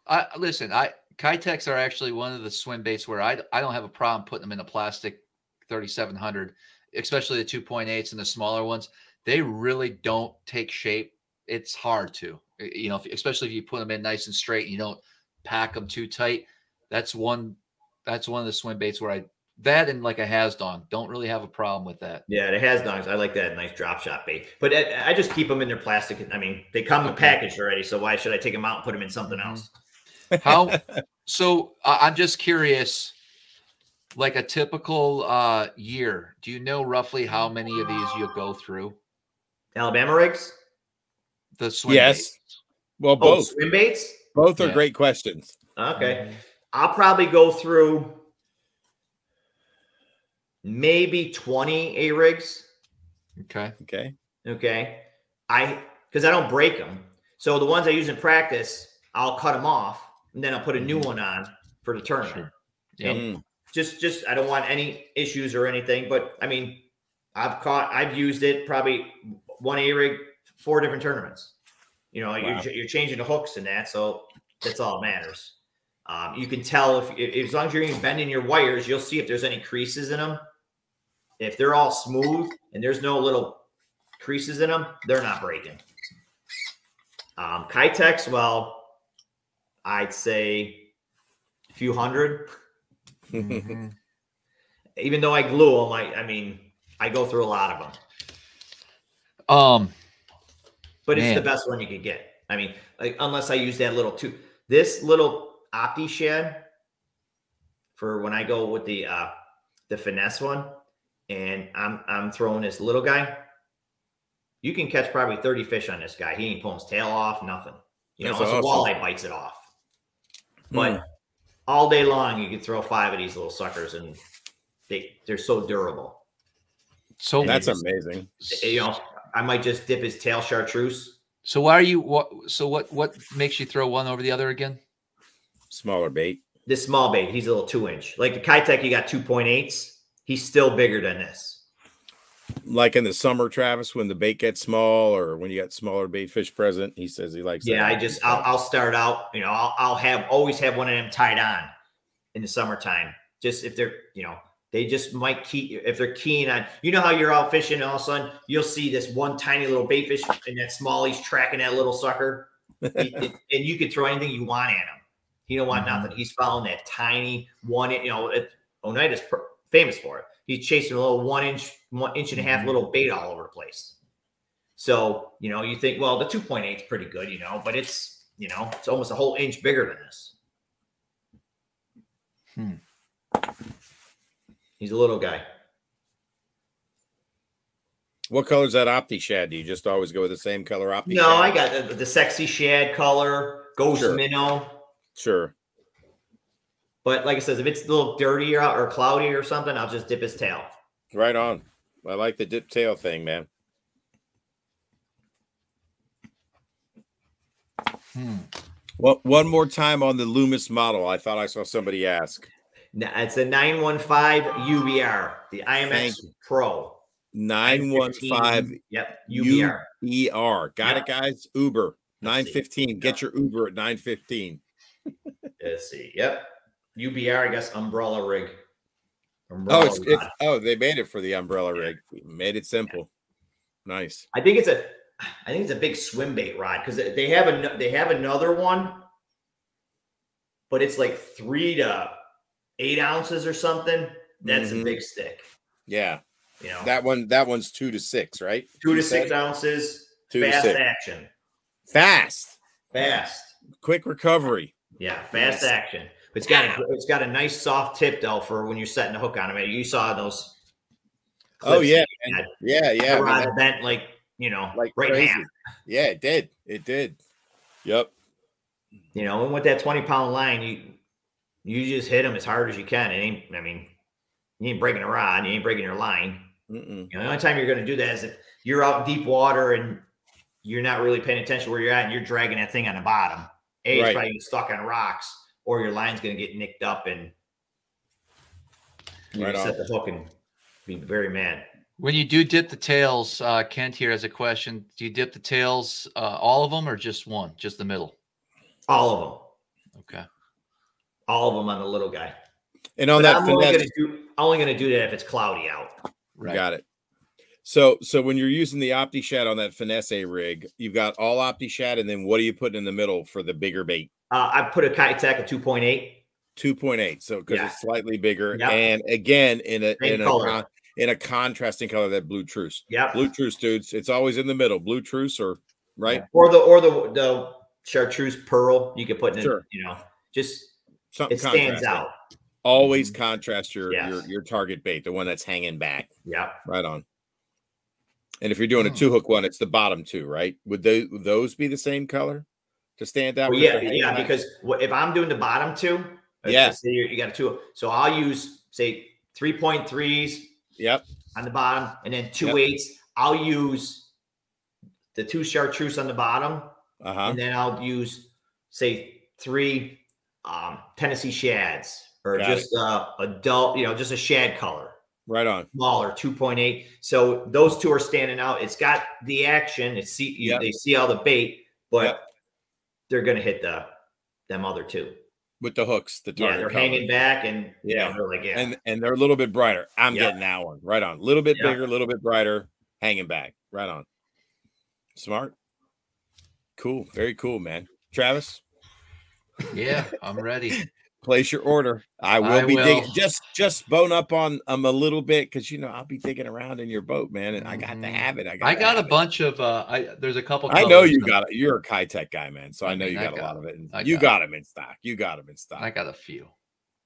I listen. I Keitechs are actually one of the swim baits where I I don't have a problem putting them in a plastic 3700, especially the 2.8s and the smaller ones. They really don't take shape. It's hard to, you know, if, especially if you put them in nice and straight. And you don't pack them too tight. That's one. That's one of the swim baits where I that and like a hasdon don't really have a problem with that. yeah, the has dogs. I like that nice drop shot bait, but I, I just keep them in their plastic. I mean, they come Okay. packaged already, so why should I take them out and put them in something Mhm. else? How? so I I'm just curious. Like a typical uh, year, do you know roughly how many of these you'll go through? Alabama rigs? The swim Yes. baits? Well, Oh, both swim baits? both are Yeah. great questions. Okay. I'll probably go through maybe 20 A rigs. Okay. Okay. Okay. I, because I don't break them. So the ones I use in practice, I'll cut them off and then I'll put a new one on for the tournament. Sure. Mm. Just, just, I don't want any issues or anything. But I mean, I've caught, I've used it probably one A rig, four different tournaments. You know, Wow. you're, you're changing the hooks and that. So that's all that matters. Um, you can tell if, if as long as you're even bending your wires, you'll see if there's any creases in them. If they're all smooth and there's no little creases in them, they're not breaking. Um, Keitechs, well, I'd say a few hundred. Mhm. Even though I glue them, I, I mean, I go through a lot of them, Um. but it's the best one you could get. I mean, like unless I use that little tube, this little Opti shad for when I go with the uh the finesse one, and I'm I'm throwing this little guy. You can catch probably 30 fish on this guy. He ain't pulling his tail off, nothing. You know, That's it's a walleye bites it off. But Mm. all day long, you can throw five of these little suckers, and they they're so durable. So That's amazing. You know, I might just dip his tail chartreuse. So why are you what? So what? What makes you throw one over the other again? Smaller bait. This small bait, he's a little two inch. Like the Keitech, you got two point eights. He's still bigger than this. Like in the summer, Travis, when the bait gets small or when you got smaller bait fish present, he says he likes Yeah, that. I just I'll, I'll start out. You know, I'll, I'll have always have one of them tied on in the summertime. Just if they're you know they just might keep if they're keen on. You know how you're out fishing and all of a sudden you'll see this one tiny little bait fish and that smally's tracking that little sucker, [LAUGHS] it- and you could throw anything you want at him. He don't want Mhm. nothing. He's following that tiny one. You know, it, Oneida per- famous for it. He's chasing a little one inch, one inch and a half Mhm. little bait all over the place. So, you know, you think, well, the 2.8 is pretty good, you know, but it's, you know, it's almost a whole inch bigger than this. Hmm. He's a little guy. What color's that Opti shad? Do you just always go with the same color Opti? No, shad? I got the, the sexy shad color, ghost Sure. minnow. Sure. But like I says, if it's a little dirtier or, or cloudy or something, I'll just dip his tail. Right on. I like the dip tail thing, man. Hmm. Well, one more time on the Loomis model. I thought I saw somebody ask. Now, It's a 915 UBR, the IMX Pro. 915 Yep, UBR. ER. Got Yeah. it, guys? Uber. Let's see. 915. Get your Uber at 915. Let's see. Yep. UBR, I guess, umbrella rig. Oh, it's, it's oh, they made it for the umbrella rig. Made it simple. Nice. I think it's a I think it's a big swim bait rod because they have a they have another one, but it's like three to eight ounces or something. That's Mhm. a big stick. Yeah, You know, that one. That one's two to six, right? two to six ounces, Two to fast six. action, Fast, fast. quick recovery. Yeah, fast Yes. action. It's got a, it's got a nice soft tip though for when you're setting the hook on it. You saw those. Oh clips yeah, yeah, yeah. the man, rod bent like you know like right in crazy. half. Yeah, it did. It did. Yep. You know, and with that 20 pound line, you you just hit them as hard as you can. It ain't, I mean, you ain't breaking a rod, you ain't breaking your line. Mm-mm. You know, the only time you're going to do that is if you're out in deep water and you're not really paying attention where you're at and you're dragging that thing on the bottom. A, it's Right. probably stuck on rocks, or your line's going to get nicked up and you Right set on. the hook and be very mad. When you do dip the tails, uh, Kent here has a question. Do you dip the tails, uh, all of them, or just one, just the middle? All of them, Okay. all of them on the little guy. And on But that I'm only going to do, only going to do that if it's cloudy out. Right. got it. So, so when you're using the OptiShad on that finesse rig, you've got all OptiShad, and then what are you putting in the middle for the bigger bait? Uh, I put a Keitech at 2.8. 2.8 so because Yeah. it's slightly bigger Yeah. and again in a Same in a con- in a contrasting color that blue truce Yeah, blue truce dudes it's always in the middle blue truce or right Or the or the the chartreuse pearl you could put in, Sure. you know, just something it stands out. always contrast your Yes. your your target bait the one that's hanging back Yeah. right on and if you're doing a Hmm. two hook one it's the bottom two right would they would those be the same color to stand out Well, yeah, yeah, because if I'm doing the bottom two, Yeah. say you you got a two, so I'll use say 3.3s yep on the bottom and then two Yep. eights. I'll use the two chartreuse on the bottom, uh-huh and then I'll use say three um, Tennessee shads or Got just uh, adult, you know, just a shad color. Right on smaller 2.8 so those two are standing out it's got the action it's see Yep. they see all the bait but Yep. they're gonna hit the them other two with the hooks the yeah they're color. hanging back and yeah Yeah. they're like yeah and and they're a little bit brighter. I'm Yeah. getting that one right on. A little bit Yeah. bigger, a little bit brighter, hanging back. Right on. Smart. Cool. Very cool, man. Travis, Yeah, I'm ready. Place your order. I will I be digging. Just just bone up on um a little bit because you know I'll be digging around in your boat, man, and I got to Mhm. have it. I got. I got a bunch of. Uh, I there's a couple. I know you got it. You're a Keitech guy, man. So I, I know mean, you I got, a lot of it. And I you got got them in stock. You got them in stock. I got a few.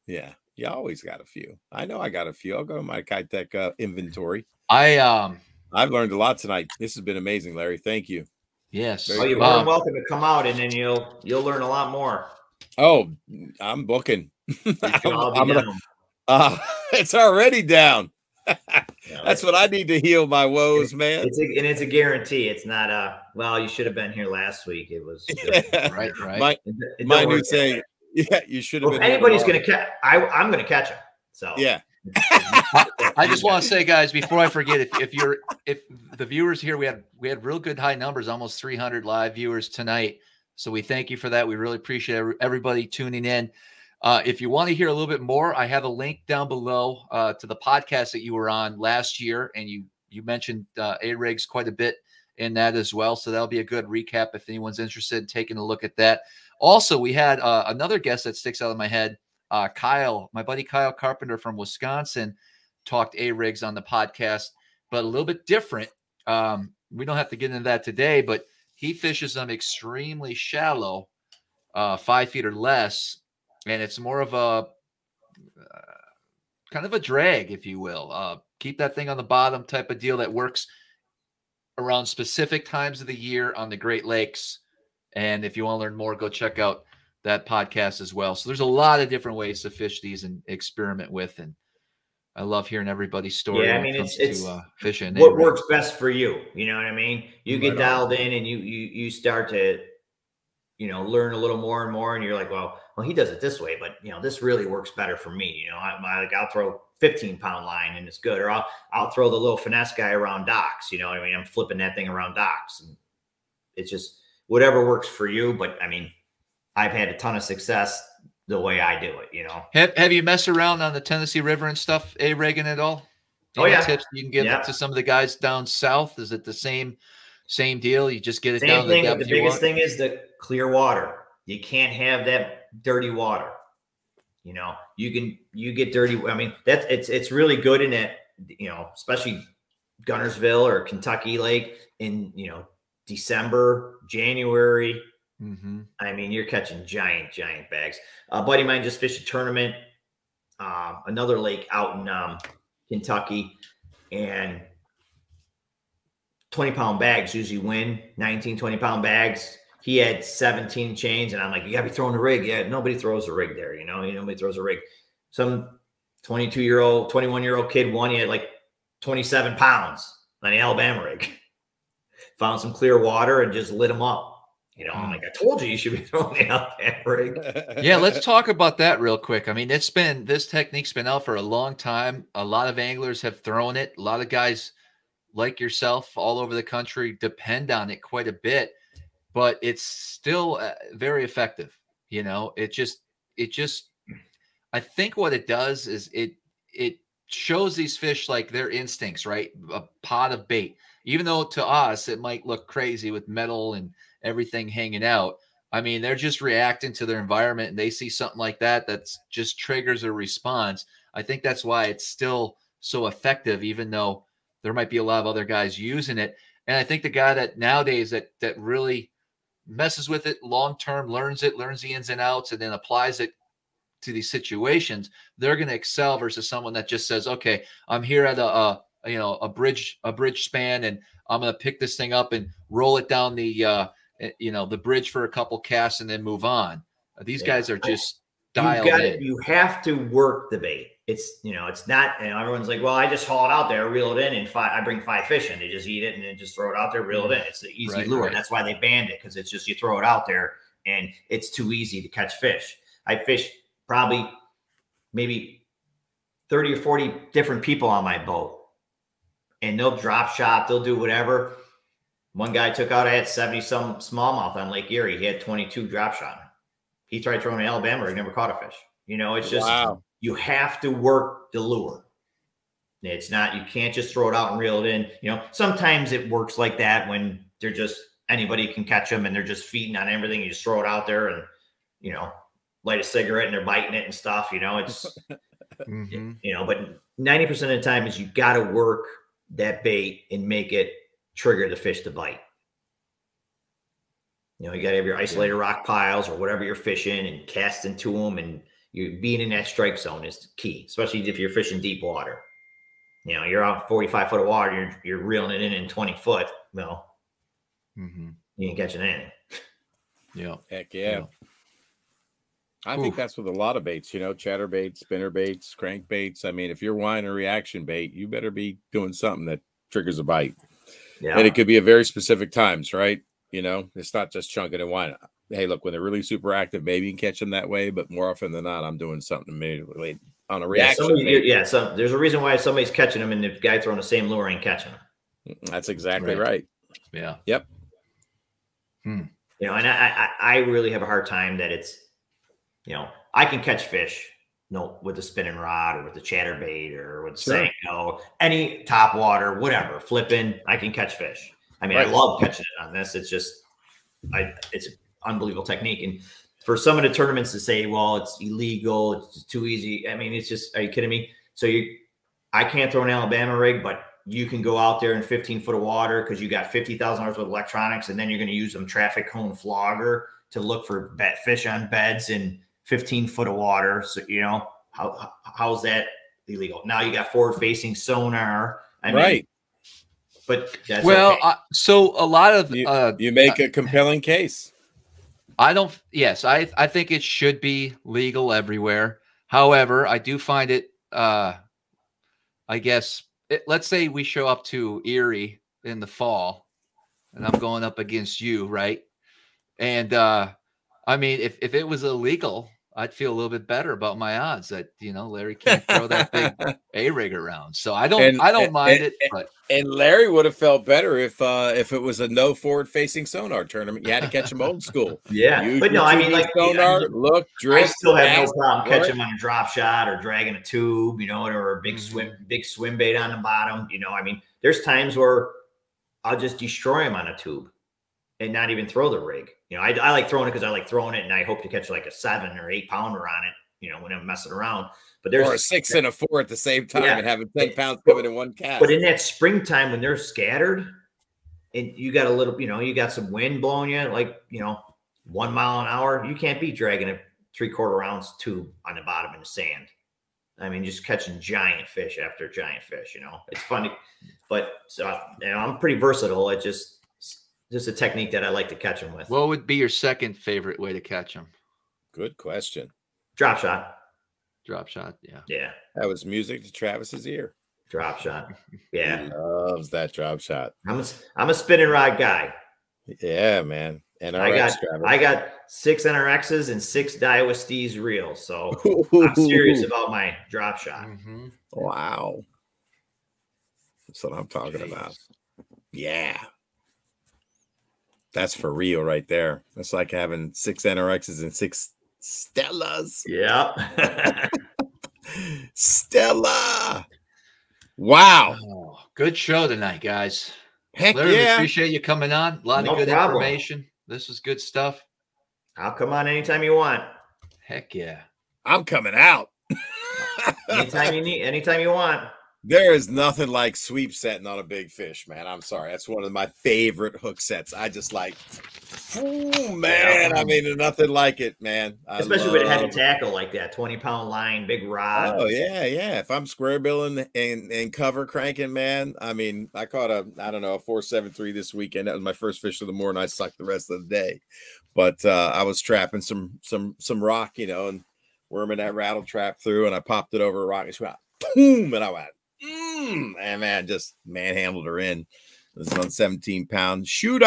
yeah, you always got a few. I know I got a few. I'll go to my Keitech uh, inventory. I um. I've learned a lot tonight. This has been amazing, Larry. Thank you. Yes. Very oh, you're cool. more than welcome to come out and then you'll you'll learn a lot more Oh, I'm booking. [LAUGHS] I'm, all I'm gonna, uh, [LAUGHS] it's already down. Yeah, [LAUGHS] That's what I need to heal my woes, man. it's a, and it's a guarantee it's not a well you should have been here last week it was Right. Right. my it, it my new work saying, yeah, you should have well, been. here anybody's gonna catch I, i'm gonna catch him so yeah, I just want to say, guys, before I forget, if, if you're if the viewers here, we had we had real good high numbers, almost 300 live viewers tonight. So we thank you for that. We really appreciate everybody tuning in. Uh, if you want to hear a little bit more, I have a link down below uh, to the podcast that you were on last year, and you you mentioned uh, A rigs quite a bit in that as well. So that'll be a good recap if anyone's interested in taking a look at that. Also, we had uh, another guest that sticks out of my head, uh, Kyle, my buddy Kyle Carpenter from Wisconsin, talked A rigs on the podcast, but a little bit different. Um, we don't have to get into that today, but he fishes them extremely shallow, uh, five feet or less, and it's more of a uh, kind of a drag, if you will. Uh, keep that thing on the bottom type of deal that works around specific times of the year on the Great Lakes. And if you want to learn more, go check out that podcast as well. So there's a lot of different ways to fish these and experiment with. And I love hearing everybody's story. Yeah, I when it mean, comes it's- to, it's uh, fishing. what works best for you you know what i mean you get Right on. dialed in and you you you start to you know learn a little more and more and you're like well well he does it this way but you know this really works better for me you know I, I like i'll throw 15 pound line and it's good or i'll i'll throw the little finesse guy around docks you know what i mean i'm flipping that thing around docks and it's just whatever works for you but i mean i've had a ton of success the way i do it you know Have, have you messed around on the Tennessee River and stuff, A Reagan at all? Oh, Any yeah. Tips you can give Yeah. to some of the guys down south? Is it the same Same deal. You just get it Same down to the thing. The biggest thing is the clear water. You can't have that dirty water. You know, you can you get dirty. I mean, that's it's it's really good in it. You know, especially Guntersville or Kentucky Lake in you know December, January. Mhm. I mean, you're catching giant, giant bags. A buddy of mine just fished a tournament, uh, another lake out in um, Kentucky, and 20 pound bags usually win 19, 20 pound bags. He had 17 chains, and I'm like, you gotta be throwing a rig. Yeah, nobody throws a rig there, you know, You nobody throws a rig. Some 22 year old, 21 year old kid won, he had like 27 pounds on the Alabama rig. [LAUGHS] Found some clear water and just lit him up. You know, I'm like, I told you you should be [LAUGHS] throwing the Alabama rig. Yeah, let's talk about that real quick. I mean, it's been this technique's been out for a long time. A lot of anglers have thrown it. A lot of guys like yourself all over the country depend on it quite a bit, but it's still uh, very effective. You know, it just it just I think what it does is it it shows these fish like their instincts, right? A pot of bait. Even though to us it might look crazy with metal and everything hanging out. I mean, they're just reacting to their environment and they see something like that that's just triggers a response. I think that's why it's still so effective, even though there might be a lot of other guys using it. And I think the guy that nowadays that that really messes with it long term, learns it, learns the ins and outs, and then applies it to these situations, they're going to excel versus someone that just says, "Okay, I'm here at a, a you know a bridge a bridge span, and I'm going to pick this thing up and roll it down the uh, Eh, you know the bridge for a couple casts and then move on." Uh, these Yeah. guys are just you dialed got in. You have to work the bait. It's you know, it's not. You know, everyone's like, well, I just haul it out there, reel it in, and five. I bring five fish in. They just eat it and then just throw it out there, reel it in. It's the easy Right, lure. right. And that's why they banned it because it's just you throw it out there and it's too easy to catch fish. I fish probably maybe thirty or forty different people on my boat, and they'll drop shot. They'll do whatever. One guy took out. I had seventy some smallmouth on Lake Erie. He had twenty two drop shot. He tried throwing an Alabama. He never caught a fish. You know, it's just wow. you have to work the lure. It's not you can't just throw it out and reel it in. You know, sometimes it works like that when they're just anybody can catch them and they're just feeding on everything. You just throw it out there and you know, light a cigarette and they're biting it and stuff. You know, it's [LAUGHS] Mhm. you know, but ninety percent of the time is you got to work that bait and make it trigger the fish to bite. You know, you got to have your isolated rock piles or whatever you're fishing and cast into them, and you being in that strike zone is key, especially if you're fishing deep water. You know, you're out 45 foot of water, you're you're reeling it in in 20 foot. Well, Mhm. you ain't catching anything. Yeah. Heck yeah. Yeah. I think that's with a lot of baits, you know, chatter baits, spinner baits, crank baits. I mean, if you're whining a reaction bait, you better be doing something that triggers a bite. Yeah, And it could be at very specific times, right? You know, it's not just chunking and whining. Hey, look, when they're really super active, maybe you can catch them that way, but more often than not, I'm doing something immediately on a yeah, reaction. somebody- bait. yeah. So there's a reason why somebody's catching them, and the guy throwing the same lure ain't catching them. That's exactly Right. right. Yeah. Hmm. you know, and I, I I really have a hard time that it's, you know, I can catch fish, you know, with the spinning rod or with the chatterbait or with Sure. Senko, any top water, whatever, flipping, I can catch fish. I mean, I love catching it on this. It's just, I it's an unbelievable technique. And for some of the tournaments to say, well, it's illegal, it's too easy. I mean, it's just, are you kidding me? So you, I can't throw an Alabama rig, but you can go out there in 15 foot of water because you got $50,000 worth of electronics, and then you're going to use some traffic cone flogger to look for bet fish on beds in 15 foot of water. So, you know, how, how- how's that illegal? Now you got forward facing sonar. I mean, right. But that's well, okay. I, so a lot of You- uh, You make a compelling case. I don't. Yes, I I think it should be legal everywhere. However, I do find it. uh I guess it, let's say we show up to Erie in the fall, and I'm going up against you, right? And uh I mean, if if it was illegal, I'd feel a little bit better about my odds that you know Larry can't throw that big [LAUGHS] a rig around. So I don't. And- I don't and- mind and- it, but And Larry would have felt better if uh if it was a no forward facing sonar tournament. You had to catch them old school. [LAUGHS] yeah. Use But no, I mean, 2D like, sonar, look, I drift. still have no cast, problem right? catching them on a drop shot or dragging a tube, you know, or a big swim, big swim bait on the bottom. You know, I mean, there's times where I'll just destroy them on a tube and not even throw the rig. You know, I, I like throwing it because I like throwing it and I hope to catch like a seven or eight pounder on it, you know, when I'm messing around. But there's or a six and a four at the same time Yeah. and having 10 pounds coming in one cast. But in that springtime when they're scattered and you got a little, you know, you got some wind blowing you like, you know, one mile an hour, you can't be dragging a three quarter ounce tube on the bottom in the sand. I mean, just catching giant fish after giant fish, you know, it's funny, but so, you know, I'm pretty versatile. It just, just a technique that I like to catch them with. What would be your second favorite way to catch them? Good question. drop shot. Drop shot. Yeah. Yeah. That was music to Travis's ear. Drop shot. He Yeah. loves that drop shot. I'm a, I'm a spinning rod guy. Yeah, man. And I got I got six NRXs and six Daiwa Steez reels. So I'm serious [LAUGHS] about my drop shot. Mm-hmm. Wow. That's what I'm talking about. Yeah. That's for real right there. That's like having six NRXs and six Stellas. Yeah. [LAUGHS] Stella. Wow. Oh, good show tonight, guys. Heck Larry, we yeah. appreciate you coming on. A lot No of good problem. information. This is good stuff. I'll come on anytime you want. Heck yeah. I'm coming out. Anytime you [LAUGHS] need, anytime you want. There is nothing like sweep setting on a big fish, man. I'm sorry. That's one of my favorite hook sets. I just like, oh man. I mean, nothing like it, man. I Especially with a heavy tackle like that, 20 pound line, big rod. Oh yeah, yeah. If I'm square billing and and cover cranking, man. I mean, I caught a I don't know a four seven three this weekend. That was my first fish of the morning. I sucked the rest of the day, but uh, I was trapping some some some rock, you know, and worming that rattle trap through, and I popped it over a rock and she went boom, and I went, mm, and man, just manhandled her in. This was on 17 pound shooter.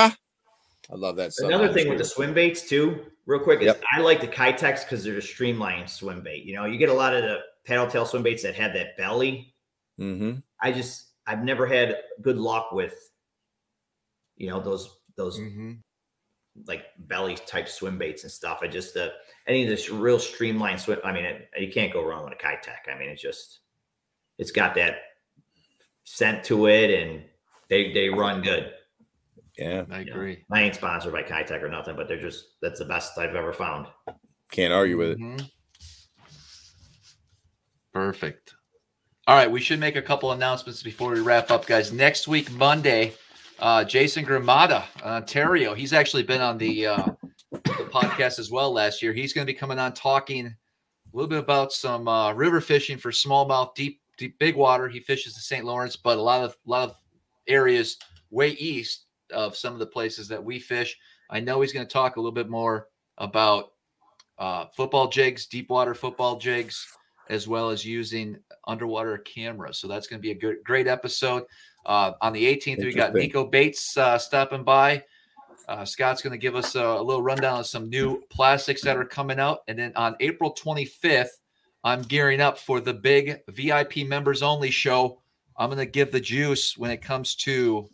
I love that. Another a thing with the swim baits too, real quick, is Yep. I like the Keitechs because they're a streamlined swim bait. You know, you get a lot of the paddle tail swim baits that have that belly. Mhm. I just I've never had good luck with, you know, those those Mm-hmm. like belly type swim baits and stuff. I just uh, any of this real streamlined swim. I mean, it, you can't go wrong with a Keitech. I mean, it's just it's got that scent to it, and they they run good. Yeah, I you know. agree. I ain't sponsored by Keitech or nothing, but they're just that's the best I've ever found. can't argue with it. Mhm. Perfect. All right, we should make a couple announcements before we wrap up, guys. Next week, Monday, uh, Jason Gramada, Ontario. He's actually been on the uh, the podcast as well last year. He's going to be coming on talking a little bit about some uh, river fishing for smallmouth, deep, deep, big water. He fishes the St. Lawrence, but a lot of lot of areas way east of some of the places that we fish. I know he's going to talk a little bit more about uh, football jigs, deep water football jigs, as well as using underwater cameras. So that's going to be a good, great episode. Uh, on the 18th, we got Nico Bates uh, stopping by. Uh, Scott's going to give us a, a little rundown of some new plastics that are coming out. And then on April 25th, I'm gearing up for the big VIP members only show. I'm going to give the juice when it comes to.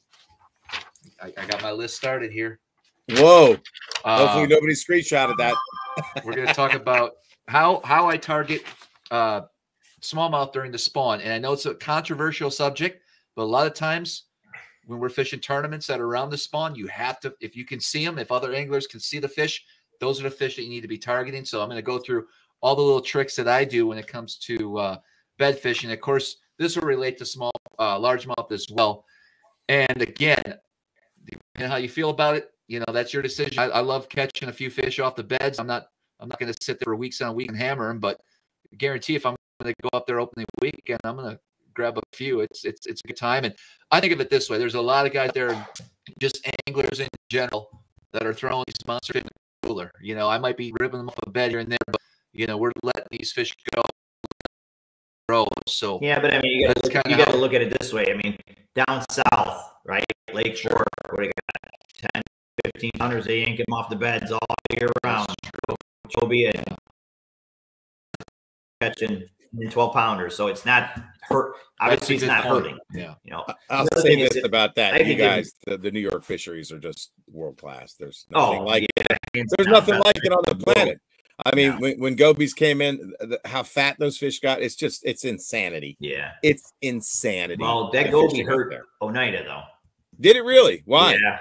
I, I got my list started here. Whoa. Uh, Hopefully nobody screenshotted that. [LAUGHS] we're going to talk about how how I target uh, smallmouth during the spawn. And I know it's a controversial subject, but a lot of times when we're fishing tournaments that are around the spawn, you have to if you can see them, if other anglers can see the fish, those are the fish that you need to be targeting. So I'm going to go through all the little tricks that I do when it comes to uh, bed fishing. Of course, this will relate to small uh, largemouth as well. And again, depending on how you feel about it, you know that's your decision. I, I love catching a few fish off the beds. I'm not I'm not going to sit there for weeks on week and hammer them, but guarantee if I'm going to go up there opening weekend, I'm going to grab a few. It's it's it's a good time, and I think of it this way: there's a lot of guys there, just anglers in general, that are throwing these monster fish in the cooler. You know, I might be ripping them off a bed here and there, but you know, we're letting these fish go. Grow. So Yeah, but I mean, you got to kinda you got to look at it this way. I mean, down south, right, Lakeshore, where they got 10, 15 hunters, they yank them off the beds all year round. So be. Catching 12 pounders, so it's not hurt. Obviously, it's not point. hurting. yeah, You know, I'll say this that about that. I You think if- guys, the, the New York fisheries are just world class. There's oh, nothing oh, like yeah, hands there's down, nothing like it on the fish in world. planet. I mean, Yeah. when, when gobies came in, the, how fat those fish got, it's just it's insanity. Yeah. It's insanity. Well, the that goby hurt there. Oneida though. Did it really? Why? Yeah.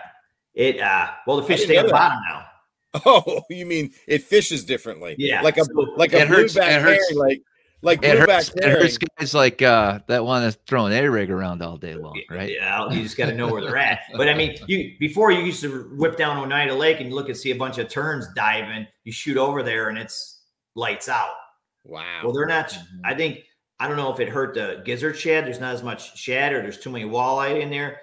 It uh well the fish stay on the bottom now. [LAUGHS] Oh, you mean it fishes differently? Yeah, like a so like a blueback herring, like like It hurts, it hurts guys like uh, that one to throw an A rig around all day long, right? Yeah, you just got to know where they're at. But I mean, you before you used to whip down Oneida Lake and look and see a bunch of terns diving. You shoot over there and it's lights out. Wow. Well, they're not. Mm-hmm. I think I don't know if it hurt the gizzard shad. There's not as much shad, or there's too many walleye in there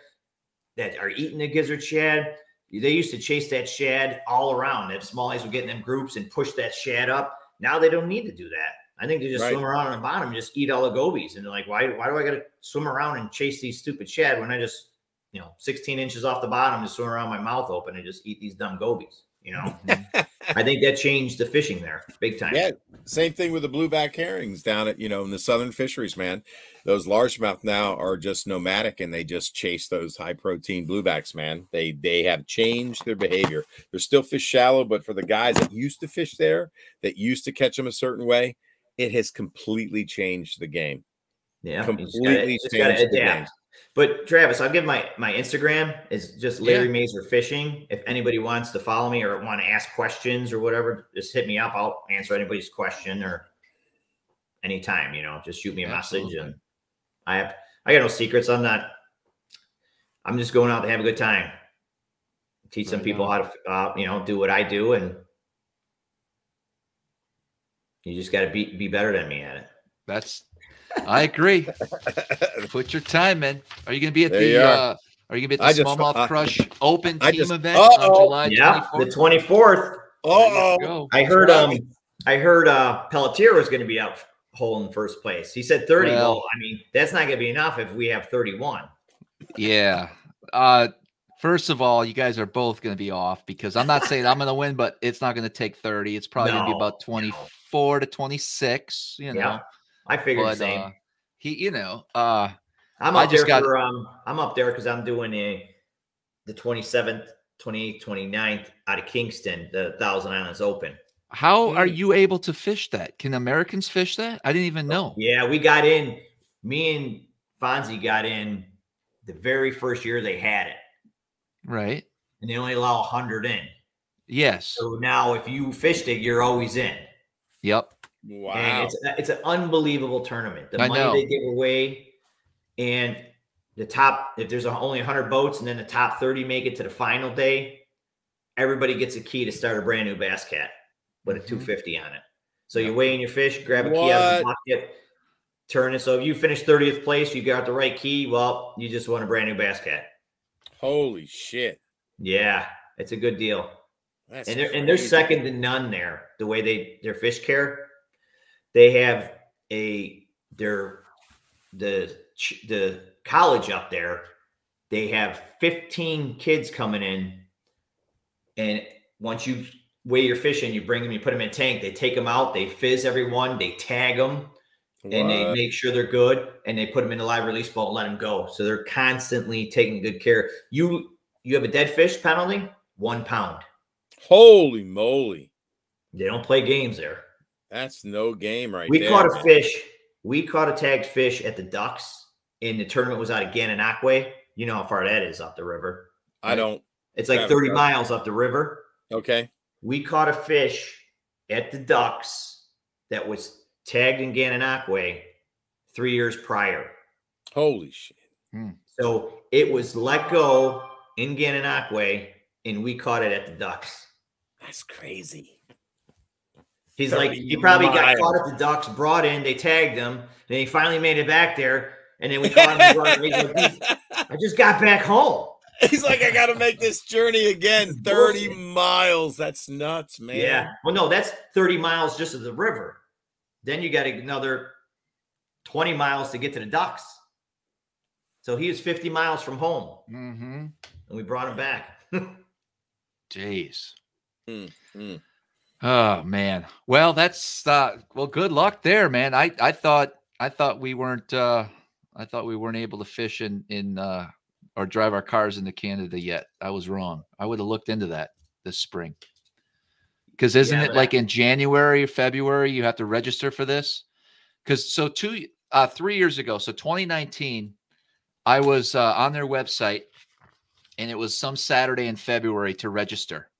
that are eating the gizzard shad. They used to chase that shad all around. If smallies would get in them groups and push that shad up. Now they don't need to do that. I think they just Right. swim around on the bottom and just eat all the gobies. And they're like, why, why do I got to swim around and chase these stupid shad when I just, you know, 16 inches off the bottom, just swim around my mouth open and just eat these dumb gobies? You know, [LAUGHS] I think that changed the fishing there big time. Yeah, same thing with the blueback herrings down at you know in the southern fisheries, man. Those largemouth now are just nomadic and they just chase those high protein bluebacks, man. They they have changed their behavior. They're still fish shallow, but for the guys that used to fish there, that used to catch them a certain way, it has completely changed the game. Yeah, completely gotta, changed the adapt. But Travis, I'll give my my Instagram is just Yeah. Larry Mazur Fishing. If anybody wants to follow me or want to ask questions or whatever, just hit me up. I'll answer anybody's question or anytime. You know, just shoot me a message. And I have I got no secrets. I'm not. I'm just going out to have a good time. Teach some people how to uh, you know do what I do, and you just got to be be better than me at it. That's I agree. [LAUGHS] Put your time in. Are you gonna be at There the are. uh are you gonna be at the just- Smallmouth uh, Crush [LAUGHS] open I team just- event on Uh-oh. July Yeah, 24th? the 24th. Oh, Go. I heard um I heard uh Pelletier was going to be out hole in first place. He said 30. Well, Well- I mean, that's not going to be enough if we have 31. Yeah. Uh first of all, you guys are both gonna be off because I'm not saying I'm gonna win, but it's not gonna take 30. It's probably gonna be No, about 24 to 26, you know. Yeah. I figured the But same. uh he, you know, uh I'm I up just there got- for um I'm up there cuz I'm doing a the 27th, 28th, 29th out of Kingston, the Thousand Islands Open. how are you able to fish that? Can Americans fish that? I didn't even know. Yeah, we got in me and Fonzie got in the very first year they had it. Right. And they only allow 100 in. Yes. So now if you fished it, you're always in. Yep. And wow. it's it's an unbelievable tournament. The I money know. they give away, and the top if there's only 100 boats, and then the top 30 make it to the final day, everybody gets a key to start a brand new bass cat with a Mhm. 250 on it. So you weigh in your fish, grab a key out of the bucket, turn it. So if you finish 30th place, you got the right key. Well, you just won a brand new bass cat. Holy shit. Yeah, it's a good deal. That's and they're, and they're second to none there. The way they their fish care, they have a their the the college up there. They have 15 kids coming in, and once you weigh your fish in, you bring them, you put them in a tank. They take them out, they fizz everyone, they tag them, and they make sure they're good, and they put them in a live release boat and let them go. So they're constantly taking good care. You you have a dead fish penalty, one pound. Holy moly. They don't play games there. That's no game right we there. caught a fish. We caught a tagged fish at the Ducks, and the tournament was out of Gananoque. You know how far that is up the river. I don't. It's like 30 does. miles up the river. Okay. We caught a fish at the Ducks that was tagged in Gananoque three years prior. Holy shit. Hmm. So it was let go in Gananoque, and we caught it at the Ducks. That's crazy. He's like, 30 he probably got caught at the Ducks, brought in, they tagged him, then he finally made it back there, and then we caught him. brought him. He's [LAUGHS] like, I just got back home. He's like, I got to make this journey again. [LAUGHS] 30 miles. That's nuts, man. Yeah. Well, no, that's 30 miles just of the river. Then you got another 20 miles to get to the Ducks. So he was 50 miles from home, Mm-hmm. and we brought him back. [LAUGHS] Jeez. Mm, mm. Oh man. Well, that's uh well good luck there, man. I I thought I thought we weren't uh I thought we weren't able to fish in in uh or drive our cars into Canada yet. I was wrong. I would have looked into that this spring. Cuz isn't Yeah, it like in January or February you have to register for this? Cuz so two uh 3 years ago, so 2019 I was uh, on their website and it was some Saturday in February to register.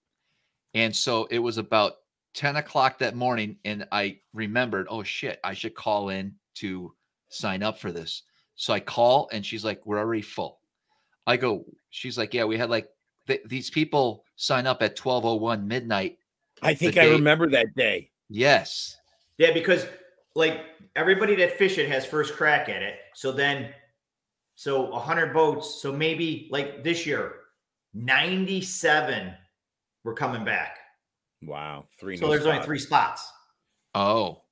And so it was about 10 o'clock that morning, and I remembered, oh shit, I should call in to sign up for this. So I call, and she's like, we're already full. I go, she's like, yeah, we had like th- these people sign up at 1201 midnight. I think I date- remember that day. Yes. Yeah, because like everybody that fish it has first crack at it. So then, so a hundred boats. So maybe like this year, ninety-seven were coming back. Wow, three. So new there's only three spots. Oh.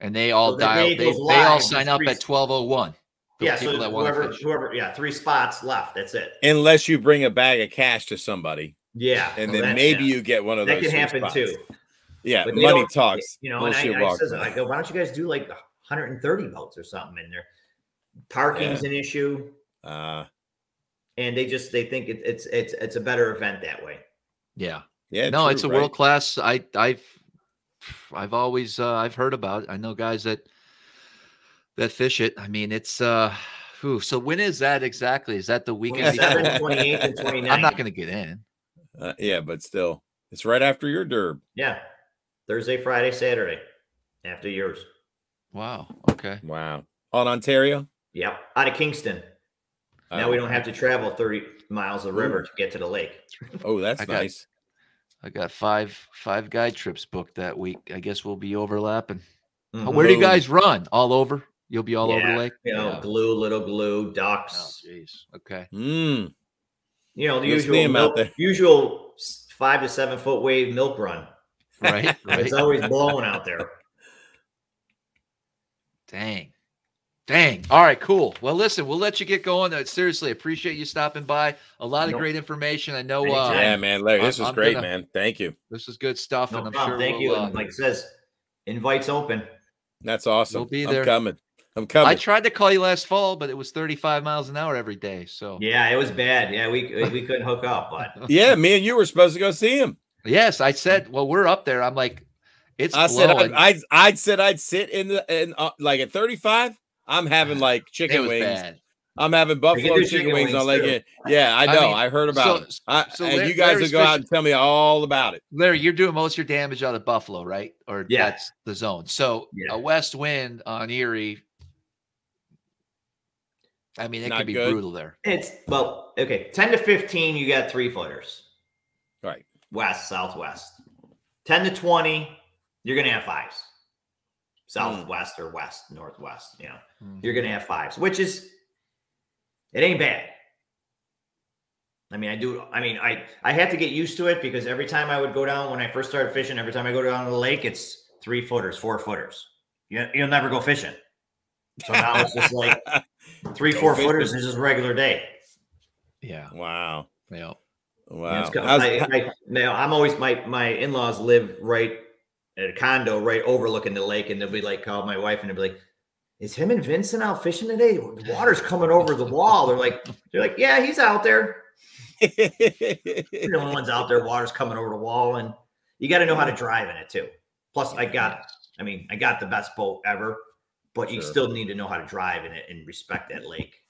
And they all So the dial. They, they all sign up at 1201. Yeah, so that whoever, fish. whoever, yeah, three spots left. That's it. Unless you bring a bag of cash to somebody, Yeah, and well, then that- maybe yeah. you get one of that those. can three happen spots. too. Yeah, But money talks. You know, and I, I, says, I go, why don't you guys do like 130 boats or something in there? Parking's an issue, Uh, and they just they think it, it's it's it's a better event that way. Yeah. yeah, no, true, it's a right? world class. I I've I've always uh, I've heard about. It. I know guys that that fish it. I mean, it's uh whew, so when is that exactly? Is that the weekend? 27, before? 28, and 29. [LAUGHS] I'm not going to get in. Uh, yeah, but still, it's right after your derb. Yeah, Thursday, Friday, Saturday, after yours. Wow. Okay. Wow, on Ontario. Yep, out of Kingston. Now we Oh, don't have to travel 30 miles of river to get to the lake. Oh, that's I got- nice. I got five five guide trips booked that week. I guess we'll be overlapping. Mhm. Where do you guys run? All over? You'll be all over Yeah, the lake. You know, Yeah. Galloo, little Galloo, Oh, ducks. jeez. Okay. Mm, You know, the Let's usual see 'em out milk- there. usual s- five to seven foot wave milk run. Right. [LAUGHS] right. It's always blowing out there. Dang. Dang. All right, cool. Well, listen, we'll let you get going. Uh, seriously, appreciate you stopping by. A lot of Nope. great information. I know uh, yeah, man, Larry, this I'm- was I'm great, gonna- man. Thank you. this is good stuff, No and I'm problem. sure Thank we'll, you. uh, like it says, invites open. That's awesome. We'll be I'm coming. I'm coming. I tried to call you last fall, but it was 35 miles an hour every day. So Yeah, it was bad. Yeah, we we couldn't hook up, but [LAUGHS] yeah, me and you were supposed to go see him. yes, I said, well, we're up there. I'm like, it's I said blowing. I, I I said I'd sit in the in uh, like at 35. I'm having like [SIGHS] it chicken was wings. bad. I'm having buffalo chicken, chicken wings, on wings, Lake. too. Yeah, I I know. mean, I heard about so- it. I, so and Lar- you guys Larry's will go out and tell me all about it. Larry, you're doing most of your damage out of Buffalo, right? Or Yeah. that's the zone. So Yeah. a west wind on Erie. I mean, it Not could be good. brutal there. it's well, okay. 10 to 15, you got three footers. Right. West, southwest. 10 to 20, you're gonna have fives. Southwest mm. or west, northwest, you know. Mm-hmm. You're gonna have fives, which is it ain't bad. I mean, I do. I mean, I I had to get used to it because every time I would go down when I first started fishing, every time I go down to the lake, it's three footers, four footers. You you'll never go fishing. So now it's just like [LAUGHS] three, Go four fishing. footers is just regular day. Yeah. Wow. Yeah. You know, Wow. it's I, I, now I'm always my my in laws live right at a condo right overlooking the lake, and they'll be like, call my wife, and they'll be like, "Is him and Vincent out fishing today? The water's coming over the wall." They're like, "They're like, yeah, he's out there." You're the only ones out there. Water's coming over the wall, and you got to know how to drive in it too. Plus, I got, I mean, I got the best boat ever, but you Sure. still need to know how to drive in it and respect that lake.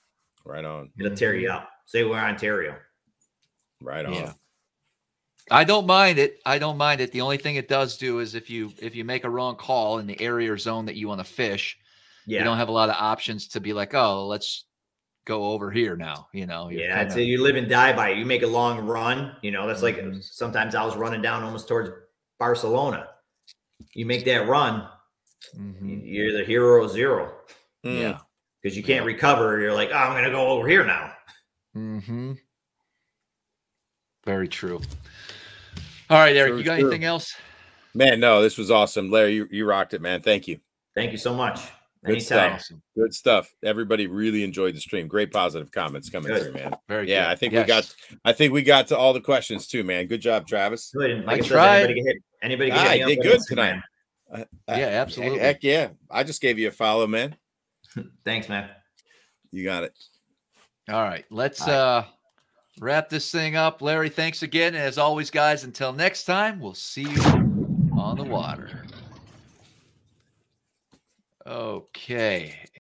right on. It'll tear you up. Say we're Ontario. Right on. Yeah. I don't mind it. I don't mind it. The only thing it does do is if you if you make a wrong call in the area or zone that you want to fish, Yeah, you don't have a lot of options to be like, oh, let's go over here now. You know, you're yeah. Kinda- you live and die by it. You make a long run. You know, that's like Mhm. sometimes I was running down almost towards Barcelona. You make that run, Mhm. you're the hero or zero Mm. yeah. because you can't recover. You're like, oh, I'm gonna go over here now. Mm-hmm. Very true. All right, Eric, True, you got true. anything else? Man, no, this was awesome. Larry, you, you rocked it, man. Thank you. Thank you so much. Good Anytime. stuff. Good stuff. Everybody really enjoyed the stream. Great positive comments coming Good. through, man. Very Yeah, good. I think Yes. we got I think we got to all the questions too, man. Good job, Travis. Good. I Like I, said, tried. anybody can hit anybody can Ah, hit me did good tonight. Uh, uh, Yeah, absolutely. Heck yeah. I just gave you a follow, man. [LAUGHS] Thanks, man. You got it. All right, let's All right. uh wrap this thing up. Larry, thanks again. And as always, guys, until next time, we'll see you on the water. Okay.